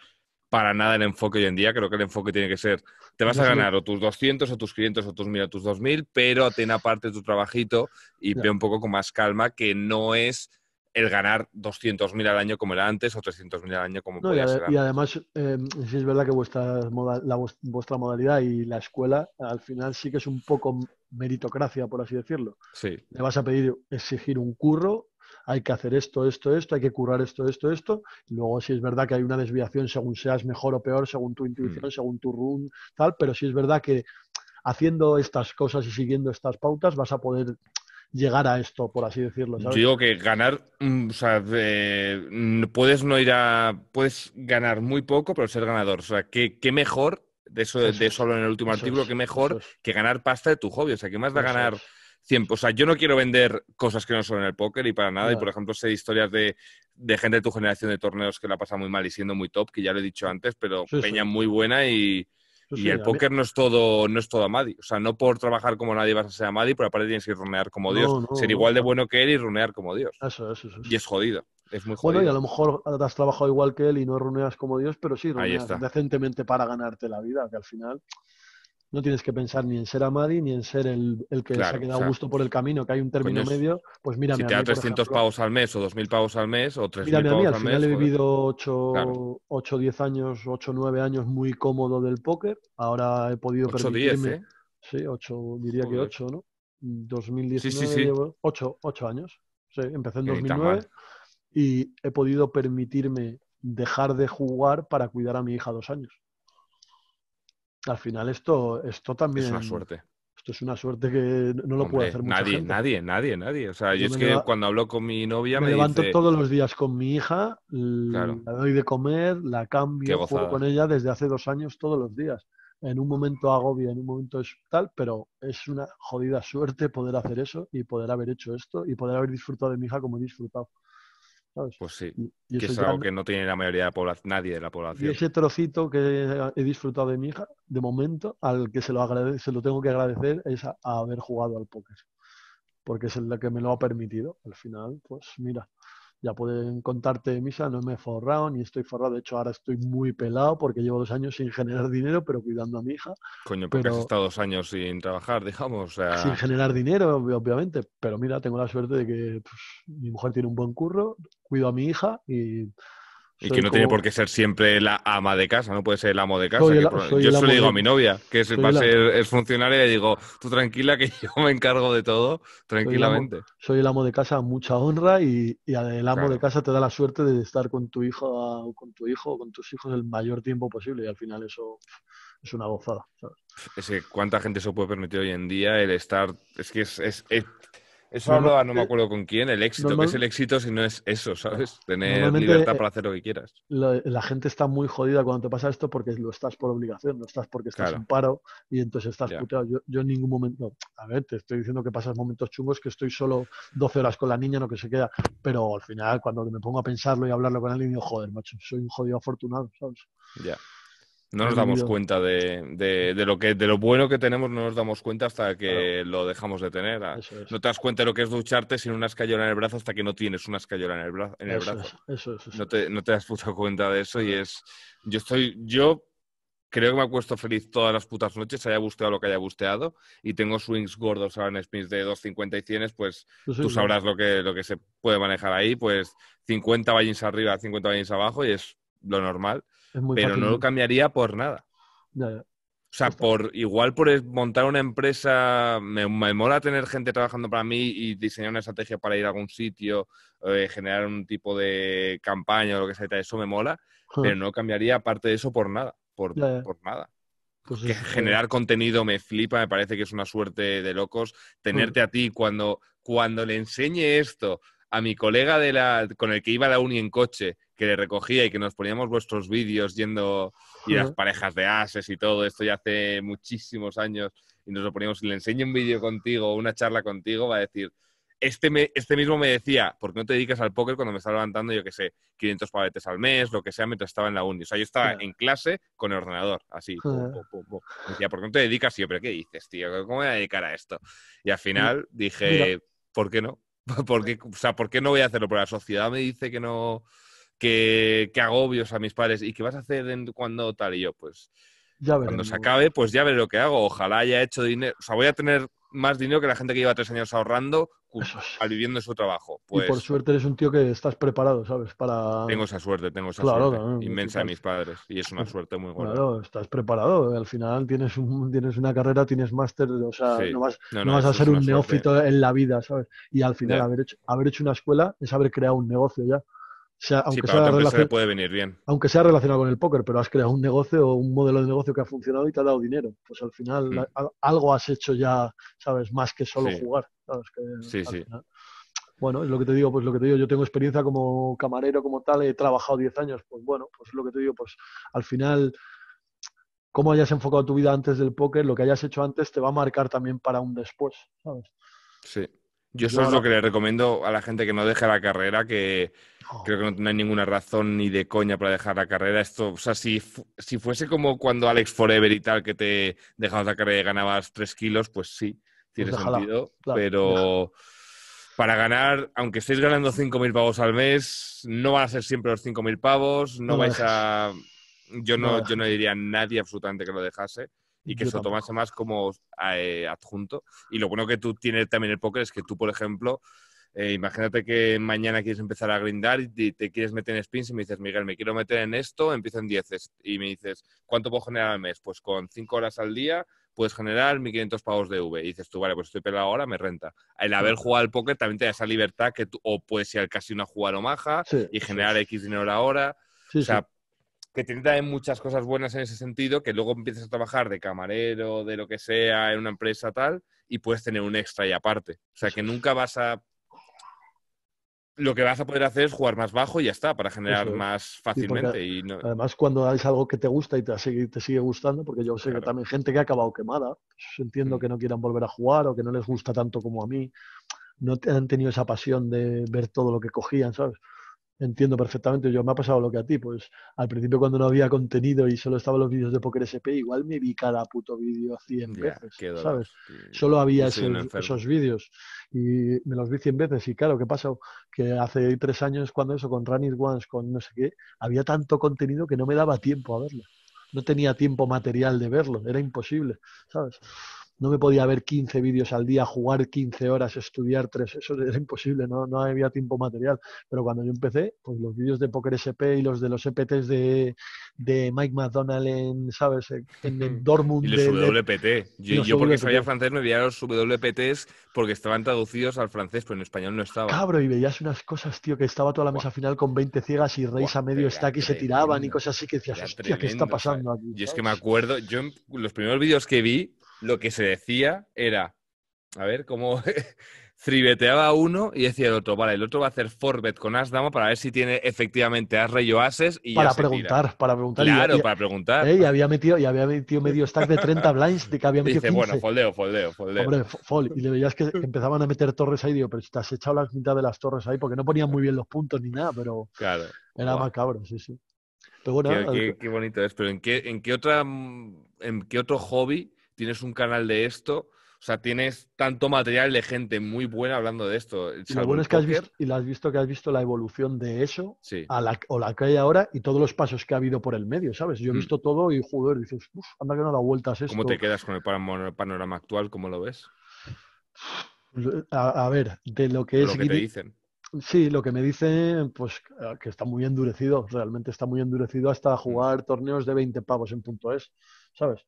S1: para nada el enfoque hoy en día. Creo que el enfoque tiene que ser, te vas a ganar o tus 200 o tus 500 o tus 1000 o tus 2000, pero ten aparte tu trabajito y ve un poco con más calma que no es el ganar 200.000 al año como era antes o 300.000 al año como podía ser
S2: Y además, eh, sí es verdad que vuestra, la, vuestra modalidad y la escuela al final sí que es un poco meritocracia, por así decirlo.
S1: Sí.
S2: Le vas a pedir exigir un curro hay que hacer esto, esto, esto, hay que curar esto, esto, esto. Y luego si es verdad que hay una desviación según seas mejor o peor, según tu intuición, mm. según tu run, tal, pero sí es verdad que haciendo estas cosas y siguiendo estas pautas vas a poder llegar a esto, por así decirlo.
S1: Yo digo que ganar, mm, o sea, puedes no ir a, puedes ganar muy poco, pero ser ganador. O sea, qué, qué mejor de eso, de, solo en el último artículo, que mejor que ganar pasta de tu hobby. O sea, que más da ganar 100. O sea, yo no quiero vender cosas que no son en el póker y para nada. Y por ejemplo, sé historias de, gente de tu generación de torneos que la pasa muy mal y siendo muy top, que ya lo he dicho antes, pero peña muy buena y. y el póker no es todo, no es todo Amadi. O sea, no por trabajar como nadie vas a ser Amadi, pero aparte tienes que runear como Dios. ser igual de bueno que él y runear como Dios.
S2: Eso, eso, eso.
S1: Y es jodido. Es muy jodido.
S2: Bueno, y a lo mejor has trabajado igual que él y no runeas como Dios, pero sí runeas decentemente para ganarte la vida, que al final no tienes que pensar ni en ser Amadi ni en ser el, que se ha quedado gusto por el camino, que hay un término medio, pues mira
S1: Si te da 300 pavos al mes o 2.000 pavos al mes o 3.000
S2: pavos
S1: a mí,
S2: al, final he vivido 8, o 10 años, 8 9 años muy cómodo del póker. Ahora he podido 8, permitirme... 10, ¿eh? Sí, 8, diría que 8, ¿no? 2019 sí, sí, sí. llevo 8, 8 años. Sí, empecé en 2009 y he podido permitirme dejar de jugar para cuidar a mi hija dos años. Al final esto, esto también...
S1: Es una suerte.
S2: Esto es una suerte que no lo puede hacer mucha
S1: nadie,
S2: gente.
S1: Nadie, nadie, nadie. O sea, yo, es que cuando hablo con mi novia me,
S2: me levanto todos los días con mi hija, la doy de comer, la cambio, juego con ella desde hace dos años todos los días. En un momento agobia, en un momento es tal, pero es una jodida suerte poder hacer eso y poder haber hecho esto y poder haber disfrutado de mi hija como he disfrutado.
S1: Pues sí, que es algo que no tiene la mayoría de la población, nadie de la población.
S2: Y ese trocito que he disfrutado de mi hija, de momento, al que se lo, agradece, se lo tengo que agradecer es a, haber jugado al póker. Porque es el que me lo ha permitido. Al final, pues mira, ya pueden contarte, Misa, no me he forrado ni estoy forrado. De hecho, ahora estoy muy pelado porque llevo dos años sin generar dinero, pero cuidando a mi hija.
S1: Coño, porque has estado dos años sin trabajar, digamos.
S2: Sin generar dinero, obviamente. Pero mira, tengo la suerte de que pues, mi mujer tiene un buen curro, cuido a mi hija y
S1: y que no tiene por qué ser siempre la ama de casa, no puede ser el amo de casa. yo se lo digo a mi novia, que es, va a ser es funcionaria, y digo, tú tranquila que yo me encargo de todo tranquilamente.
S2: Soy el amo, de casa, mucha honra, y, el amo de casa te da la suerte de estar con tu hijo con tu hijo o con tus hijos el mayor tiempo posible, y al final eso es una gozada.
S1: ¿Cuánta gente se puede permitir hoy en día el estar? Es que es, es eso hablaba, no me acuerdo con quién, el éxito. ¿Qué es el éxito si no es eso, sabes? Tener libertad para hacer lo que quieras.
S2: La, gente está muy jodida cuando te pasa esto porque lo estás por obligación, no estás porque estás en paro y entonces estás puteado. Yo, en ningún momento, a ver, te estoy diciendo que pasas momentos chungos que estoy solo 12 horas con la niña, no que se queda, pero al final cuando me pongo a pensarlo y hablarlo con él, digo, joder, macho, soy un jodido afortunado, ¿sabes?
S1: Ya. No nos damos cuenta de, lo que, de lo bueno que tenemos, no nos damos cuenta hasta que lo dejamos de tener. Ah, no te das cuenta de lo que es ducharte sin una escayola en el brazo hasta que no tienes una escayola en el, brazo. En el brazo. no, te, no te das puta cuenta de eso y es... Yo estoy... Yo creo que me acuesto feliz todas las putas noches, haya busteado lo que haya busteado, y tengo swings gordos ahora en spins de 250 y 100, pues tú sabrás lo que, lo que se puede manejar ahí, pues 50 ballins arriba, 50 ballins abajo, y es lo normal pero no lo cambiaría por nada. O sea, por igual por montar una empresa, me, mola tener gente trabajando para mí y diseñar una estrategia para ir a algún sitio, eh, generar un tipo de campaña o lo que sea, eso me mola, pero no cambiaría parte de eso por nada, por, nada. Pues generar contenido me flipa, me parece que es una suerte de locos. Tenerte a ti cuando, cuando le enseñe esto a mi colega de la, con el que iba a la uni en coche, que le recogía y que nos poníamos vuestros vídeos yendo y las parejas de ases y todo esto ya hace muchísimos años y nos lo poníamos y le enseño un vídeo contigo o una charla contigo, va a decir, este, me, este mismo me decía, ¿por qué no te dedicas al póker cuando me estaba levantando, yo qué sé, 500 pavetes al mes, lo que sea, mientras estaba en la uni? O sea, yo estaba en clase con el ordenador, así. me decía, ¿por qué no te dedicas? Y yo, ¿pero qué dices, tío? ¿Cómo me voy a dedicar a esto? Y al final dije, ¿por qué no? ¿Por qué, o sea, ¿por qué no voy a hacerlo? Porque la sociedad me dice que no, que, agobios a mis padres y qué vas a hacer cuando tal. Y yo, pues, cuando se acabe, pues ya veré lo que hago. Ojalá haya hecho dinero. O sea, voy a tener más dinero que la gente que lleva tres años ahorrando al viviendo su trabajo.
S2: y por pues suerte eres un tío que estás preparado, ¿sabes? Para...
S1: Tengo esa suerte, tengo esa suerte inmensa de mis padres y es una suerte muy buena.
S2: Claro, estás preparado. Al final tienes, un, tienes una carrera, tienes máster, o sea, no vas, no, vas a ser un neófito en la vida, ¿sabes? Y al final haber, hecho, haber hecho una escuela es haber creado un negocio ya
S1: aunque sea puede venir bien.
S2: Aunque sea relacionado con el póker, pero has creado un negocio o un modelo de negocio que ha funcionado y te ha dado dinero. Pues al final mm. algo has hecho ya, ¿sabes? Más que solo jugar.
S1: sí, sí.
S2: bueno, es lo que te digo, pues lo que te digo, yo tengo experiencia como camarero, como tal, he trabajado 10 años, pues bueno, pues lo que te digo, pues al final cómo hayas enfocado tu vida antes del póker, lo que hayas hecho antes te va a marcar también para un después, ¿sabes?
S1: Sí. Yo eso es lo que le recomiendo a la gente que no deje la carrera, que creo que no, hay ninguna razón ni de coña para dejar la carrera. Esto, o sea, si, si fuese como cuando Alex Forever y tal, que te dejabas la carrera y ganabas 3 kilos, pues sí, tiene pues sentido. pero para ganar, aunque estéis ganando 5.000 pavos al mes, no van a ser siempre los 5.000 pavos, no, vais a... Yo no, yo no diría a nadie absolutamente que lo dejase y que se lo tomase más como eh, adjunto. Y lo bueno que tú tienes también el póker es que tú, por ejemplo, eh, imagínate que mañana quieres empezar a grindar y te, quieres meter en spins y me dices, Miguel, me quiero meter en esto, empiezo en 10 y me dices, ¿cuánto puedo generar al mes? Pues con 5 horas al día puedes generar 1.500 pavos de V. Y dices tú, vale, pues estoy pelado ahora, me renta. El haber jugado al póker también te da esa libertad que tú, o puedes ir al casino a jugar o maja y generar X dinero a la hora. o sea, que tiene también muchas cosas buenas en ese sentido, que luego empiezas a trabajar de camarero, de lo que sea, en una empresa tal, y puedes tener un extra y aparte. O sea, que nunca vas a lo que vas a poder hacer es jugar más bajo y ya está, para generar más fácilmente. y
S2: Además, cuando haces algo que te gusta y te, te sigue gustando, porque yo sé que también gente que ha acabado quemada, pues entiendo mm. que no quieran volver a jugar o que no les gusta tanto como a mí, no han tenido esa pasión de ver todo lo que cogían, ¿sabes? Entiendo perfectamente. Yo me ha pasado lo que a ti, pues al principio cuando no había contenido y solo estaban los vídeos de Poker SP, igual me vi cada puto vídeo 100 veces, ¿sabes? Solo había esos, vídeos y me los vi 100 veces y claro, ¿qué pasa? Que hace tres años cuando eso, con Running Ones, con no sé qué, había tanto contenido que no me daba tiempo a verlo. No tenía tiempo material de verlo, era imposible, ¿sabes? No me podía ver 15 vídeos al día, jugar 15 horas, estudiar tres, eso era imposible, no, no había tiempo material. Pero cuando yo empecé, pues los vídeos de Poker SP y los de los EPTs de, Mike McDonald en, ¿sabes? En, Dortmund.
S1: Y los WPT. Yo, porque sabía francés me veía los WPTs porque estaban traducidos al francés, pero en español no estaba.
S2: Cabro, y veías unas cosas, tío, que estaba toda la mesa final con 20 ciegas y reis a medio stack y se tiraban y cosas así que decías, hostia, ¿qué está pasando aquí?
S1: Y es que me acuerdo, yo los primeros vídeos que vi lo que se decía era, a ver, cómo tribeteaba uno y decía el otro, vale, el otro va a hacer forbet con as dama para ver si tiene efectivamente as rey o ases y
S2: para
S1: ya
S2: preguntar, para preguntar.
S1: Claro, para preguntar.
S2: y había metido y había metido medio stack de 30 blinds de que había metido Dice,
S1: bueno, foldeo, foldeo, foldeo.
S2: Hombre, fold. Y le veías que empezaban a meter torres ahí, digo, pero si te has echado la mitad de las torres ahí porque no ponían muy bien los puntos ni nada, pero
S1: claro.
S2: era macabro, sí, sí.
S1: Pero bueno, qué, qué, bonito es, pero ¿en qué, en qué otra en qué otro hobby tienes un canal de esto. O sea, tienes tanto material de gente muy buena hablando de esto.
S2: Y lo bueno es que has visto, y has visto que has visto la evolución de eso a la, o la que hay ahora y todos los pasos que ha habido por el medio, ¿sabes? Yo he mm. visto todo y, joder, dices, Uf, anda que no da vueltas esto.
S1: ¿Cómo te quedas con el panorama actual? ¿Cómo lo ves?
S2: A, ver, de lo que es...
S1: Lo que te dicen.
S2: Sí, lo que me dicen, pues que está muy endurecido, realmente está muy endurecido hasta mm. jugar torneos de 20 pavos en punto es, ¿sabes?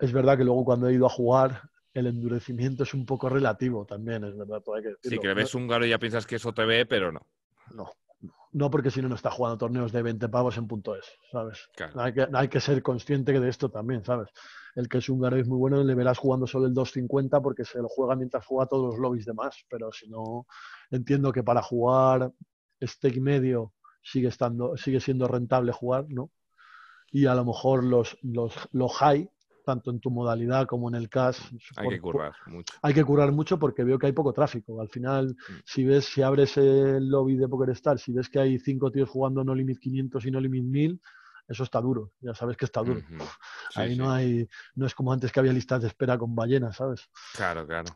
S2: Es verdad que luego cuando he ido a jugar, el endurecimiento es un poco relativo también, es verdad. Hay que
S1: sí, que le ves húngaro y ya piensas que eso te ve, pero no.
S2: No, no porque si no, no está jugando torneos de 20 pavos en punto es, ¿sabes? Hay, que, hay que ser consciente de esto también, ¿sabes? El que es húngaro es muy bueno, le verás jugando solo el 2.50 porque se lo juega mientras juega todos los lobbies de más, pero si no, entiendo que para jugar stake medio sigue, estando, sigue siendo rentable jugar, ¿no? Y a lo mejor los, los, los high tanto en tu modalidad como en el cash.
S1: Hay que currar mucho.
S2: Hay que currar mucho porque veo que hay poco tráfico. Al final, mm. si ves, si abres el lobby de PokerStar, si ves que hay cinco tíos jugando no limit 500 y no limit 1000, eso está duro. Ya sabes que está duro. Ahí no hay, no es como antes que había listas de espera con ballenas, ¿sabes?
S1: Claro, claro.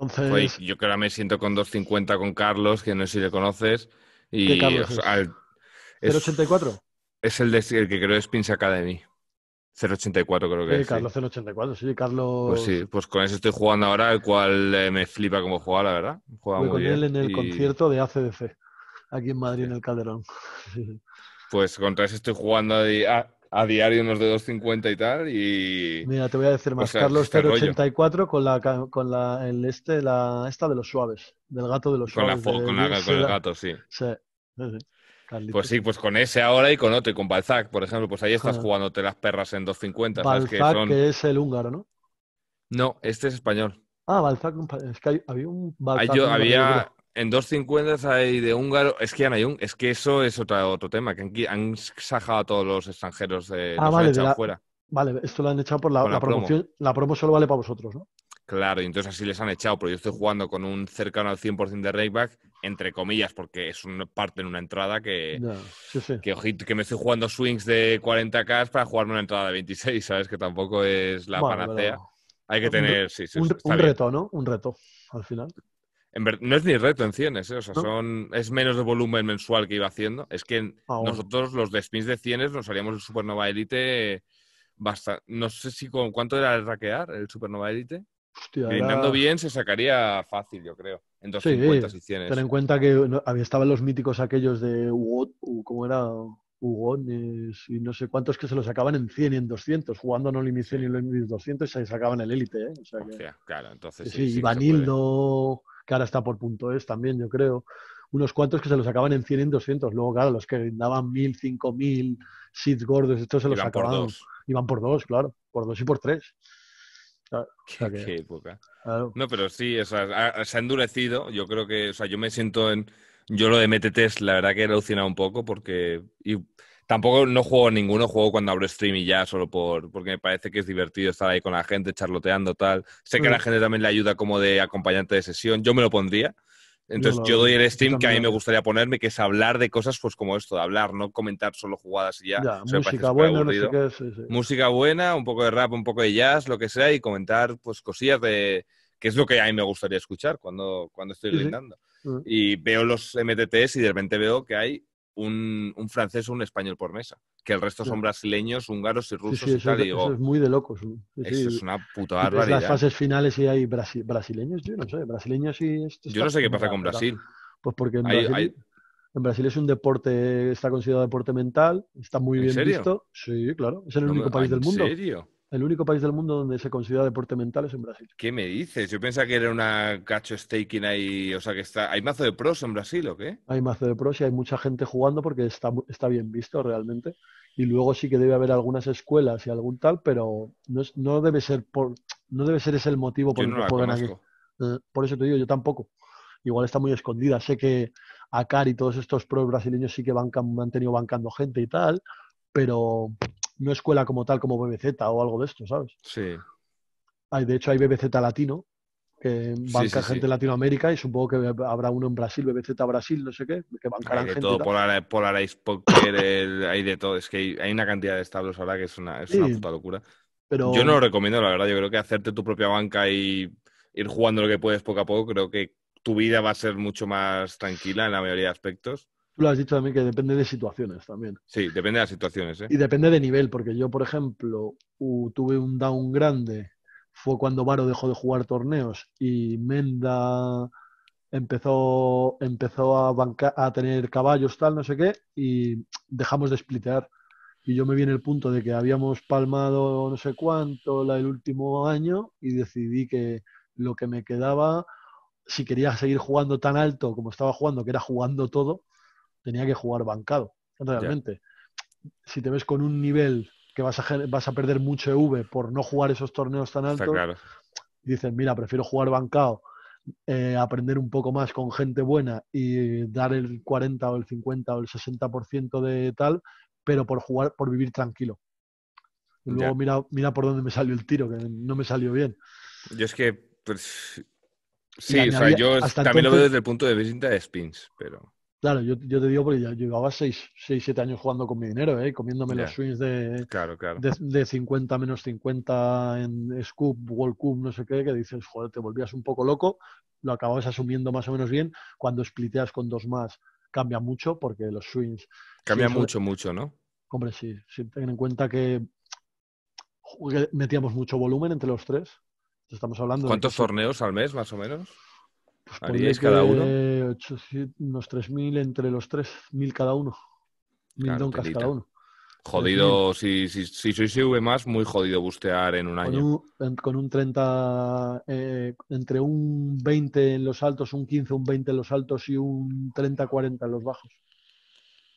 S1: Entonces, yo que ahora me siento con 250 con Carlos, que no sé si le conoces. Y
S2: ¿Qué Carlos es? Al, es, 084?
S1: Es el, de, el que creo es Pins Academy. 084 creo que
S2: sí, Carlos 084, sí, Carlos...
S1: Pues sí, pues con ese estoy jugando ahora, el cual eh, me flipa cómo juega, la verdad. Juega
S2: con él en el concierto de ACDC, aquí en Madrid, en el Calderón.
S1: Pues contra ese estoy jugando a, diario unos de 250 y tal, y...
S2: Mira, te voy a decir más, Carlos 084 con la, con la, el este, la, esta de los suaves, del gato de los suaves.
S1: con, la, con el gato, sí. Sí, sí. Pues sí, pues con ese ahora y con otro, y con Balzac, por ejemplo, pues ahí estás jugándote las perras en 250.
S2: Balzac, que, es el húngaro, ¿no?
S1: No, este es español.
S2: Ah, Balzac, es que había un
S1: Balzac. había, en 250 hay de húngaro, es que ya no hay un, es que eso es otro, otro tema, que han, han sajado a todos los extranjeros de
S2: ah, vale, de, Vale, esto lo han echado por la, promoción. La promo solo vale para vosotros, ¿no?
S1: Claro, y entonces así les han echado, pero yo estoy jugando con un cercano al 100% de rakeback, entre comillas, porque es una parte en una entrada que, que, que me estoy jugando swings de 40k para jugarme una entrada de 26, ¿sabes? Que tampoco es la panacea. Hay que tener, sí, sí,
S2: un, un reto, ¿no? Un reto, al final.
S1: no es ni reto en cienes, ¿eh? o sea, son, es menos de volumen mensual que iba haciendo. Es que ah, nosotros los de spins de cienes nos haríamos el Supernova Elite basta, no sé si con cuánto era el raquear el Supernova Elite. Hostia, bien se sacaría fácil, yo creo. En 250
S2: sí,
S1: y 100.
S2: Ten en cuenta que había estaban los míticos aquellos de Hugo, ¿cómo era? Hugones y no sé cuántos que se los sacaban en 100 y en 200, jugando no Limit 100 y Limit 200 y se sacaban el Elite, ¿eh? O sea que,
S1: claro, entonces
S2: sí. sí, Vanildo, que ahora está por punto es también, yo creo. Unos cuantos que se los sacaban en 100 y en 200. Luego, claro, los que daban 1000, 5000, seeds gordos, estos se los sacaban. Iban por dos, claro. Por dos y por tres.
S1: Qué, época. No, pero sí, se ha endurecido. Yo creo que, o sea, yo me siento en. Yo lo de MTTs, la verdad que he alucinado un poco porque. Y tampoco no juego ninguno, juego cuando abro stream y ya, solo por porque me parece que es divertido estar ahí con la gente, charloteando, tal. Sé que a la gente también le ayuda como de acompañante de sesión. Yo me lo pondría. Entonces yo, doy el stream que a mí me gustaría ponerme, que es hablar de cosas pues como esto, de hablar, no comentar solo jugadas y ya.
S2: música buena, no sé qué,
S1: Música buena, un poco de rap, un poco de jazz, lo que sea, y comentar pues cosillas de que es lo que a mí me gustaría escuchar cuando, cuando estoy brindando. Mm. Y veo los MTTs y de repente veo que hay un, un, francés o un español por mesa. Que el resto son brasileños, húngaros y rusos y tal.
S2: eso es muy de locos.
S1: eso es una puta barbaridad.
S2: las fases finales y hay brasileños, yo no sé, brasileños y...
S1: yo no sé qué pasa con Brasil.
S2: Pues porque en Brasil, en Brasil es un deporte, está considerado deporte mental, está muy bien visto. Sí, claro, es el único país del mundo.
S1: ¿En serio?
S2: El único país del mundo donde se considera deporte mental es en Brasil.
S1: ¿Qué me dices? Yo pensaba que era una cacho staking ahí, o sea que está... ¿Hay mazo de pros en Brasil o qué?
S2: Hay mazo de pros y hay mucha gente jugando porque está, está bien visto realmente. Y luego sí que debe haber algunas escuelas y algún tal, pero no, no debe ser por, no debe ser ese el motivo por el que juegan aquí. Eh, por eso te digo, yo tampoco. Igual está muy escondida. Sé que Akari y todos estos pros brasileños sí que bancan, han tenido bancando gente y tal, pero no escuela como tal, como BBZ o algo de esto, ¿sabes?
S1: Sí.
S2: Hay, de hecho, hay BBZ latino, que banca gente de Latinoamérica y supongo que habrá uno en Brasil, BBZ Brasil, no sé qué, que bancarán
S1: hay
S2: de
S1: todo, Polar, Polarize Poker, hay de todo. Es que hay, una cantidad de establos ahora que es una, es una puta locura. Pero... Yo no lo recomiendo, la verdad. Yo creo que hacerte tu propia banca y ir jugando lo que puedes poco a poco, creo que tu vida va a ser mucho más tranquila en la mayoría de aspectos.
S2: Tú lo has dicho también que depende de situaciones también.
S1: Sí, depende de las situaciones. ¿eh?
S2: Y depende de nivel, porque yo, por ejemplo, tuve un down grande, fue cuando Varo dejó de jugar torneos y Menda empezó, empezó a, a tener caballos, tal, no sé qué, y dejamos de splitear. Y yo me vi en el punto de que habíamos palmado no sé cuánto el último año y decidí que lo que me quedaba, si quería seguir jugando tan alto como estaba jugando, que era jugando todo, tenía que jugar bancado, realmente. Si te ves con un nivel que vas a, vas a perder mucho EV por no jugar esos torneos tan altos, dices, mira, prefiero jugar bancado, eh, aprender un poco más con gente buena y dar el 40 o el 50 o el 60% de tal, pero por jugar, por vivir tranquilo. Y luego mira, mira por dónde me salió el tiro, que no me salió bien.
S1: Yo es que, pues, sí, o sea, yo también lo veo desde el punto de vista de spins, pero...
S2: Claro, yo, te digo porque ya llevaba 6, 7 años jugando con mi dinero, ¿eh? comiéndome los swings de, De, 50 menos 50 en Scoop, World Cup, no sé qué, que dices, joder, te volvías un poco loco, lo acababas asumiendo más o menos bien. Cuando spliteas con dos más, cambia mucho porque los swings.
S1: Cambia mucho, mucho, ¿no?
S2: Hombre, sí. ten en cuenta que metíamos mucho volumen entre los tres. Estamos hablando.
S1: ¿Cuántos torneos al mes, más o menos? Pues cada uno?
S2: unos 3.000 entre los 3.000 cada uno. 1.000 doncas cada uno.
S1: Jodido, si, si, si sois CV más, muy jodido bustear en un año.
S2: con un 30, eh, entre un 20 en los altos, un 15, un 20 en los altos y un 30-40 en los bajos.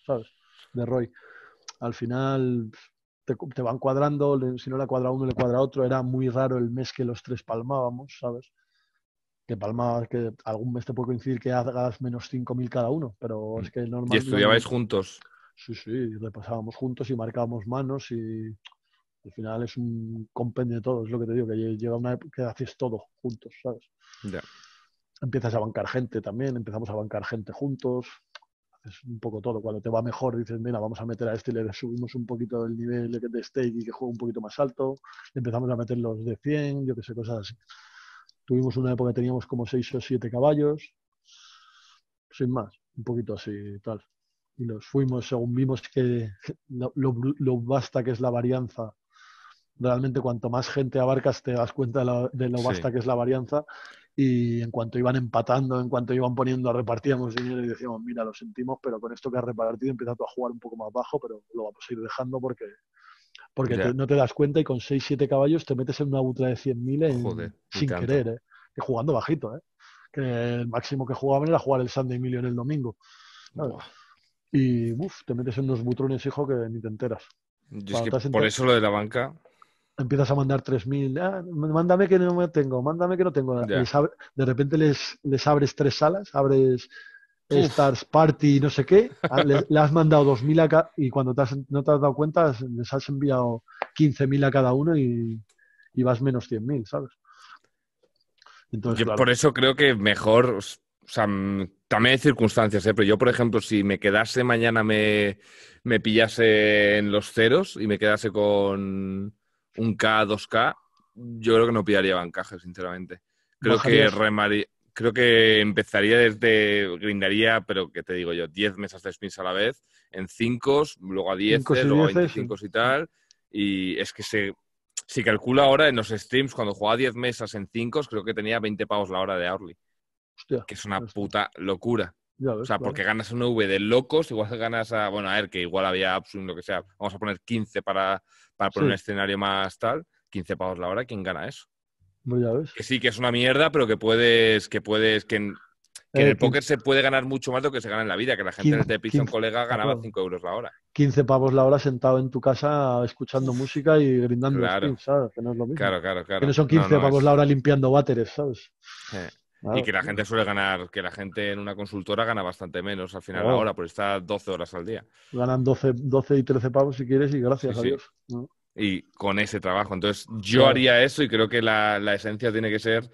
S2: ¿Sabes? De Roy. Al final te, te, van cuadrando, si no le cuadra uno, le cuadra otro. Era muy raro el mes que los tres palmábamos, ¿sabes? Que Palma, que algún mes te puede coincidir que hagas menos 5.000 cada uno, pero es que normalmente...
S1: ¿Y estudiabais juntos?
S2: Sí, sí, repasábamos juntos y marcábamos manos y, Al final es un compendio de todo, es lo que te digo, que llega una época que haces todo juntos, ¿sabes? Empiezas a bancar gente también, empezamos a bancar gente juntos, haces un poco todo. Cuando te va mejor dices, mira, vamos a meter a este y le subimos un poquito el nivel de stake y que juegue un poquito más alto, empezamos a meter los de 100, yo qué sé, cosas así. Tuvimos una época que teníamos como 6 o 7 caballos, sin más, un poquito así tal. Y nos fuimos según vimos que lo, lo, basta que es la varianza. Realmente cuanto más gente abarcas te das cuenta de, lo basta que es la varianza. Y en cuanto iban empatando, en cuanto iban poniendo, repartíamos dinero y decíamos, mira, lo sentimos, pero con esto que has repartido empieza a jugar un poco más bajo, pero lo vamos a ir dejando porque porque no te das cuenta y con 6-7 caballos te metes en una ultra de 100.000 sin querer, ¿eh? que jugando bajito. ¿eh? Que el máximo que jugaban era jugar el Sunday Million el domingo. Y uf, te metes en unos butrones, hijo, que ni te enteras.
S1: por eso lo de la banca.
S2: Empiezas a mandar 3.000. Ah, mándame que no me tengo, mándame que no tengo. de repente les, les abres tres salas, abres Stars Party no sé qué. Ah, le, has mandado 2.000 acá y cuando no te has dado cuenta les has enviado 15.000 a cada uno y, y vas menos 100.000, ¿sabes?
S1: Entonces, Por eso creo que mejor o sea, también hay circunstancias, ¿eh? pero yo, por ejemplo, si me quedase mañana, me, me pillase en los ceros y me quedase con un K, 2K, yo creo que no pillaría bancaje, sinceramente. Creo que creo que empezaría desde, grindaría, pero que te digo yo, 10 mesas de spins a la vez, en 5, luego a 10, luego a 25 y tal. Y es que se, si calculo ahora en los streams, cuando jugaba 10 mesas en 5, creo que tenía 20 pavos la hora de Aurly que es una puta locura. o sea, porque ganas un V de locos, igual ganas a, bueno, a ver, que igual había Upswing, lo que sea, vamos a poner 15 para, para poner un escenario más tal, 15 pavos la hora, ¿quién gana eso? Que sí, que es una mierda, pero que puedes, que puedes, que en, el póker se puede ganar mucho más de lo que se gana en la vida, que la gente en el de un colega ganaba 5 euros la hora.
S2: 15 pavos la hora sentado en tu casa escuchando música y brindando
S1: claro.
S2: ¿sabes? Que no es lo mismo.
S1: Claro, claro, claro.
S2: Que no son 15 pavos la hora limpiando váteres, ¿sabes?
S1: Eh y que la gente suele ganar, que la gente en una consultora gana bastante menos al final ahora, porque está 12 horas al día.
S2: Ganan 12, 12 y 13 pavos si quieres y gracias a Dios.
S1: Y con ese trabajo. Entonces, yo haría eso y creo que la, esencia tiene que ser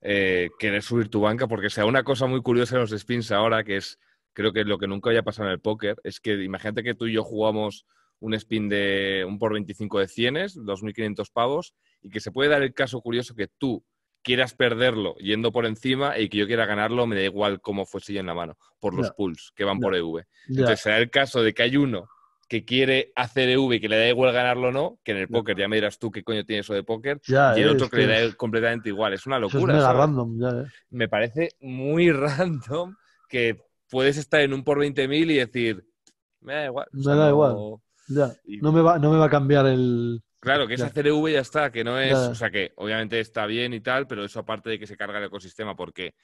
S1: eh, querer subir tu banca, porque sea una cosa muy curiosa en los spins ahora, que es, creo que lo que nunca haya pasado en el póker, es que imagínate que tú y yo jugamos un spin de un por 25 de cienes, 2.500 pavos, y que se puede dar el caso curioso que tú quieras perderlo yendo por encima y que yo quiera ganarlo, me da igual cómo fuese yo en la mano, por los pools que van por EV. Entonces será el caso de que hay uno que quiere hacer EV y que le da igual ganarlo o no, que en el póker ya me dirás tú qué coño tiene eso de póker, y el otro que le da completamente igual. Es una locura.
S2: es random, ya, eh.
S1: Me parece muy random que puedes estar en un por 20.000 y decir, me da igual.
S2: Me da igual. No, me va, no me va a cambiar el,
S1: Claro, que es hacer EV ya está, que no es, o sea que obviamente está bien y tal, pero eso aparte de que se carga el ecosistema, porque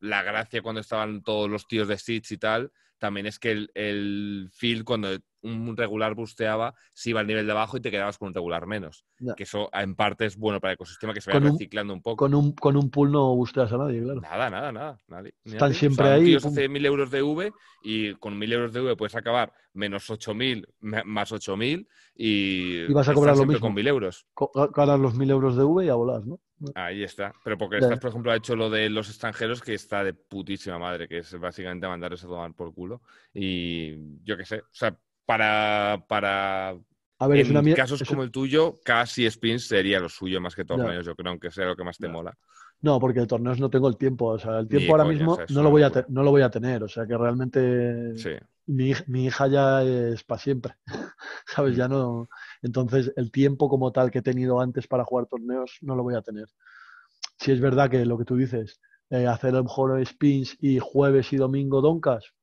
S1: la gracia cuando estaban todos los tíos de Stitch y tal, también es que el, el feel cuando un regular busteaba, se iba al nivel de abajo y te quedabas con un regular menos. Que eso en parte es bueno para el ecosistema que se vaya reciclando un poco.
S2: Con un, con un pool no busteas a nadie, claro.
S1: Nada, nada, nada.
S2: Están siempre ahí.
S1: Un hace mil euros de V y con mil euros de V puedes acabar menos 8.000 más 8.000 y,
S2: y vas a cobrar lo mismo.
S1: con mil euros.
S2: Ganar los mil euros de V y a volar, ¿no?
S1: Ahí está. Pero porque estás, por ejemplo, ha hecho lo de los extranjeros que está de putísima madre, que es básicamente mandar eso a tomar por culo. Y yo qué sé. O sea, para, para a ver, en casos como el tuyo, casi spins sería lo suyo más que torneos, yo creo, aunque sea lo que más te mola.
S2: No, porque de torneos no tengo el tiempo. O sea, el tiempo ahora mismo no, lo voy a no lo voy a tener. O sea, que realmente mi, mi, hija ya es para siempre. ¿Sabes? Mm. Ya no. Entonces, el tiempo como tal que he tenido antes para jugar torneos no lo voy a tener. Si es verdad que lo que tú dices, eh, hacer a lo mejor spins y jueves y domingo doncas,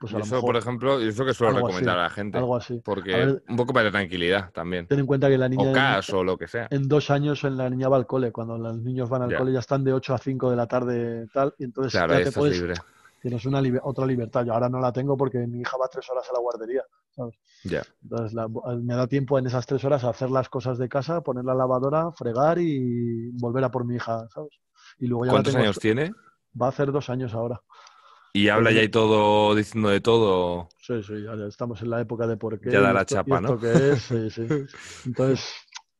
S2: pues
S1: eso, por ejemplo, es lo que suelo recomendar a la gente.
S2: Algo así.
S1: Porque un poco para tranquilidad también.
S2: Ten en cuenta que la niña.
S1: O o lo que sea.
S2: En dos años en la niña va al cole. Cuando los niños van al cole ya están de 8 a 5 de la tarde tal. Y entonces
S1: ya te puedes, libre.
S2: Tienes una otra libertad. Yo ahora no la tengo porque mi hija va tres horas a la guardería. ¿Sabes?
S1: Ya.
S2: Entonces me da tiempo en esas tres horas a hacer las cosas de casa, poner la lavadora, fregar y volver a por mi hija, ¿sabes? Y luego ya
S1: ¿Cuántos años tiene?
S2: Va a hacer dos años ahora.
S1: Y habla ya y todo, diciendo de todo.
S2: Sí, sí, ya estamos en la época de por qué.
S1: Ya da la chapa, ¿no?
S2: es, sí, sí. Entonces,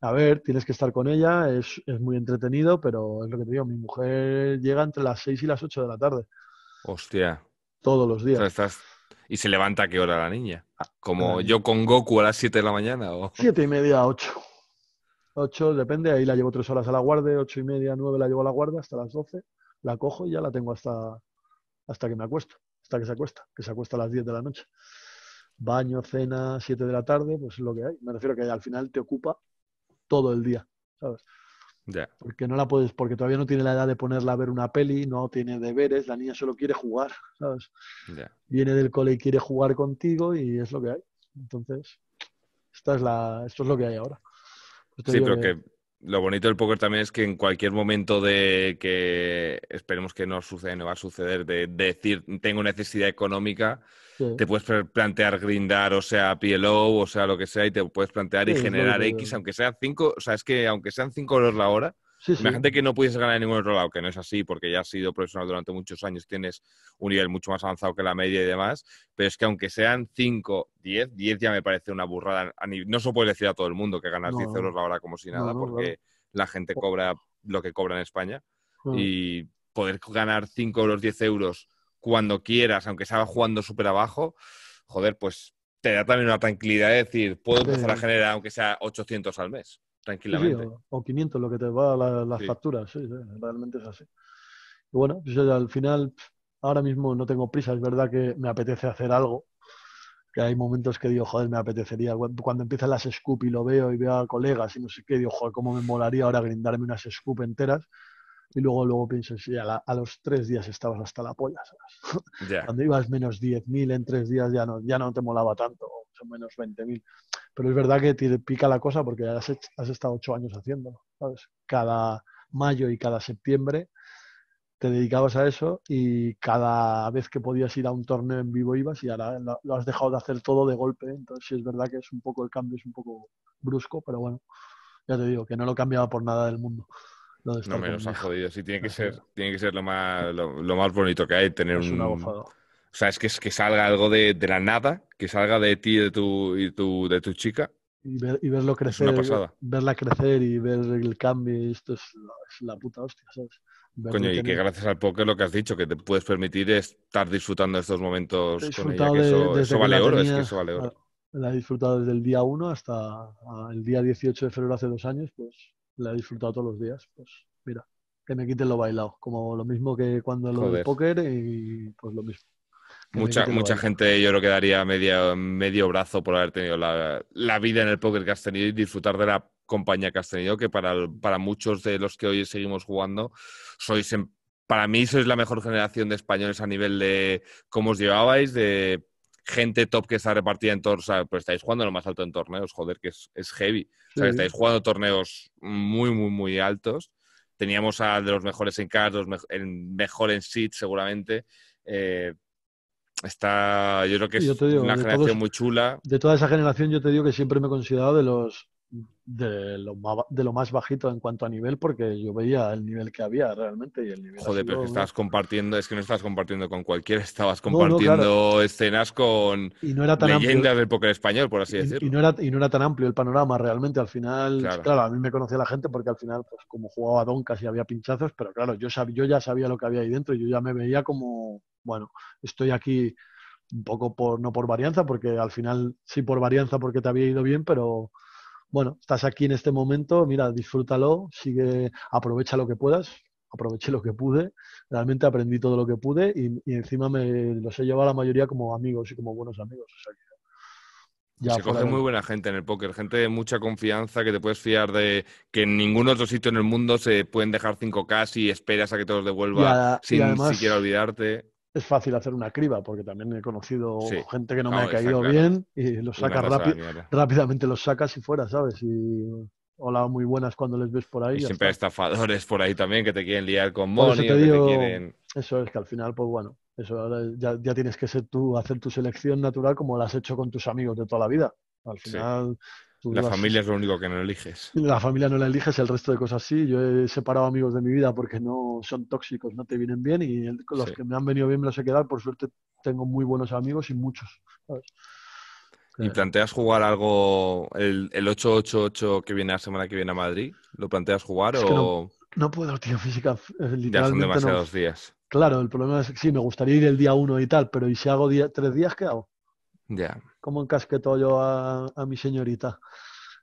S2: a ver, tienes que estar con ella, es, es, muy entretenido, pero es lo que te digo, mi mujer llega entre las 6 y las 8 de la tarde.
S1: Hostia.
S2: Todos los días.
S1: ¿Y se levanta a qué hora la niña? Ah, ¿Como yo con Goku a las 7 de la mañana? ¿o?
S2: 7 y media, 8. 8, depende, ahí la llevo 3 horas a la guardia, 8 y media, 9 la llevo a la guardia hasta las 12, la cojo y ya la tengo hasta, hasta que me acuesto, hasta que se acuesta, que se acuesta a las 10 de la noche. Baño, cena, 7 de la tarde, pues es lo que hay. Me refiero a que al final te ocupa todo el día, ¿sabes? Porque no la puedes, porque todavía no tiene la edad de ponerla a ver una peli, no tiene deberes, la niña solo quiere jugar, ¿sabes? Viene del cole y quiere jugar contigo y es lo que hay. Entonces, esta es la, esto es lo que hay ahora.
S1: Pues sí, pero que... lo bonito del póker también es que en cualquier momento de que esperemos que no suceda, no va a suceder, de decir tengo necesidad económica, te puedes plantear grindar, o sea, PLO, o sea, lo que sea, y te puedes plantear y generar X, aunque sean cinco, o sea, es que aunque sean cinco euros la hora, sí, imagínate que no puedes ganar en ningún otro lado, que no es así, porque ya has sido profesional durante muchos años, tienes un nivel mucho más avanzado que la media y demás, pero es que aunque sean 5, 10, 10 ya me parece una burrada. No se puede decir a todo el mundo que ganas 10 euros la hora como si nada, porque la gente cobra lo que cobra en España. Mm. Y poder ganar 5 euros, 10 euros cuando quieras, aunque estaba jugando súper abajo, joder, pues te da también una tranquilidad de decir, puedo empezar a generar aunque sea 800 al mes, tranquilamente.
S2: o, 500 lo que te va a las facturas, sí, realmente es así. Y bueno, pues al final, ahora mismo no tengo prisa, es verdad que me apetece hacer algo, que hay momentos que digo, joder, me apetecería. Cuando empiezan las scoop y lo veo y veo a colegas y no sé qué, digo, joder, cómo me molaría ahora grindarme unas scoop enteras y luego, luego pienso, sí, a, los tres días estabas hasta la polla, ¿sabes? Cuando ibas menos 10.000 en tres días ya no, ya no te molaba tanto, son menos 20.000. Pero es verdad que te pica la cosa porque has, has estado ocho años haciéndolo, ¿sabes? Cada mayo y cada septiembre te dedicabas a eso y cada vez que podías ir a un torneo en vivo ibas y ahora lo, has dejado de hacer todo de golpe. Entonces sí es verdad que es un poco el cambio, es un poco brusco, pero bueno, ya te digo que no lo cambiaba por nada del mundo.
S1: No me los ha jodido. Sí, tiene que ser, tiene que ser lo más, lo, más bonito que hay, tener un. O sea, es que, es que salga algo de, de, la nada, que salga de ti de tu, y tu, de tu chica.
S2: Y, ver, y verlo crecer. verla crecer y ver el cambio. Esto es, la puta hostia, ¿sabes?
S1: Coño, y que gracias al póker lo que has dicho, que te puedes permitir estar disfrutando de estos momentos con ella, que eso, eso vale oro, es que eso vale oro.
S2: La he disfrutado desde el día 1 hasta el día 18 de febrero hace dos años, pues la he disfrutado todos los días. Pues mira, que me quiten lo bailado. Como lo mismo que cuando lo del póker y pues lo mismo.
S1: mucha mucha gente yo creo que daría medio, medio brazo por haber tenido la, vida en el póker que has tenido y disfrutar de la compañía que has tenido, que para, para muchos de los que hoy seguimos jugando, sois para mí sois la mejor generación de españoles a nivel de cómo os llevabais, de gente top que está repartida en torneos, o sea, pues estáis jugando lo más alto en torneos, joder, que es, es heavy. O sea, estáis jugando torneos muy, muy, muy altos. Teníamos a de los mejores en cards, el mejor en seeds seguramente. Eh, está, yo creo que es una generación muy chula.
S2: De toda esa generación, yo te digo que siempre me he considerado de los de lo, más, de lo más bajito en cuanto a nivel, porque yo veía el nivel que había realmente. Y el nivel
S1: Joder, pero que estabas compartiendo, es que no estás compartiendo con cualquiera, estabas compartiendo escenas con
S2: y no era tan
S1: leyendas del póker español, por así decirlo.
S2: Y no, era, y no era tan amplio el panorama realmente. Al final, claro. a mí me conocía la gente porque al final, pues como jugaba Doncas y había pinchazos, pero claro, yo, yo ya sabía lo que había ahí dentro y yo ya me veía como, bueno, estoy aquí un poco por, no por varianza, porque al final sí por varianza porque te había ido bien, pero bueno, estás aquí en este momento, mira, disfrútalo, sigue, aprovecha lo que puedas, aproveché lo que pude, realmente aprendí todo lo que pude y, encima me los he llevado a la mayoría como amigos y como buenos amigos.
S1: se coge muy buena gente en el póker, gente de mucha confianza que te puedes fiar de que en ningún otro sitio en el mundo se pueden dejar 5K y esperas a que te los devuelva sin siquiera olvidarte
S2: es fácil hacer una criba, porque también he conocido gente que no, me ha caído bien y los sacas rápidamente, los sacas y fuera, ¿sabes? Y hola, muy buenas cuando les ves por ahí.
S1: Y siempre hay estafadores por ahí también que te quieren liar con money eso, te quieren...
S2: eso es que al final, pues bueno, eso ya, ya, tienes que ser tú, hacer tu selección natural como la has hecho con tus amigos de toda la vida. Al final,
S1: la familia es lo único que no eliges.
S2: La familia no la eliges, el resto de cosas sí. Yo he separado amigos de mi vida porque no son tóxicos, no te vienen bien y los que me han venido bien me los he quedado. Por suerte tengo muy buenos amigos y muchos.
S1: ¿Y planteas jugar algo, el, el 888 que viene la semana que viene a Madrid? ¿Lo planteas jugar o...?
S2: No, puedo, tío, física.
S1: Literalmente ya son demasiados días.
S2: Claro, el problema es que sí, me gustaría ir el día uno y tal, pero ¿y si hago tres días, qué hago?
S1: Ya.
S2: ¿Cómo encasqueto yo a, mi señorita?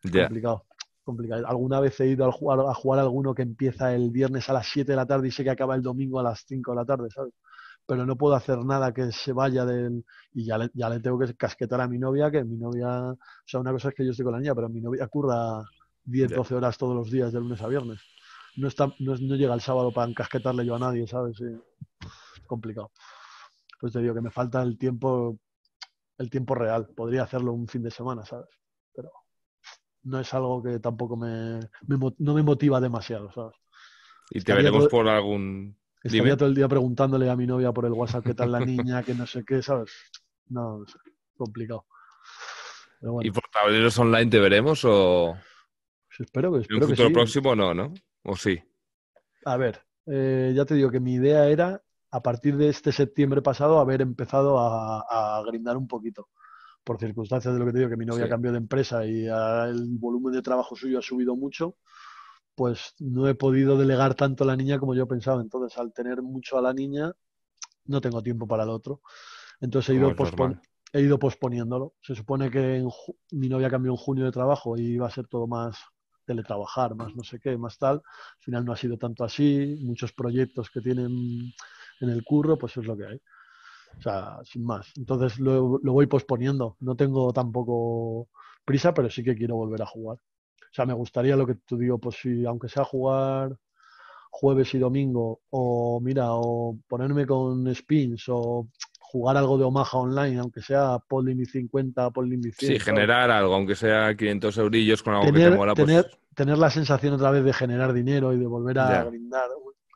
S2: Complicado. Complicado. Alguna vez he ido a jugar, a jugar alguno que empieza el viernes a las 7 de la tarde y sé que acaba el domingo a las 5 de la tarde, ¿sabes? Pero no puedo hacer nada que se vaya del... Y ya le, ya le tengo que casquetar a mi novia, que mi novia... O sea, una cosa es que yo estoy con la niña, pero mi novia curra 10, 12 horas todos los días, de lunes a viernes no, está, no, llega el sábado para encasquetarle yo a nadie, ¿sabes? Es complicado. Pues te digo que me falta el tiempo, el tiempo real. Podría hacerlo un fin de semana, ¿sabes? Pero no es algo que tampoco me, no me motiva demasiado, ¿sabes?
S1: Y te veremos por algún...
S2: Estaría todo el día preguntándole a mi novia por el WhatsApp qué tal la niña, que no sé qué, ¿sabes? No, no sé, complicado.
S1: ¿Y por tableros online te veremos o...?
S2: Pues espero que, espero
S1: en un futuro próximo no, ¿no? ¿O sí?
S2: A ver, eh, ya te digo que mi idea era, a partir de este septiembre pasado, haber empezado a, grindar un poquito. Por circunstancias de lo que te digo, que mi novia cambió de empresa y el volumen de trabajo suyo ha subido mucho, pues no he podido delegar tanto a la niña como yo pensaba. Entonces, al tener mucho a la niña, no tengo tiempo para el otro. Entonces he ido, he ido posponiéndolo. Se supone que mi novia cambió en junio de trabajo y iba a ser todo más teletrabajar, más no sé qué, más tal. Al final no ha sido tanto así. Muchos proyectos que tienen en el curro, pues es lo que hay. O sea, sin más. Entonces lo, voy posponiendo. No tengo tampoco prisa, pero sí que quiero volver a jugar. O sea, me gustaría lo que tú digo, pues si aunque sea jugar jueves y domingo, o mira, o ponerme con spins, o jugar algo de Omaha online, aunque sea Polimi 50, Polimi 100.
S1: Sí, generar algo, aunque sea 500 eurillos con algo que te mola.
S2: Tener, pues... tener la sensación otra vez de generar dinero y de volver a brindar,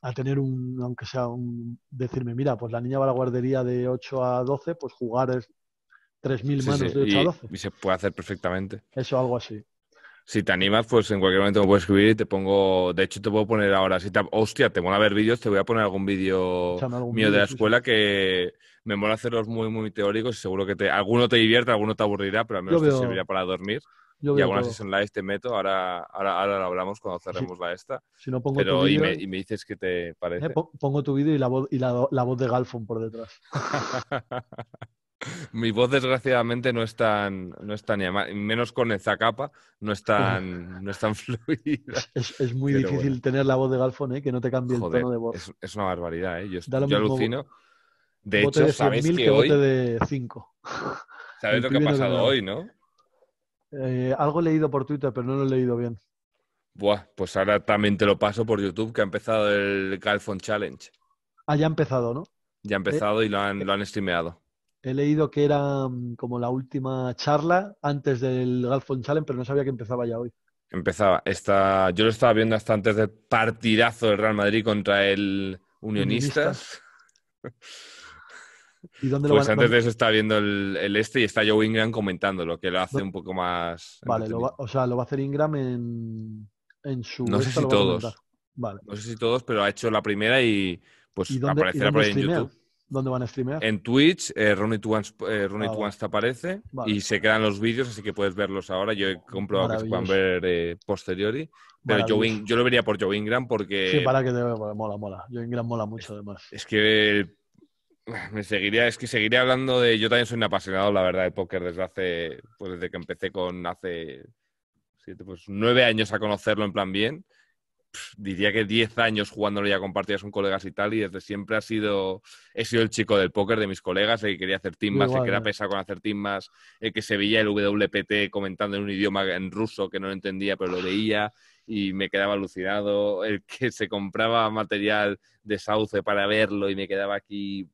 S2: a tener un, aunque sea un, decirme, mira, pues la niña va a la guardería de 8 a 12, pues jugar es 3.000 manos de 8 a 12.
S1: Y se puede hacer perfectamente.
S2: Eso, algo así.
S1: Si te animas, pues en cualquier momento me puedes escribir y te pongo. De hecho, te puedo poner ahora. Si te... Hostia, te mola ver vídeos, te voy a poner algún vídeo mío de la escuela que me mola hacerlos muy, muy teóricos y seguro que te, alguno te divierte, alguno te aburrirá, pero al menos te servirá para dormir. Y algunas sesión live te meto, ahora, ahora, ahora lo hablamos cuando cerremos la esta.
S2: Si no pongo
S1: pero,
S2: tu
S1: y, me, y, me, dices qué te parece. Eh,
S2: pongo tu vídeo y, la voz, y la, la voz de Galfon por detrás.
S1: Mi voz, desgraciadamente, no es tan, no es tan menos con esa capa, no es tan, no es tan fluida.
S2: Es, es muy difícil tener la voz de Galfon, ¿eh? que no te cambie el tono de voz.
S1: Es, es una barbaridad, ¿eh? yo, yo alucino. De hecho, sabes que, hoy.
S2: de 5.
S1: ¿Sabes lo que ha pasado hoy, no?
S2: Eh, algo he leído por Twitter, pero no lo he leído bien.
S1: Buah, pues ahora también te lo paso por YouTube, que ha empezado el Calphone Challenge.
S2: Ah, ya ha empezado, ¿no?
S1: Ya ha empezado y lo han, lo han streameado.
S2: He leído que era mm, como la última charla antes del Galfon Challenge, pero no sabía que empezaba ya hoy.
S1: Empezaba. Esta, yo lo estaba viendo hasta antes del partidazo del Real Madrid contra el Unionistas. ¿Y dónde lo pues antes de eso está viendo el, este y está Joe Ingram comentando, lo que lo hace un poco más.
S2: Vale, o sea, lo va a hacer Ingram en, en su.
S1: No sé si todos. Vale. No sé si todos, pero ha hecho la primera y pues aparecerá por ahí en YouTube.
S2: ¿Dónde van a streamear?
S1: En Twitch, eh, Ronnie Twans, eh, ah, te aparece y se quedan los vídeos, así que puedes verlos ahora. Yo he comprobado que se puedan ver eh, posteriori. Pero yo lo vería por Joe Ingram porque.
S2: Sí, para que te mola, mola. Joe Ingram mola mucho, además.
S1: Es que me seguiría, es que seguiría hablando de. Yo también soy un apasionado, la verdad, de póker desde hace. Pues desde que empecé con hace. Siete, pues nueve años a conocerlo en plan bien. diría que diez años jugándolo ya con partidas con colegas y tal, y desde siempre ha sido. He sido el chico del póker de mis colegas, el que quería hacer timbas, el que era pesado con hacer timbas, el que se veía el WPT comentando en un idioma en ruso que no lo entendía, pero lo leía y me quedaba alucinado. El que se compraba material de Sauce para verlo y me quedaba aquí,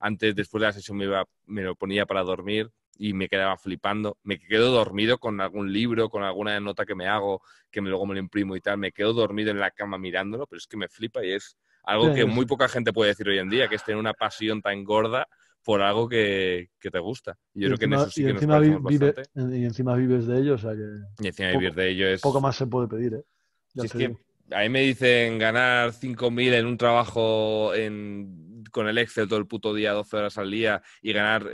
S1: antes, después de la sesión me, iba, me lo ponía para dormir y me quedaba flipando. Me quedo dormido con algún libro, con alguna nota que me hago, que luego me lo imprimo y tal. Me quedo dormido en la cama mirándolo, pero es que me flipa y es algo que muy poca gente puede decir hoy en día, que es tener una pasión tan gorda por algo que, te gusta. Y yo creo que en eso sí que
S2: encima Y encima vives de ello, o sea que...
S1: Y encima vivir de ello es...
S2: Poco más se puede pedir, ¿eh?
S1: Es que a mí me dicen ganar 5.000 en un trabajo con el Excel todo el puto día, 12 horas al día y ganar...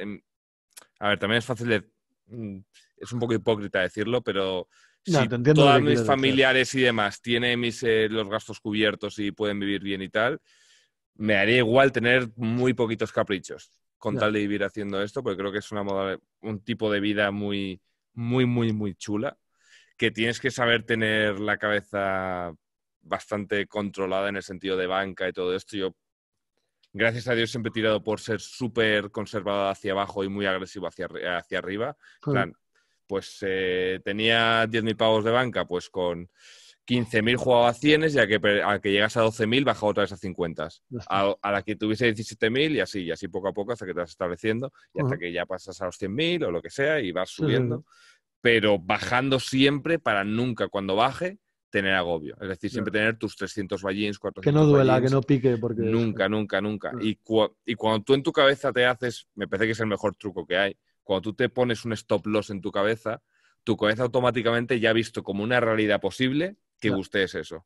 S1: A ver, también es fácil de mm, es un poco hipócrita decirlo, pero si todos mis familiares y demás tienen mis, eh, los gastos cubiertos y pueden vivir bien y tal, me haría igual tener muy poquitos caprichos con tal de vivir haciendo esto, porque creo que es una moda, un tipo de vida muy, muy, muy, muy chula, que tienes que saber tener la cabeza bastante controlada en el sentido de banca y todo esto. Yo, gracias a Dios, siempre he tirado por ser súper conservado hacia abajo y muy agresivo hacia, hacia arriba. pues eh, tenía 10.000 pavos de banca, pues con 15.000 jugaba a 100 y a que, a que llegas a 12.000 bajaba otra vez a 50. A, a, la que tuviese 17.000 y así, y así poco a poco hasta que te vas estableciendo y hasta que ya pasas a los 100.000 o lo que sea y vas subiendo. Pero bajando siempre para nunca, cuando baje, tener agobio. Es decir, siempre tener tus 300 ballins, 400
S2: Que no duela, que no pique. porque
S1: Nunca, nunca, nunca. Y, y cuando tú en tu cabeza te haces, me parece que es el mejor truco que hay, cuando tú te pones un stop loss en tu cabeza, tu cabeza automáticamente ya ha visto como una realidad posible que guste es eso.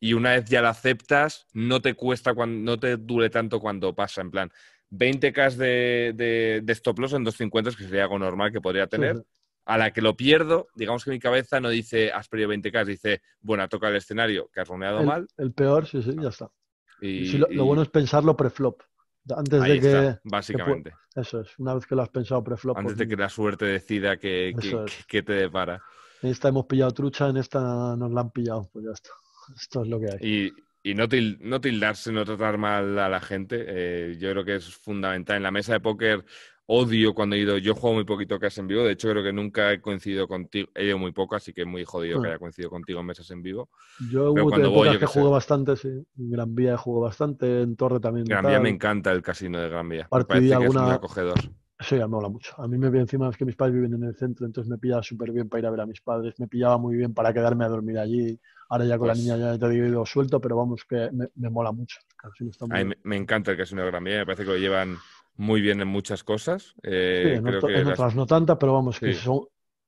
S1: Y una vez ya la aceptas, no te cuesta, cuando, no te dure tanto cuando pasa. En plan, 20K de, de, stop loss en 250, que sería algo normal que podría tener. A la que lo pierdo, digamos que mi cabeza no dice has perdido 20K, dice, bueno, toca el escenario, que has runeado mal.
S2: El peor, sí, sí, ya está. Y, lo, bueno es pensarlo pre-flop. Antes de que.
S1: básicamente.
S2: eso es, una vez que lo has pensado pre-flop.
S1: Antes de pues que la suerte decida que, que te depara.
S2: En esta hemos pillado trucha, en esta nos la han pillado. Pues ya está. Esto es lo que hay.
S1: Y, y no, no, tildarse, no tratar mal a la gente. Eh, yo creo que es fundamental. En la mesa de póker odio cuando he ido. Yo juego muy poquito casi en vivo. De hecho, creo que nunca he coincidido contigo. He ido muy poco, así que es muy jodido que ah. haya coincidido contigo en mesas en vivo.
S2: Yo hubo cuando voy, que, juego bastante, sí. En Gran Vía juego bastante, en Torre también.
S1: Gran Vía me encanta el casino de Gran Vía. Me parece que es muy acogedor.
S2: Sí, me mola mucho. A mí me encima es que mis padres viven en el centro, entonces me pillaba súper bien para ir a ver a mis padres. Me pillaba muy bien para quedarme a dormir allí. Ahora ya con la pues niña ya te digo suelto, pero vamos, que me, mola mucho.
S1: mí me, encanta el Casino de Gran Vía, me parece que lo llevan muy bien en muchas cosas. Eh,
S2: sí, en, otras no tanta, pero vamos, que son,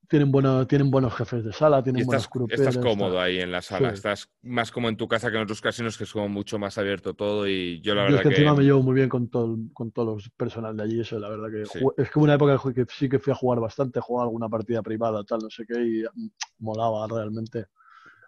S2: tienen, tienen buenos jefes de sala, tienen
S1: estás,
S2: buenas
S1: Estás cómodo ahí en la sala, estás más como en tu casa que en otros casinos, que es como mucho más abierto todo y yo la verdad
S2: es que, encima me llevo muy bien con todo, con todos los personal de allí, eso la verdad que es que una época que sí que fui a jugar bastante, jugaba alguna partida privada, tal, no sé qué, y molaba realmente.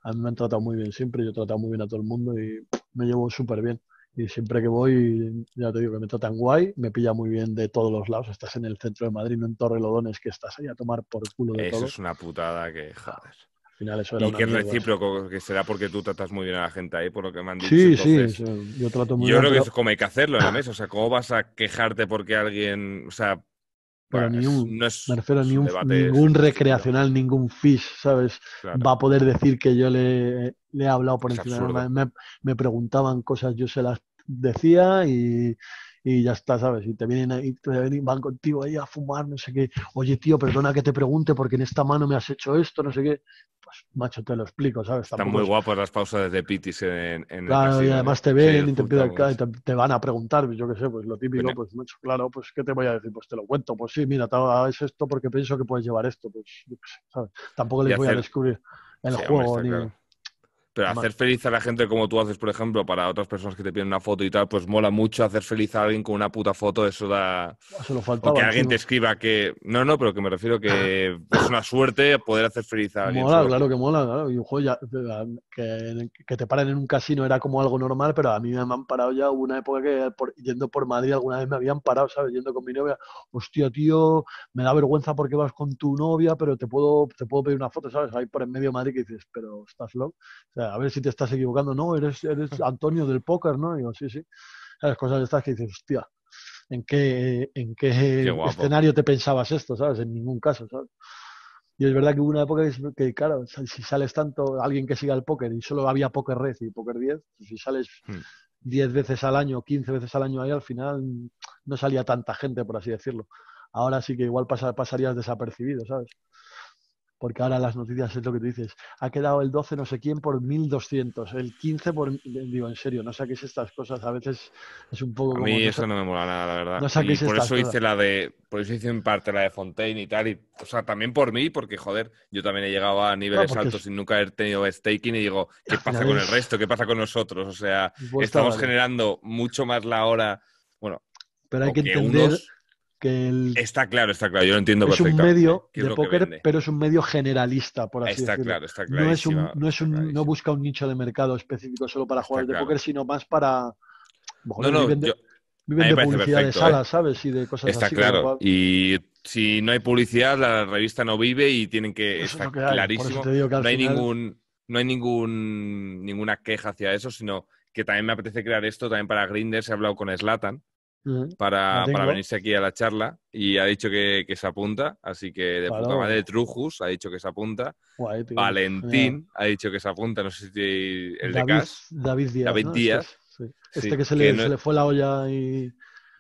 S2: A mí me han tratado muy bien siempre, yo he tratado muy bien a todo el mundo y me llevo súper bien. Y siempre que voy, ya te digo que me tratan guay, me pilla muy bien de todos los lados. Estás en el centro de Madrid, no en Torrelodones, que estás ahí a tomar por culo de
S1: todo.
S2: Eso
S1: es una putada que, joder.
S2: Al final eso era
S1: y que es recíproco, que será porque tú tratas muy bien a la gente ahí, por lo que me han dicho.
S2: Sí, sí, yo trato muy
S1: bien.
S2: Yo
S1: creo que es como hay que hacerlo en la mesa. O sea, ¿cómo vas a quejarte porque alguien, o sea,
S2: pero ni un, me refiero a ni un, ningún recreacional, ningún fish, ¿sabes? Va a poder decir que yo le, le he hablado por encima. Me, me, preguntaban cosas, yo se las decía y, y ya está, ¿sabes? Y te vienen ahí, te vienen, van contigo ahí a fumar, no sé qué. Oye, tío, perdona que te pregunte porque en esta mano me has hecho esto, no sé qué. Pues, macho, te lo explico, ¿sabes?
S1: Están muy guapos las pausas de pitis en, en
S2: Claro, y además te ven y te, te, van a preguntar, yo qué sé, pues lo típico, pues macho, claro, pues ¿qué te voy a decir? Pues te lo cuento, pues sí, mira, te es esto porque pienso que puedes llevar esto, pues ¿sabes? Tampoco les voy a descubrir el juego ni...
S1: Pero hacer feliz a la gente como tú haces, por ejemplo, para otras personas que te piden una foto y tal, pues mola mucho hacer feliz a alguien con una puta foto, eso da...
S2: Eso faltaba,
S1: que alguien te escriba que... No, no, pero que me refiero que es una suerte poder hacer feliz a alguien.
S2: Mola, claro que mola, claro. Y, joder, que, que, te paren en un casino era como algo normal, pero a mí me han parado ya, hubo una época que yendo por Madrid alguna vez me habían parado, ¿sabes? Yendo con mi novia, hostia, tío, me da vergüenza porque vas con tu novia, pero te puedo, te puedo pedir una foto, ¿sabes? Ahí por en medio de Madrid que dices, pero estás loco. O sea, a ver si te estás equivocando, no, eres, eres Antonio del póker, ¿no? Y digo, sí, sí. Las cosas estas que dices, hostia, ¿en qué, en qué, escenario te pensabas esto, sabes? En ningún caso, ¿sabes? Y es verdad que hubo una época que, claro, si sales tanto, alguien que siga el póker y solo había póker red y póker 10, pues si sales 10 hmm. veces al año, 15 veces al año ahí, al final no salía tanta gente, por así decirlo. Ahora sí que igual pasarías desapercibido, ¿sabes? Porque ahora las noticias es lo que tú dices. Ha quedado el 12 no sé quién por 1200, el 15 por... Digo, en serio, no saquéis estas cosas, a veces es un poco...
S1: A mí eso no me mola nada, la verdad. No y por eso hice la de... Por eso hice en parte la de Fontaine y tal, y, o sea, también por mí, porque joder, yo también he llegado a niveles altos sin nunca haber tenido staking y digo, ¿qué pasa con el resto? ¿Qué pasa con nosotros? O sea, estamos generando mucho más la hora, bueno...
S2: Pero hay que entender... que el,
S1: Está claro, está claro, yo lo entiendo
S2: es un
S1: perfectamente.
S2: medio
S1: qué es
S2: de
S1: lo que
S2: póker, pero es un medio generalista, por así
S1: Está
S2: decirlo.
S1: claro, está
S2: no es un, no es un, no busca un nicho de mercado específico solo para
S1: Está
S2: jugadores
S1: claro.
S2: de póker, sino más para.
S1: No, no,
S2: viven de,
S1: yo-
S2: viven de publicidad de
S1: perfecto,
S2: salas, ¿sabes? Y de cosas
S1: está
S2: así. lo
S1: claro. Y si no hay publicidad, la revista no vive y tienen que.
S2: Eso es
S1: está
S2: que hay,
S1: clarísimo.
S2: que
S1: no hay ningún. No hay ningún, ninguna queja hacia eso, sino que también me apetece crear esto también para Grindr. He hablado con Slatan. Para, para venirse aquí a la charla y ha dicho que, que se apunta. Así que de puta madre, Trujus ha dicho que se apunta.
S2: Guay.
S1: Valentín ha dicho que se apunta. No sé si el de Cas.
S2: David Díaz.
S1: David
S2: ¿no?
S1: Díaz.
S2: Este, sí. Este que se
S1: que
S2: le,
S1: no-
S2: se le fue la olla y.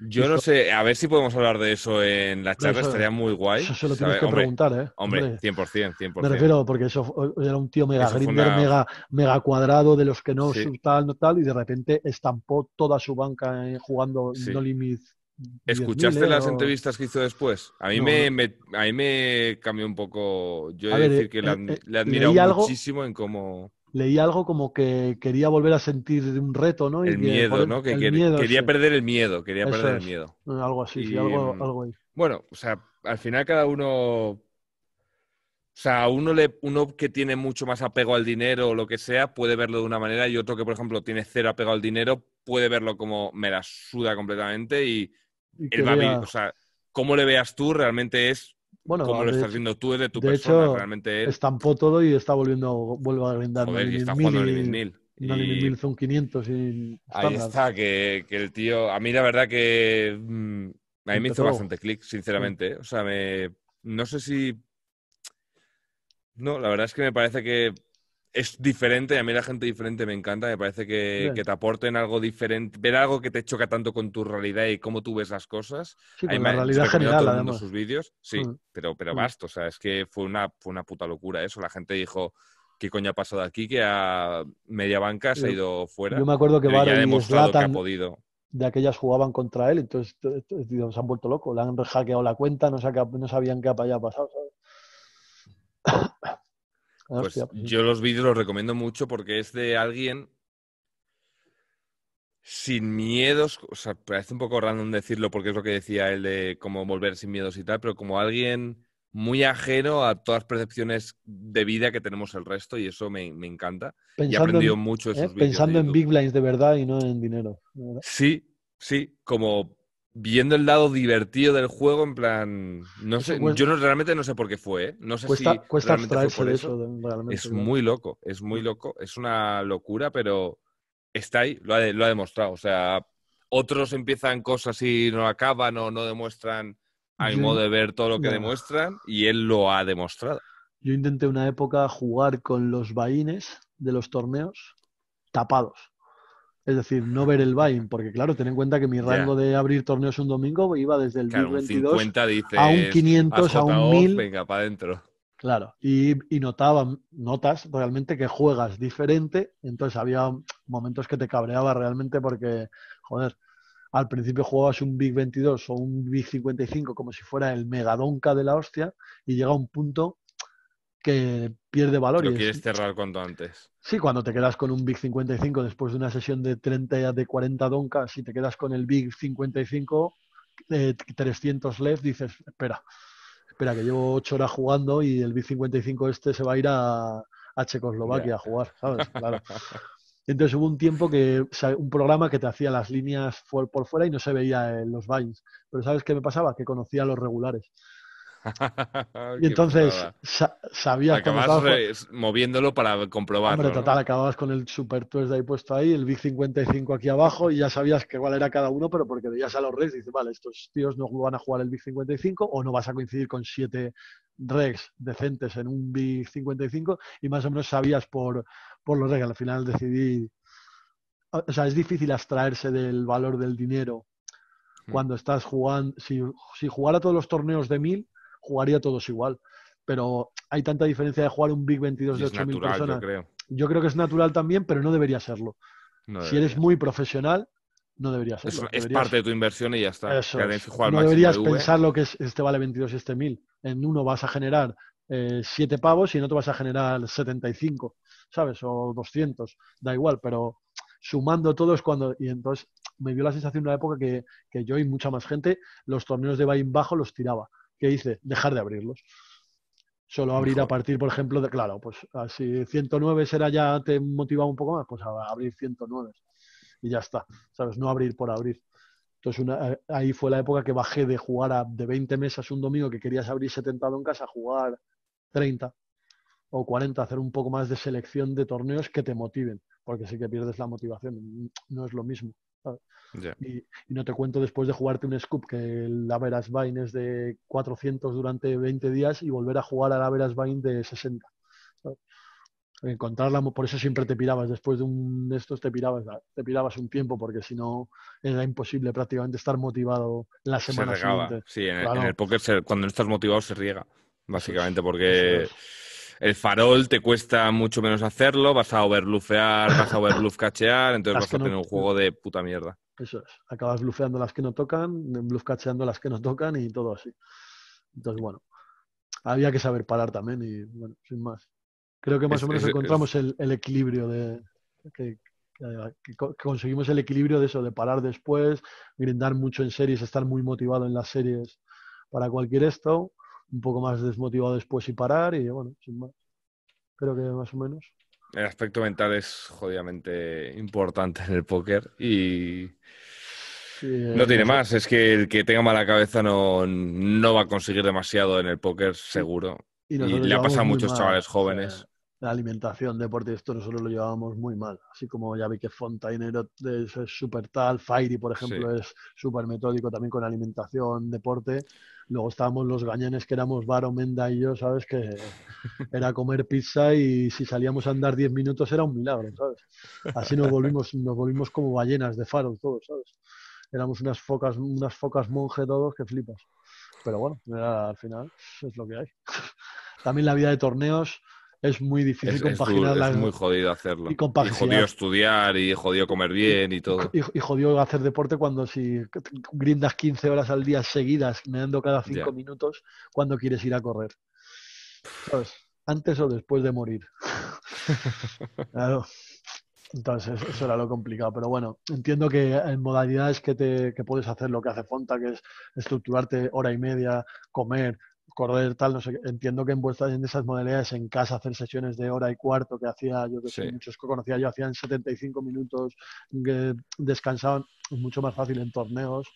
S1: Yo no sé, a ver si podemos hablar de eso en la charla,
S2: eso-
S1: estaría muy guay.
S2: Eso se lo tienes que
S1: hombre,
S2: preguntar, ¿eh?
S1: Hombre, 100%, 100%.
S2: Me refiero porque eso era un tío mega grinder,
S1: una-
S2: mega, mega cuadrado, de los que no
S1: Sí.
S2: tal, no tal, y de repente estampó toda su banca eh, jugando
S1: Sí.
S2: No Limit. 10.000,
S1: ¿Escuchaste
S2: ¿eh?
S1: las
S2: O-
S1: entrevistas que hizo después? A mí,
S2: No,
S1: me,
S2: no.
S1: me- a mí me cambió un poco. Yo he de decir
S2: eh,
S1: que le,
S2: eh,
S1: admi-
S2: eh,
S1: le admiro
S2: leí algo-
S1: muchísimo en cómo.
S2: Leí algo como que quería volver a sentir un reto, ¿no? Y
S1: El
S2: que
S1: miedo, ¿no? Que
S2: el
S1: quer-
S2: miedo,
S1: quería
S2: sí.
S1: perder el miedo, quería
S2: Eso
S1: perder
S2: es.
S1: el miedo.
S2: Algo así, sí, algo,
S1: mm,
S2: algo ahí.
S1: Bueno, o sea, al final cada uno. O sea, uno, le, uno que tiene mucho más apego al dinero o lo que sea puede verlo de una manera y otro que, por ejemplo, tiene cero apego al dinero puede verlo como me la suda completamente y
S2: Y que
S1: él va a vi-
S2: vea-
S1: o sea, cómo le veas tú realmente es
S2: bueno,
S1: cómo lo estás viendo tú, es de tu
S2: de
S1: persona,
S2: hecho,
S1: realmente él.
S2: estampó todo y está volviendo, vuelve a grindar
S1: Joder, y está jugando
S2: 1000
S1: el
S2: y-
S1: Limit 1000.
S2: No Limit
S1: Y
S2: 1000 son 500 y
S1: ahí está, que, que el tío, a mí la verdad que mm, a mí me hizo bastante clic, sinceramente. ¿eh? O sea, me, no sé si... No, la verdad es que me parece que es diferente a mí la gente diferente me encanta. Me parece que, que te aporten algo diferente, ver algo que te choca tanto con tu realidad y cómo tú ves las cosas.
S2: Sí, con la realidad general,
S1: todo el mundo
S2: además.
S1: sus vídeos, sí,
S2: Mm.
S1: pero, pero
S2: Mm.
S1: basta. O sea, es que fue una, fue una puta locura eso. La gente dijo, ¿qué coño ha pasado aquí? Que a media banca se ha ido fuera.
S2: Yo me acuerdo que Varo y
S1: demostrado que ha
S2: Zlatan
S1: podido.
S2: de aquellas jugaban contra él, entonces se han vuelto locos, le han hackeado la cuenta, no sabían qué había pasado, ¿sabes?
S1: Pues
S2: Hostia, pues
S1: yo los vídeos los recomiendo mucho porque es de alguien sin miedos, o sea, parece un poco random decirlo porque es lo que decía él de cómo volver sin miedos y tal, pero como alguien muy ajeno a todas las percepciones de vida que tenemos el resto y eso me, me encanta. Y he
S2: Pensando,
S1: aprendido
S2: en,
S1: mucho
S2: ¿eh?
S1: vídeos. de
S2: pensando en big blinds de verdad y no en dinero.
S1: Sí, sí, como viendo el lado divertido del juego, en plan, no sé,
S2: cuesta-
S1: yo no, realmente no sé por qué fue, ¿eh? No sé
S2: Cuesta,
S1: si
S2: cuesta
S1: realmente fue por eso. Es muy loco, es muy loco, es una locura, pero está ahí, lo ha, lo ha demostrado. O sea, otros empiezan cosas y no acaban o no demuestran a mi modo de ver todo lo que
S2: no.
S1: demuestran y él lo ha demostrado.
S2: Yo intenté una época jugar con los vaines de los torneos tapados. Es decir, no ver el vain, porque claro, ten en cuenta que mi rango de abrir torneos un domingo iba desde el
S1: Claro,
S2: Big
S1: un
S2: 22
S1: 50 dices,
S2: a un 500, a un
S1: "Haz JO,
S2: 1000.
S1: venga, para adentro.
S2: Claro, y, y notaba, notas realmente que juegas diferente, entonces había momentos que te cabreaba realmente porque, joder, al principio jugabas un Big 22 o un Big 55 como si fuera el megadonca de la hostia y llega un punto que pierde valor.
S1: Lo quieres cerrar cuanto antes.
S2: Sí, cuando te quedas con un Big 55 después de una sesión de 30, de 40 doncas, si te quedas con el Big 55, eh, 300 left, dices, espera, espera, que llevo 8 horas jugando y el Big 55 este se va a ir a, a Checoslovaquia a jugar, ¿sabes? Claro. Entonces hubo un tiempo que, o sea, un programa que te hacía las líneas fu- por fuera y no se veía en los vines. Pero ¿sabes qué me pasaba? Que conocía los regulares. Y entonces sa- sabías
S1: Acabas re- moviéndolo para comprobarlo.
S2: Hombre,
S1: ¿no?
S2: total, acababas con el Super Twist ahí puesto ahí, el Big 55 aquí abajo y ya sabías que cuál era cada uno, pero porque veías a los y dices, vale, estos tíos no van a jugar el Big 55 o no vas a coincidir con siete Regs decentes en un Big 55 y más o menos sabías por, por los Regs. Al final decidí... O sea, es difícil abstraerse del valor del dinero
S1: Hmm.
S2: cuando estás jugando... Si, si jugara todos los torneos de 1000, jugaría todos igual. Pero hay tanta diferencia de jugar un Big 22
S1: Y
S2: de
S1: es
S2: 8000
S1: natural,
S2: personas
S1: yo creo.
S2: yo creo que es natural también, pero no debería serlo.
S1: No
S2: si eres muy profesional, no debería serlo.
S1: es
S2: Deberías-
S1: parte de tu inversión y ya está.
S2: Eso es.
S1: que jugar
S2: No deberías
S1: de
S2: pensar lo que es este vale 22 y este 1000. En uno vas a generar 7 pavos y en otro vas a generar 75, ¿sabes? O 200, da igual, pero sumando todo es cuando... Y entonces me dio la sensación en una época que, que yo y mucha más gente los torneos de buy bajo los tiraba. ¿Qué hice? Dejar de abrirlos. Solo abrir a partir, por ejemplo, de, claro, pues si 109 será ya, te motivaba un poco más, pues a abrir 109 y ya está, ¿sabes? No abrir por abrir. Entonces una, ahí fue la época que bajé de jugar a, de 20 mesas un domingo que querías abrir 70 en casa a jugar 30 o 40, hacer un poco más de selección de torneos que te motiven, porque sí que pierdes la motivación, no es lo mismo. Y, no te cuento después de jugarte un scoop que el Average Vine es de 400 durante 20 días y volver a jugar al Average Vine de 60. Encontrarla, por eso siempre te pirabas, después de un de estos te pirabas, te pirabas un tiempo porque si no era imposible prácticamente estar motivado la semana siguiente.
S1: Sí, en, el, póker cuando no estás motivado se riega, básicamente porque el farol te cuesta mucho menos hacerlo, vas a overblufear, vas a overbluff cachear, entonces vas a tener un juego de puta mierda.
S2: Eso es, acabas blufeando las que no tocan, bluff cacheando las que no tocan y todo así. Entonces, bueno, había que saber parar también y, bueno, sin más. Creo que más o menos encontramos el, equilibrio de... Que, conseguimos el equilibrio de eso, de parar después, grindar mucho en series, estar muy motivado en las series para cualquier esto un poco más desmotivado después y parar y bueno, sin más. Creo que más o menos.
S1: El aspecto mental es jodidamente importante en el póker y no tiene más. Es que el que tenga mala cabeza no, no va a conseguir demasiado en el póker, seguro. Y, le ha pasado a muchos chavales jóvenes.
S2: La alimentación, deporte, esto nosotros lo llevábamos muy mal. Así como ya vi que Fontainero es súper tal, Fairy, por ejemplo, es súper metódico también con alimentación, deporte. Luego estábamos los gañanes que éramos Varo, Menda y yo, ¿sabes? Que era comer pizza y si salíamos a andar 10 minutos era un milagro, ¿sabes? Así nos volvimos, nos volvimos como ballenas de faro todos, ¿sabes? Éramos unas focas, unas focas monje todos que flipas. Pero bueno, al final es lo que hay. También la vida de torneos, es muy difícil compaginar
S1: Es muy jodido hacerlo. Y, jodido estudiar, y jodido comer bien y todo.
S2: Y, jodido hacer deporte cuando si grindas 15 horas al día seguidas, meando cada 5 minutos, cuando quieres ir a correr. ¿Sabes? Antes o después de morir. claro. Entonces, eso era lo complicado. Pero bueno, entiendo que en modalidades que, te, que puedes hacer lo que hace Fonta, que es estructurarte hora y media, comer, correr tal, no sé, entiendo que en vuestras en esas modalidades en casa hacer sesiones de hora y cuarto que hacía yo que sé, muchos que conocía yo hacían 75 minutos que descansaban, es mucho más fácil en torneos,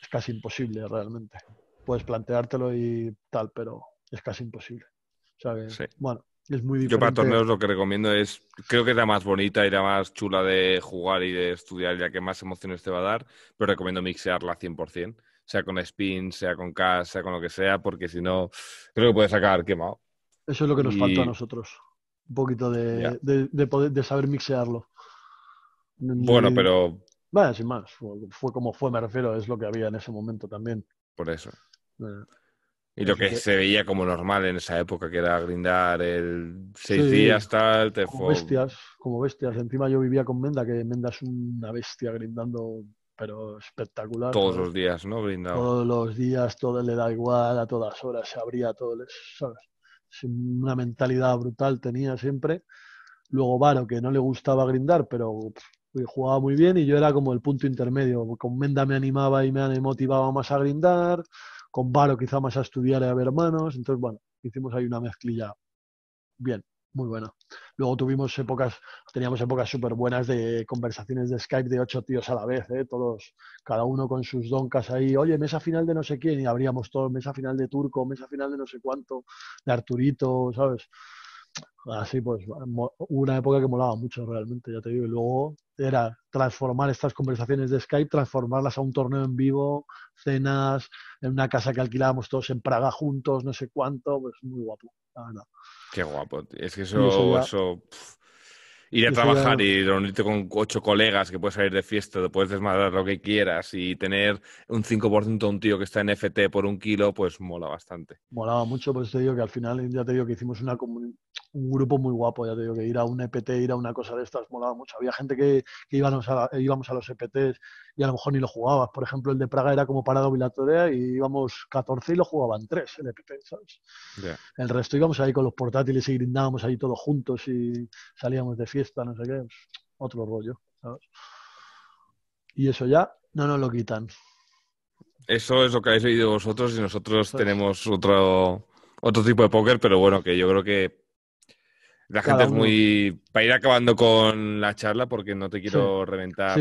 S2: es casi imposible realmente. Puedes planteártelo y tal, pero es casi imposible. bueno, es muy
S1: Yo para torneos lo que recomiendo es, creo que es la más bonita y la más chula de jugar y de estudiar, ya que más emociones te va a dar, pero recomiendo mixearla 100% sea con spin, sea con cash, sea con lo que sea, porque si no, creo que puede sacar quemado.
S2: Eso es lo que nos falta a nosotros. Un poquito de, de, poder, de saber mixearlo.
S1: Bueno, pero.
S2: Bueno, sin más. Fue, como fue, me refiero, es lo que había en ese momento también.
S1: Por eso. Eh, y lo que, se veía como normal en esa época, que era grindar el seis días, tal, te
S2: como bestias, como bestias. Encima yo vivía con Menda, que Menda es una bestia grindando pero espectacular.
S1: Todos los días, ¿no?
S2: Todos los días, todo le da igual, a todas horas se abría todo, ¿sabes? Una mentalidad brutal tenía siempre. Luego Varo, que no le gustaba grindar, pero jugaba muy bien y yo era como el punto intermedio. Con Menda me animaba y me motivaba más a grindar, con Varo quizá más a estudiar y a ver manos. Entonces, bueno, hicimos ahí una mezclilla bien muy bueno. Luego tuvimos épocas, teníamos épocas súper buenas de conversaciones de Skype de ocho tíos a la vez, ¿eh? todos, cada uno con sus doncas ahí, oye, mesa final de no sé quién, y abríamos todo, mesa final de Turco, mesa final de no sé cuánto, de Arturito, ¿sabes? Así pues, una época que molaba mucho realmente, ya te digo, y luego era transformar estas conversaciones de Skype, transformarlas a un torneo en vivo, cenas, en una casa que alquilábamos todos en Praga juntos, no sé cuánto, pues muy guapo, la verdad.
S1: Qué guapo. Es que eso, eso, ir a trabajar y reunirte con ocho colegas que puedes salir de fiesta, te puedes desmadrar lo que quieras y tener un 5% de un tío que está en FT por un kilo, pues mola bastante.
S2: Molaba mucho, pues te digo que al final ya te digo que hicimos una un grupo muy guapo, ya te digo que ir a un EPT, ir a una cosa de estas molaba mucho. Había gente que, íbamos, a, íbamos a los EPTs y a lo mejor ni lo jugabas. Por ejemplo, el de Praga era como parada obligatoria y íbamos 14 y lo jugaban 3 el EPT, ¿sabes? El resto íbamos ahí con los portátiles y grindábamos ahí todos juntos y salíamos de fiesta, no sé qué. Otro rollo, ¿sabes? Y eso ya no nos lo quitan.
S1: Eso es lo que habéis oído vosotros y nosotros tenemos otro, otro tipo de póker, pero bueno, que yo creo que la gente es muy... Para ir acabando con la charla, porque no te quiero reventar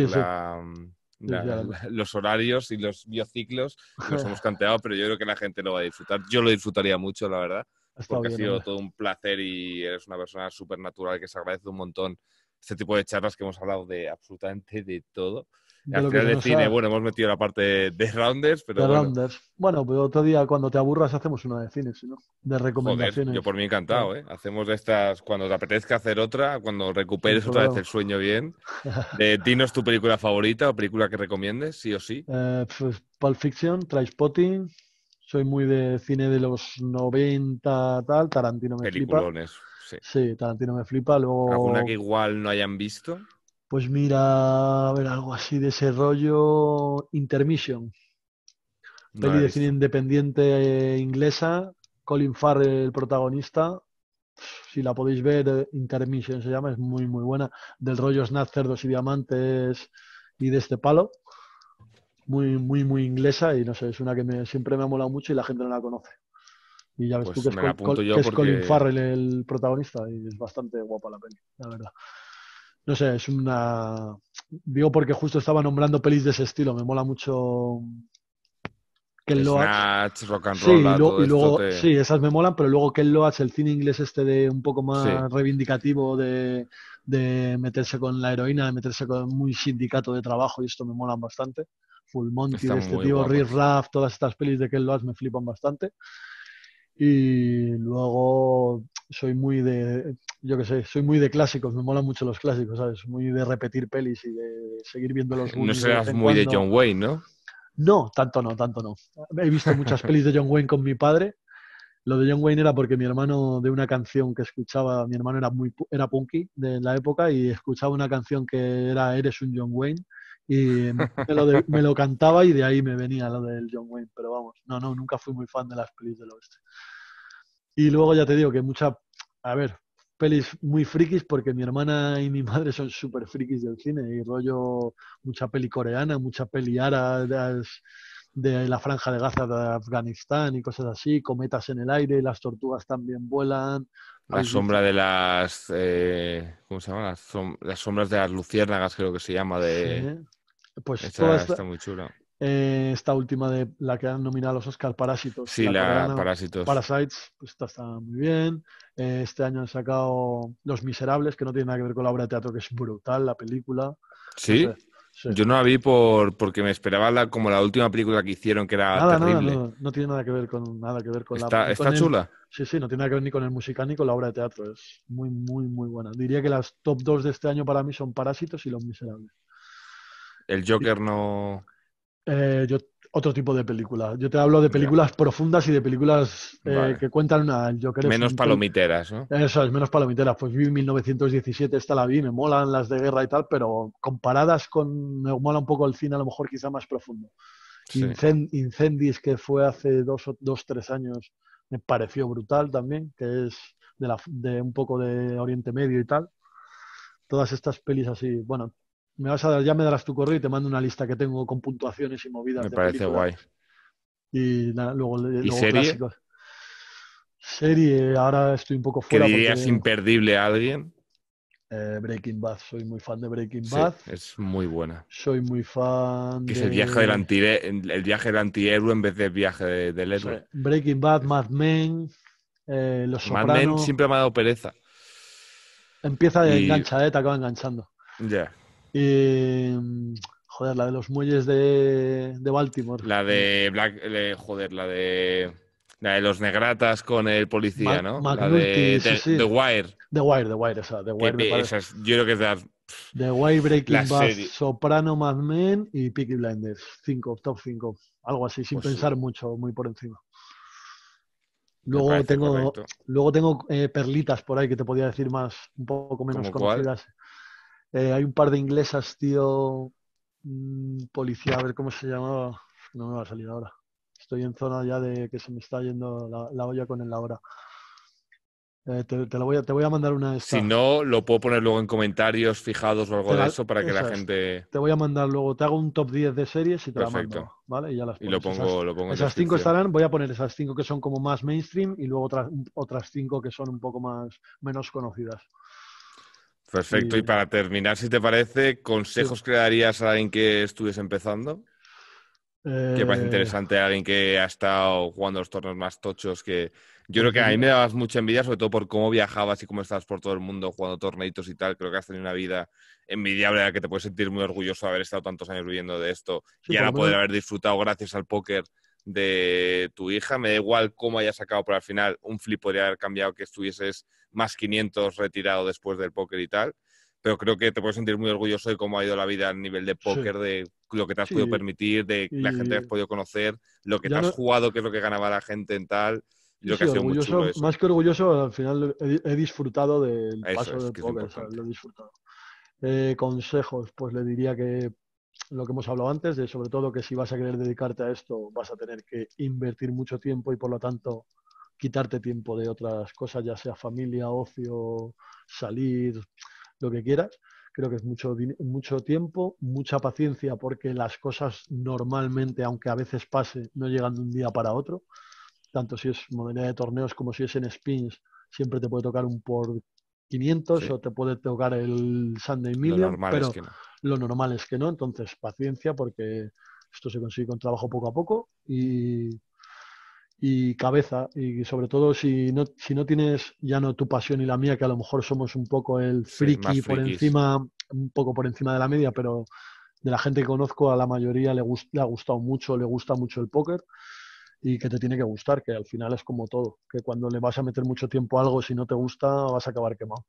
S1: los horarios y los biociclos, los hemos canteado, pero yo creo que la gente lo va a disfrutar. Yo lo disfrutaría mucho, la verdad, porque ha sido todo un placer y eres una persona súper natural que se agradece un montón este tipo de charlas que hemos hablado de absolutamente de todo al final de cine, bueno, hemos metido la parte de Rounders, pero.
S2: De bueno. Rounders. Bueno, pero otro día cuando te aburras hacemos una de cine, ¿no? De recomendaciones.
S1: yo por mí encantado, ¿eh? Hacemos de estas, cuando te apetezca hacer otra, cuando recuperes otra vez el sueño bien. Eh, dinos tu película favorita o película que recomiendes, sí o sí.
S2: Eh, pues, Pulp Fiction, Spotting. Soy muy de cine de los 90, tal. Tarantino me
S1: Peliculones,
S2: flipa. Sí. sí, Tarantino me flipa. Luego...
S1: ¿Alguna que igual no hayan visto?
S2: Pues mira, a ver, algo así de ese rollo. Intermission. Peli de cine independiente eh, inglesa. Colin Farrell, el protagonista. Si la podéis ver, eh, Intermission se llama, es muy, muy buena. Del rollo Snatch, Cerdos y Diamantes y de este palo. Muy, muy, muy inglesa y no sé, es una que me, siempre me ha molado mucho y la gente no la conoce. Y ya ves tú pues que, es, Colin Farrell el protagonista y es bastante guapa la peli, la verdad no sé, es una... Digo porque justo estaba nombrando pelis de ese estilo, me mola mucho
S1: Ken Loach. rock and
S2: roll. Sí, y, luego, sí, esas me molan, pero luego Ken Loach, el cine inglés este de un poco más reivindicativo de, meterse con la heroína, de meterse con muy sindicato de trabajo, y esto me molan bastante. Full Monty, de este tío, Riff Raff, todas estas pelis de Ken Loach me flipan bastante. Y luego soy muy de, yo qué sé, soy muy de clásicos, me molan mucho los clásicos, ¿sabes? Muy de repetir pelis y de seguir viendo los
S1: No seas muy de John Wayne, ¿no?
S2: No, tanto no, tanto no. He visto muchas pelis de John Wayne con mi padre. Lo de John Wayne era porque mi hermano de una canción que escuchaba, mi hermano era muy era punky de la época y escuchaba una canción que era Eres un John Wayne y me lo, me lo cantaba y de ahí me venía lo del John Wayne, pero vamos, no, no, nunca fui muy fan de las pelis del oeste. Y luego ya te digo que mucha, a ver, pelis muy frikis porque mi hermana y mi madre son súper frikis del cine y rollo mucha peli coreana, mucha peli árabe de la franja de Gaza de Afganistán y cosas así, cometas en el aire, las tortugas también vuelan.
S1: La sombra de las, eh, ¿cómo se llama? Las, sombras de las luciérnagas creo que se llama de...
S2: Pues
S1: está muy chula.
S2: Eh, esta última de la que han nominado a los Oscar, Parásitos.
S1: Sí, la, Parásitos.
S2: Parasites, pues esta está muy bien. Eh, este año han sacado Los Miserables, que no tiene nada que ver con la obra de teatro, que es brutal la película.
S1: ¿Sí? Yo no la vi por, porque me esperaba la, como la última película que hicieron, que era terrible.
S2: Nada, no, tiene nada que ver con nada que ver con
S1: ¿Está,
S2: la
S1: ¿Está chula?
S2: sí, sí, no tiene nada que ver ni con el musical ni con la obra de teatro. Es muy, muy, muy buena. Diría que las top 2 de este año para mí son Parásitos y Los Miserables.
S1: El Joker no...
S2: Eh, yo, otro tipo de película. Yo te hablo de películas profundas y de películas eh, que cuentan una. Yo creo
S1: menos palomiteras, ¿no?
S2: Eso es, menos palomiteras. Pues vi 1917, esta la vi, me molan las de guerra y tal, pero comparadas con. Me mola un poco el cine, a lo mejor quizá más profundo. Sí. Incendis, que fue hace dos, dos, tres años, me pareció brutal también, que es de, la, de un poco de Oriente Medio y tal. Todas estas pelis así, bueno, me vas a dar, ya me darás tu correo y te mando una lista que tengo con puntuaciones y movidas.
S1: Me parece guay.
S2: Y luego, serie? Clásicos. Serie, ahora estoy un poco fuera.
S1: ¿Qué dirías imperdible a alguien?
S2: Eh, Breaking Bad, soy muy fan de Breaking Bad.
S1: es muy buena.
S2: Soy muy fan.
S1: Que es el viaje del antihéroe, el viaje del antihéroe en vez del viaje del héroe.
S2: Breaking Bad, Mad Men, eh, Los Sopranos. Mad Men
S1: siempre me ha dado pereza.
S2: Empieza de engancha, eh, te acaba enganchando.
S1: Ya.
S2: Y, joder, la de los muelles de, Baltimore.
S1: La de Black, joder, la de la de los negratas con el policía, ¿no? la de, The Wire.
S2: The Wire, The Wire, esa. The Wire
S1: yo creo que es de
S2: The Wire, Breaking Bad, Soprano, Mad Men y Peaky Blinders. Cinco, top 5. Algo así, sin pues pensar mucho, muy por encima. Luego tengo, luego tengo eh, perlitas por ahí que te podía decir más, un poco menos conocidas. Eh, hay un par de inglesas, tío, mm, policía, a ver cómo se llamaba. No me va a salir ahora. Estoy en zona ya de que se me está yendo la, olla con el la hora. Eh, te, lo voy a, te voy a mandar una.
S1: Si no, lo puedo poner luego en comentarios fijados o algo de eso para que la gente.
S2: Te voy a mandar luego, te hago un top 10 de series y te Perfecto. la mando. ¿Vale? Y ya las
S1: Y lo pongo, lo pongo
S2: Esas cinco estarán, voy a poner esas cinco que son como más mainstream y luego otras, otras cinco que son un poco más menos conocidas.
S1: Perfecto. Y, para terminar, si te parece, ¿consejos que darías a alguien que estuviese empezando? Que parece eh, interesante a alguien que ha estado jugando los torneos más tochos que yo creo que a mí me dabas mucha envidia, sobre todo por cómo viajabas y cómo estabas por todo el mundo jugando torneitos y tal. Creo que has tenido una vida envidiable, a la que te puedes sentir muy orgulloso de haber estado tantos años viviendo de esto y ahora poder haber disfrutado gracias al póker de tu hija. Me da igual cómo hayas sacado, pero al final un flip podría haber cambiado que estuvieses más 500 retirado después del póker y tal. Pero creo que te puedes sentir muy orgulloso de cómo ha ido la vida a nivel de póker, de lo que te has podido permitir, de la gente que has podido conocer, lo que te has jugado, que es lo que ganaba la gente en tal
S2: más que orgulloso, al final he, disfrutado del paso del póker, lo he disfrutado. Eh, consejos, pues le diría que lo que hemos hablado antes, de sobre todo que si vas a querer dedicarte a esto, vas a tener que invertir mucho tiempo y por lo tanto quitarte tiempo de otras cosas, ya sea familia, ocio, salir, lo que quieras. Creo que es mucho, mucho tiempo, mucha paciencia, porque las cosas normalmente, aunque a veces pase, no llegan de un día para otro tanto si es modalidad de torneos como si es en spins, siempre te puede tocar un por 500 o te puede tocar el Sunday Million, pero lo normal es que no, entonces paciencia porque esto se consigue con trabajo poco a poco y, y cabeza y sobre todo si no, si no tienes ya no tu pasión y la mía, que a lo mejor somos un poco el friki por encima, un poco por encima de la media, pero de la gente que conozco a la mayoría le, le ha gustado mucho, le gusta mucho el póker y que te tiene que gustar, que al final es como todo, que cuando le vas a meter mucho tiempo a algo, si no te gusta, vas a acabar quemado,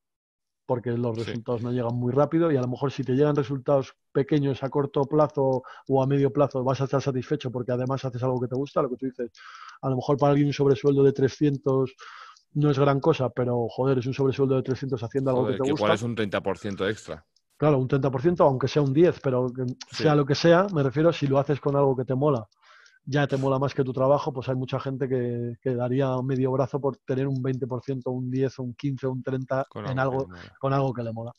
S2: porque los resultados no llegan muy rápido y a lo mejor si te llegan resultados pequeños a corto plazo o a medio plazo, vas a estar satisfecho porque además haces algo que te gusta, lo que tú dices, a lo mejor para alguien un sobresueldo de 300 no es gran cosa, pero joder, es un sobresueldo de 300 haciendo algo que te gusta.
S1: Igual es un 30% extra.
S2: Claro, un 30%, aunque sea un 10, pero sea lo que sea, me refiero si lo haces con algo que te mola ya te mola más que tu trabajo, pues hay mucha gente que, que daría medio brazo por tener un 20%, un 10, un 15, un 30 en algo, con algo que le mola.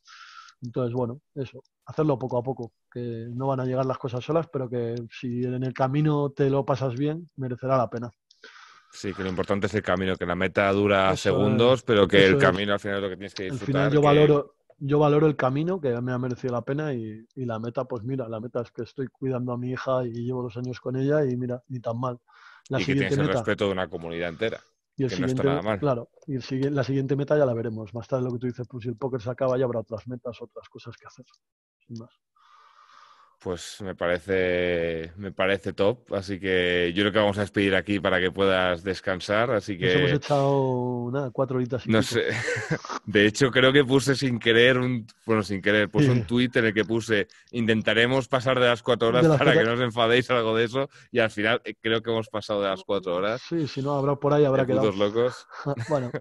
S2: Entonces, bueno, eso, hacerlo poco a poco, que no van a llegar las cosas solas, pero que si en el camino te lo pasas bien, merecerá la pena.
S1: Sí, que lo importante es el camino, que la meta dura segundos, pero que el camino al final es lo que tienes que disfrutar.
S2: Al final yo valoro, yo valoro el camino, que me ha merecido la pena, y, la meta, pues mira, la meta es que estoy cuidando a mi hija y llevo dos años con ella y mira, ni tan mal.
S1: La y que tienes el respeto de una comunidad entera.
S2: Y el siguiente, Claro, y la siguiente meta ya la veremos. Más tarde lo que tú dices, pues si el póker se acaba ya habrá otras metas, otras cosas que hacer. Sin más.
S1: Pues me parece, me parece top. Así que yo creo que vamos a despedir aquí para que puedas descansar. Así que.
S2: hemos echado nada, cuatro horitas.
S1: no sé. De hecho, creo que puse sin querer un. Bueno, sin querer, puse un tuit en el que puse intentaremos pasar de las cuatro horas para que no os enfadéis algo de eso. Y al final eh, creo que hemos pasado de las cuatro horas.
S2: Sí, si no, habrá por ahí, habrá quedado.
S1: locos.
S2: bueno.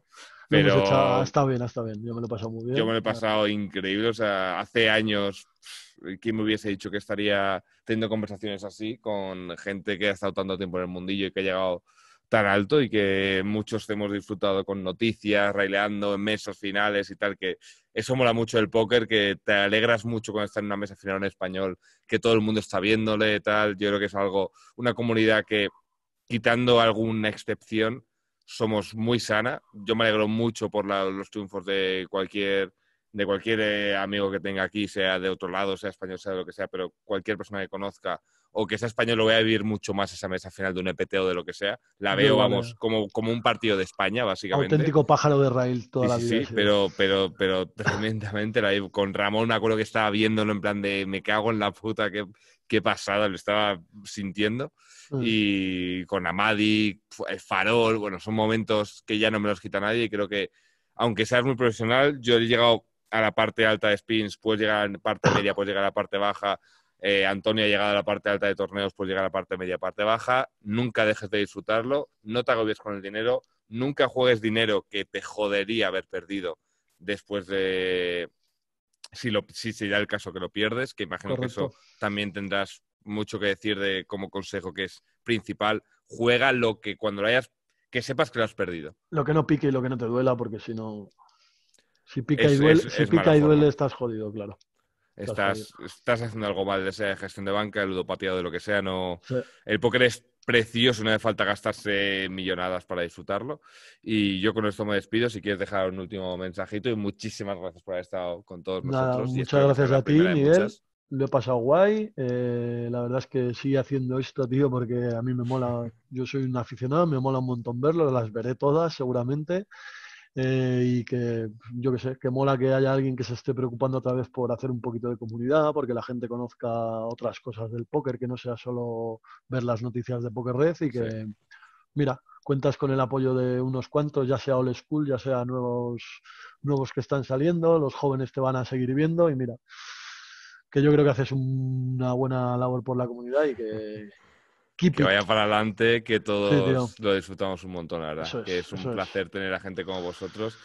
S2: Pero... está bien, está bien. Yo me lo he pasado muy bien.
S1: Yo me lo he pasado increíble. O sea, hace años, ¿quién me hubiese dicho que estaría teniendo conversaciones así con gente que ha estado tanto tiempo en el mundillo y que ha llegado tan alto y que muchos hemos disfrutado con noticias, raileando en mesas finales y tal, que eso mola mucho el póker, que te alegras mucho cuando estás en una mesa final en español, que todo el mundo está viéndole y tal. Yo creo que es algo, una comunidad que, quitando alguna excepción, somos muy sana. Yo me alegro mucho por los triunfos de cualquier de cualquier eh, amigo que tenga aquí, sea de otro lado, sea español, sea de lo que sea, pero cualquier persona que conozca o que sea español, lo voy a vivir mucho más esa mesa final de un EPT o de lo que sea. La veo, vamos, como, como un partido de España, básicamente.
S2: Auténtico pájaro de raíl toda la vida.
S1: Sí, pero, pero, pero tremendamente. con Ramón me acuerdo que estaba viéndolo en plan de me cago en la puta, qué, qué pasada, lo estaba sintiendo. Mm. y con Amadi, el farol, bueno, son momentos que ya no me los quita nadie y creo que, aunque seas muy profesional, yo he llegado a la parte alta de spins, puedes llegar a la parte media, puedes llegar a la parte baja, eh, Antonio ha llegado a la parte alta de torneos, puedes llegar a la parte media, parte baja, nunca dejes de disfrutarlo, no te agobies con el dinero, nunca juegues dinero que te jodería haber perdido después de, si, lo, si sería el caso que lo pierdes, que imagino que eso también tendrás mucho que decir de como consejo que es principal. Juega lo que cuando lo hayas que sepas que lo has perdido.
S2: Lo que no pique y lo que no te duela, porque si no. Si pica y duele, si pica y duele estás jodido, claro.
S1: Estás, estás, haciendo algo mal de esa gestión de banca, ludopatía de lo que sea. No... El póker es precioso, no hace falta gastarse millonadas para disfrutarlo. Y yo con esto me despido. Si quieres dejar un último mensajito y muchísimas gracias por haber estado con todos nosotros.
S2: muchas gracias a ti, Miguel. Lo he pasado guay. Eh, la verdad es que sigue haciendo esto, tío, porque a mí me mola. Yo soy un aficionado, me mola un montón verlo. Las veré todas, seguramente. Eh, y que yo que sé, que mola que haya alguien que se esté preocupando otra vez por hacer un poquito de comunidad, porque la gente conozca otras cosas del póker, que no sea solo ver las noticias de Poker Red y que, mira, cuentas con el apoyo de unos cuantos, ya sea old school, ya sea nuevos, nuevos que están saliendo, los jóvenes te van a seguir viendo y mira, que yo creo que haces una buena labor por la comunidad y que,
S1: que vaya para adelante, que todos lo disfrutamos un montón, la verdad. que es un placer tener a gente como vosotros.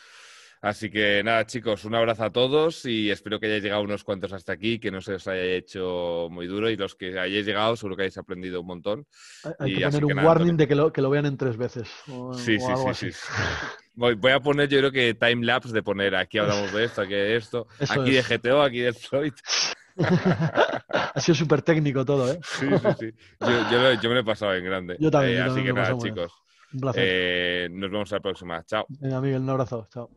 S1: Así que nada, chicos, un abrazo a todos y espero que hayáis llegado unos cuantos hasta aquí, que no se os haya hecho muy duro y los que hayáis llegado seguro que hayáis aprendido un montón.
S2: Hay, que poner un warning de que lo, que lo vean en tres veces.
S1: sí, sí, sí, sí, Voy, a poner, yo creo que time lapse de poner aquí hablamos de esto, aquí de esto, aquí de GTO, aquí de Floyd.
S2: ha sido súper técnico todo, ¿eh?
S1: Sí, sí, sí. Yo, yo, me lo he pasado en grande.
S2: Yo también.
S1: Eh, así que nada, chicos. Un placer. Eh, nos vemos la próxima. Chao.
S2: Venga, Miguel, un abrazo. Chao.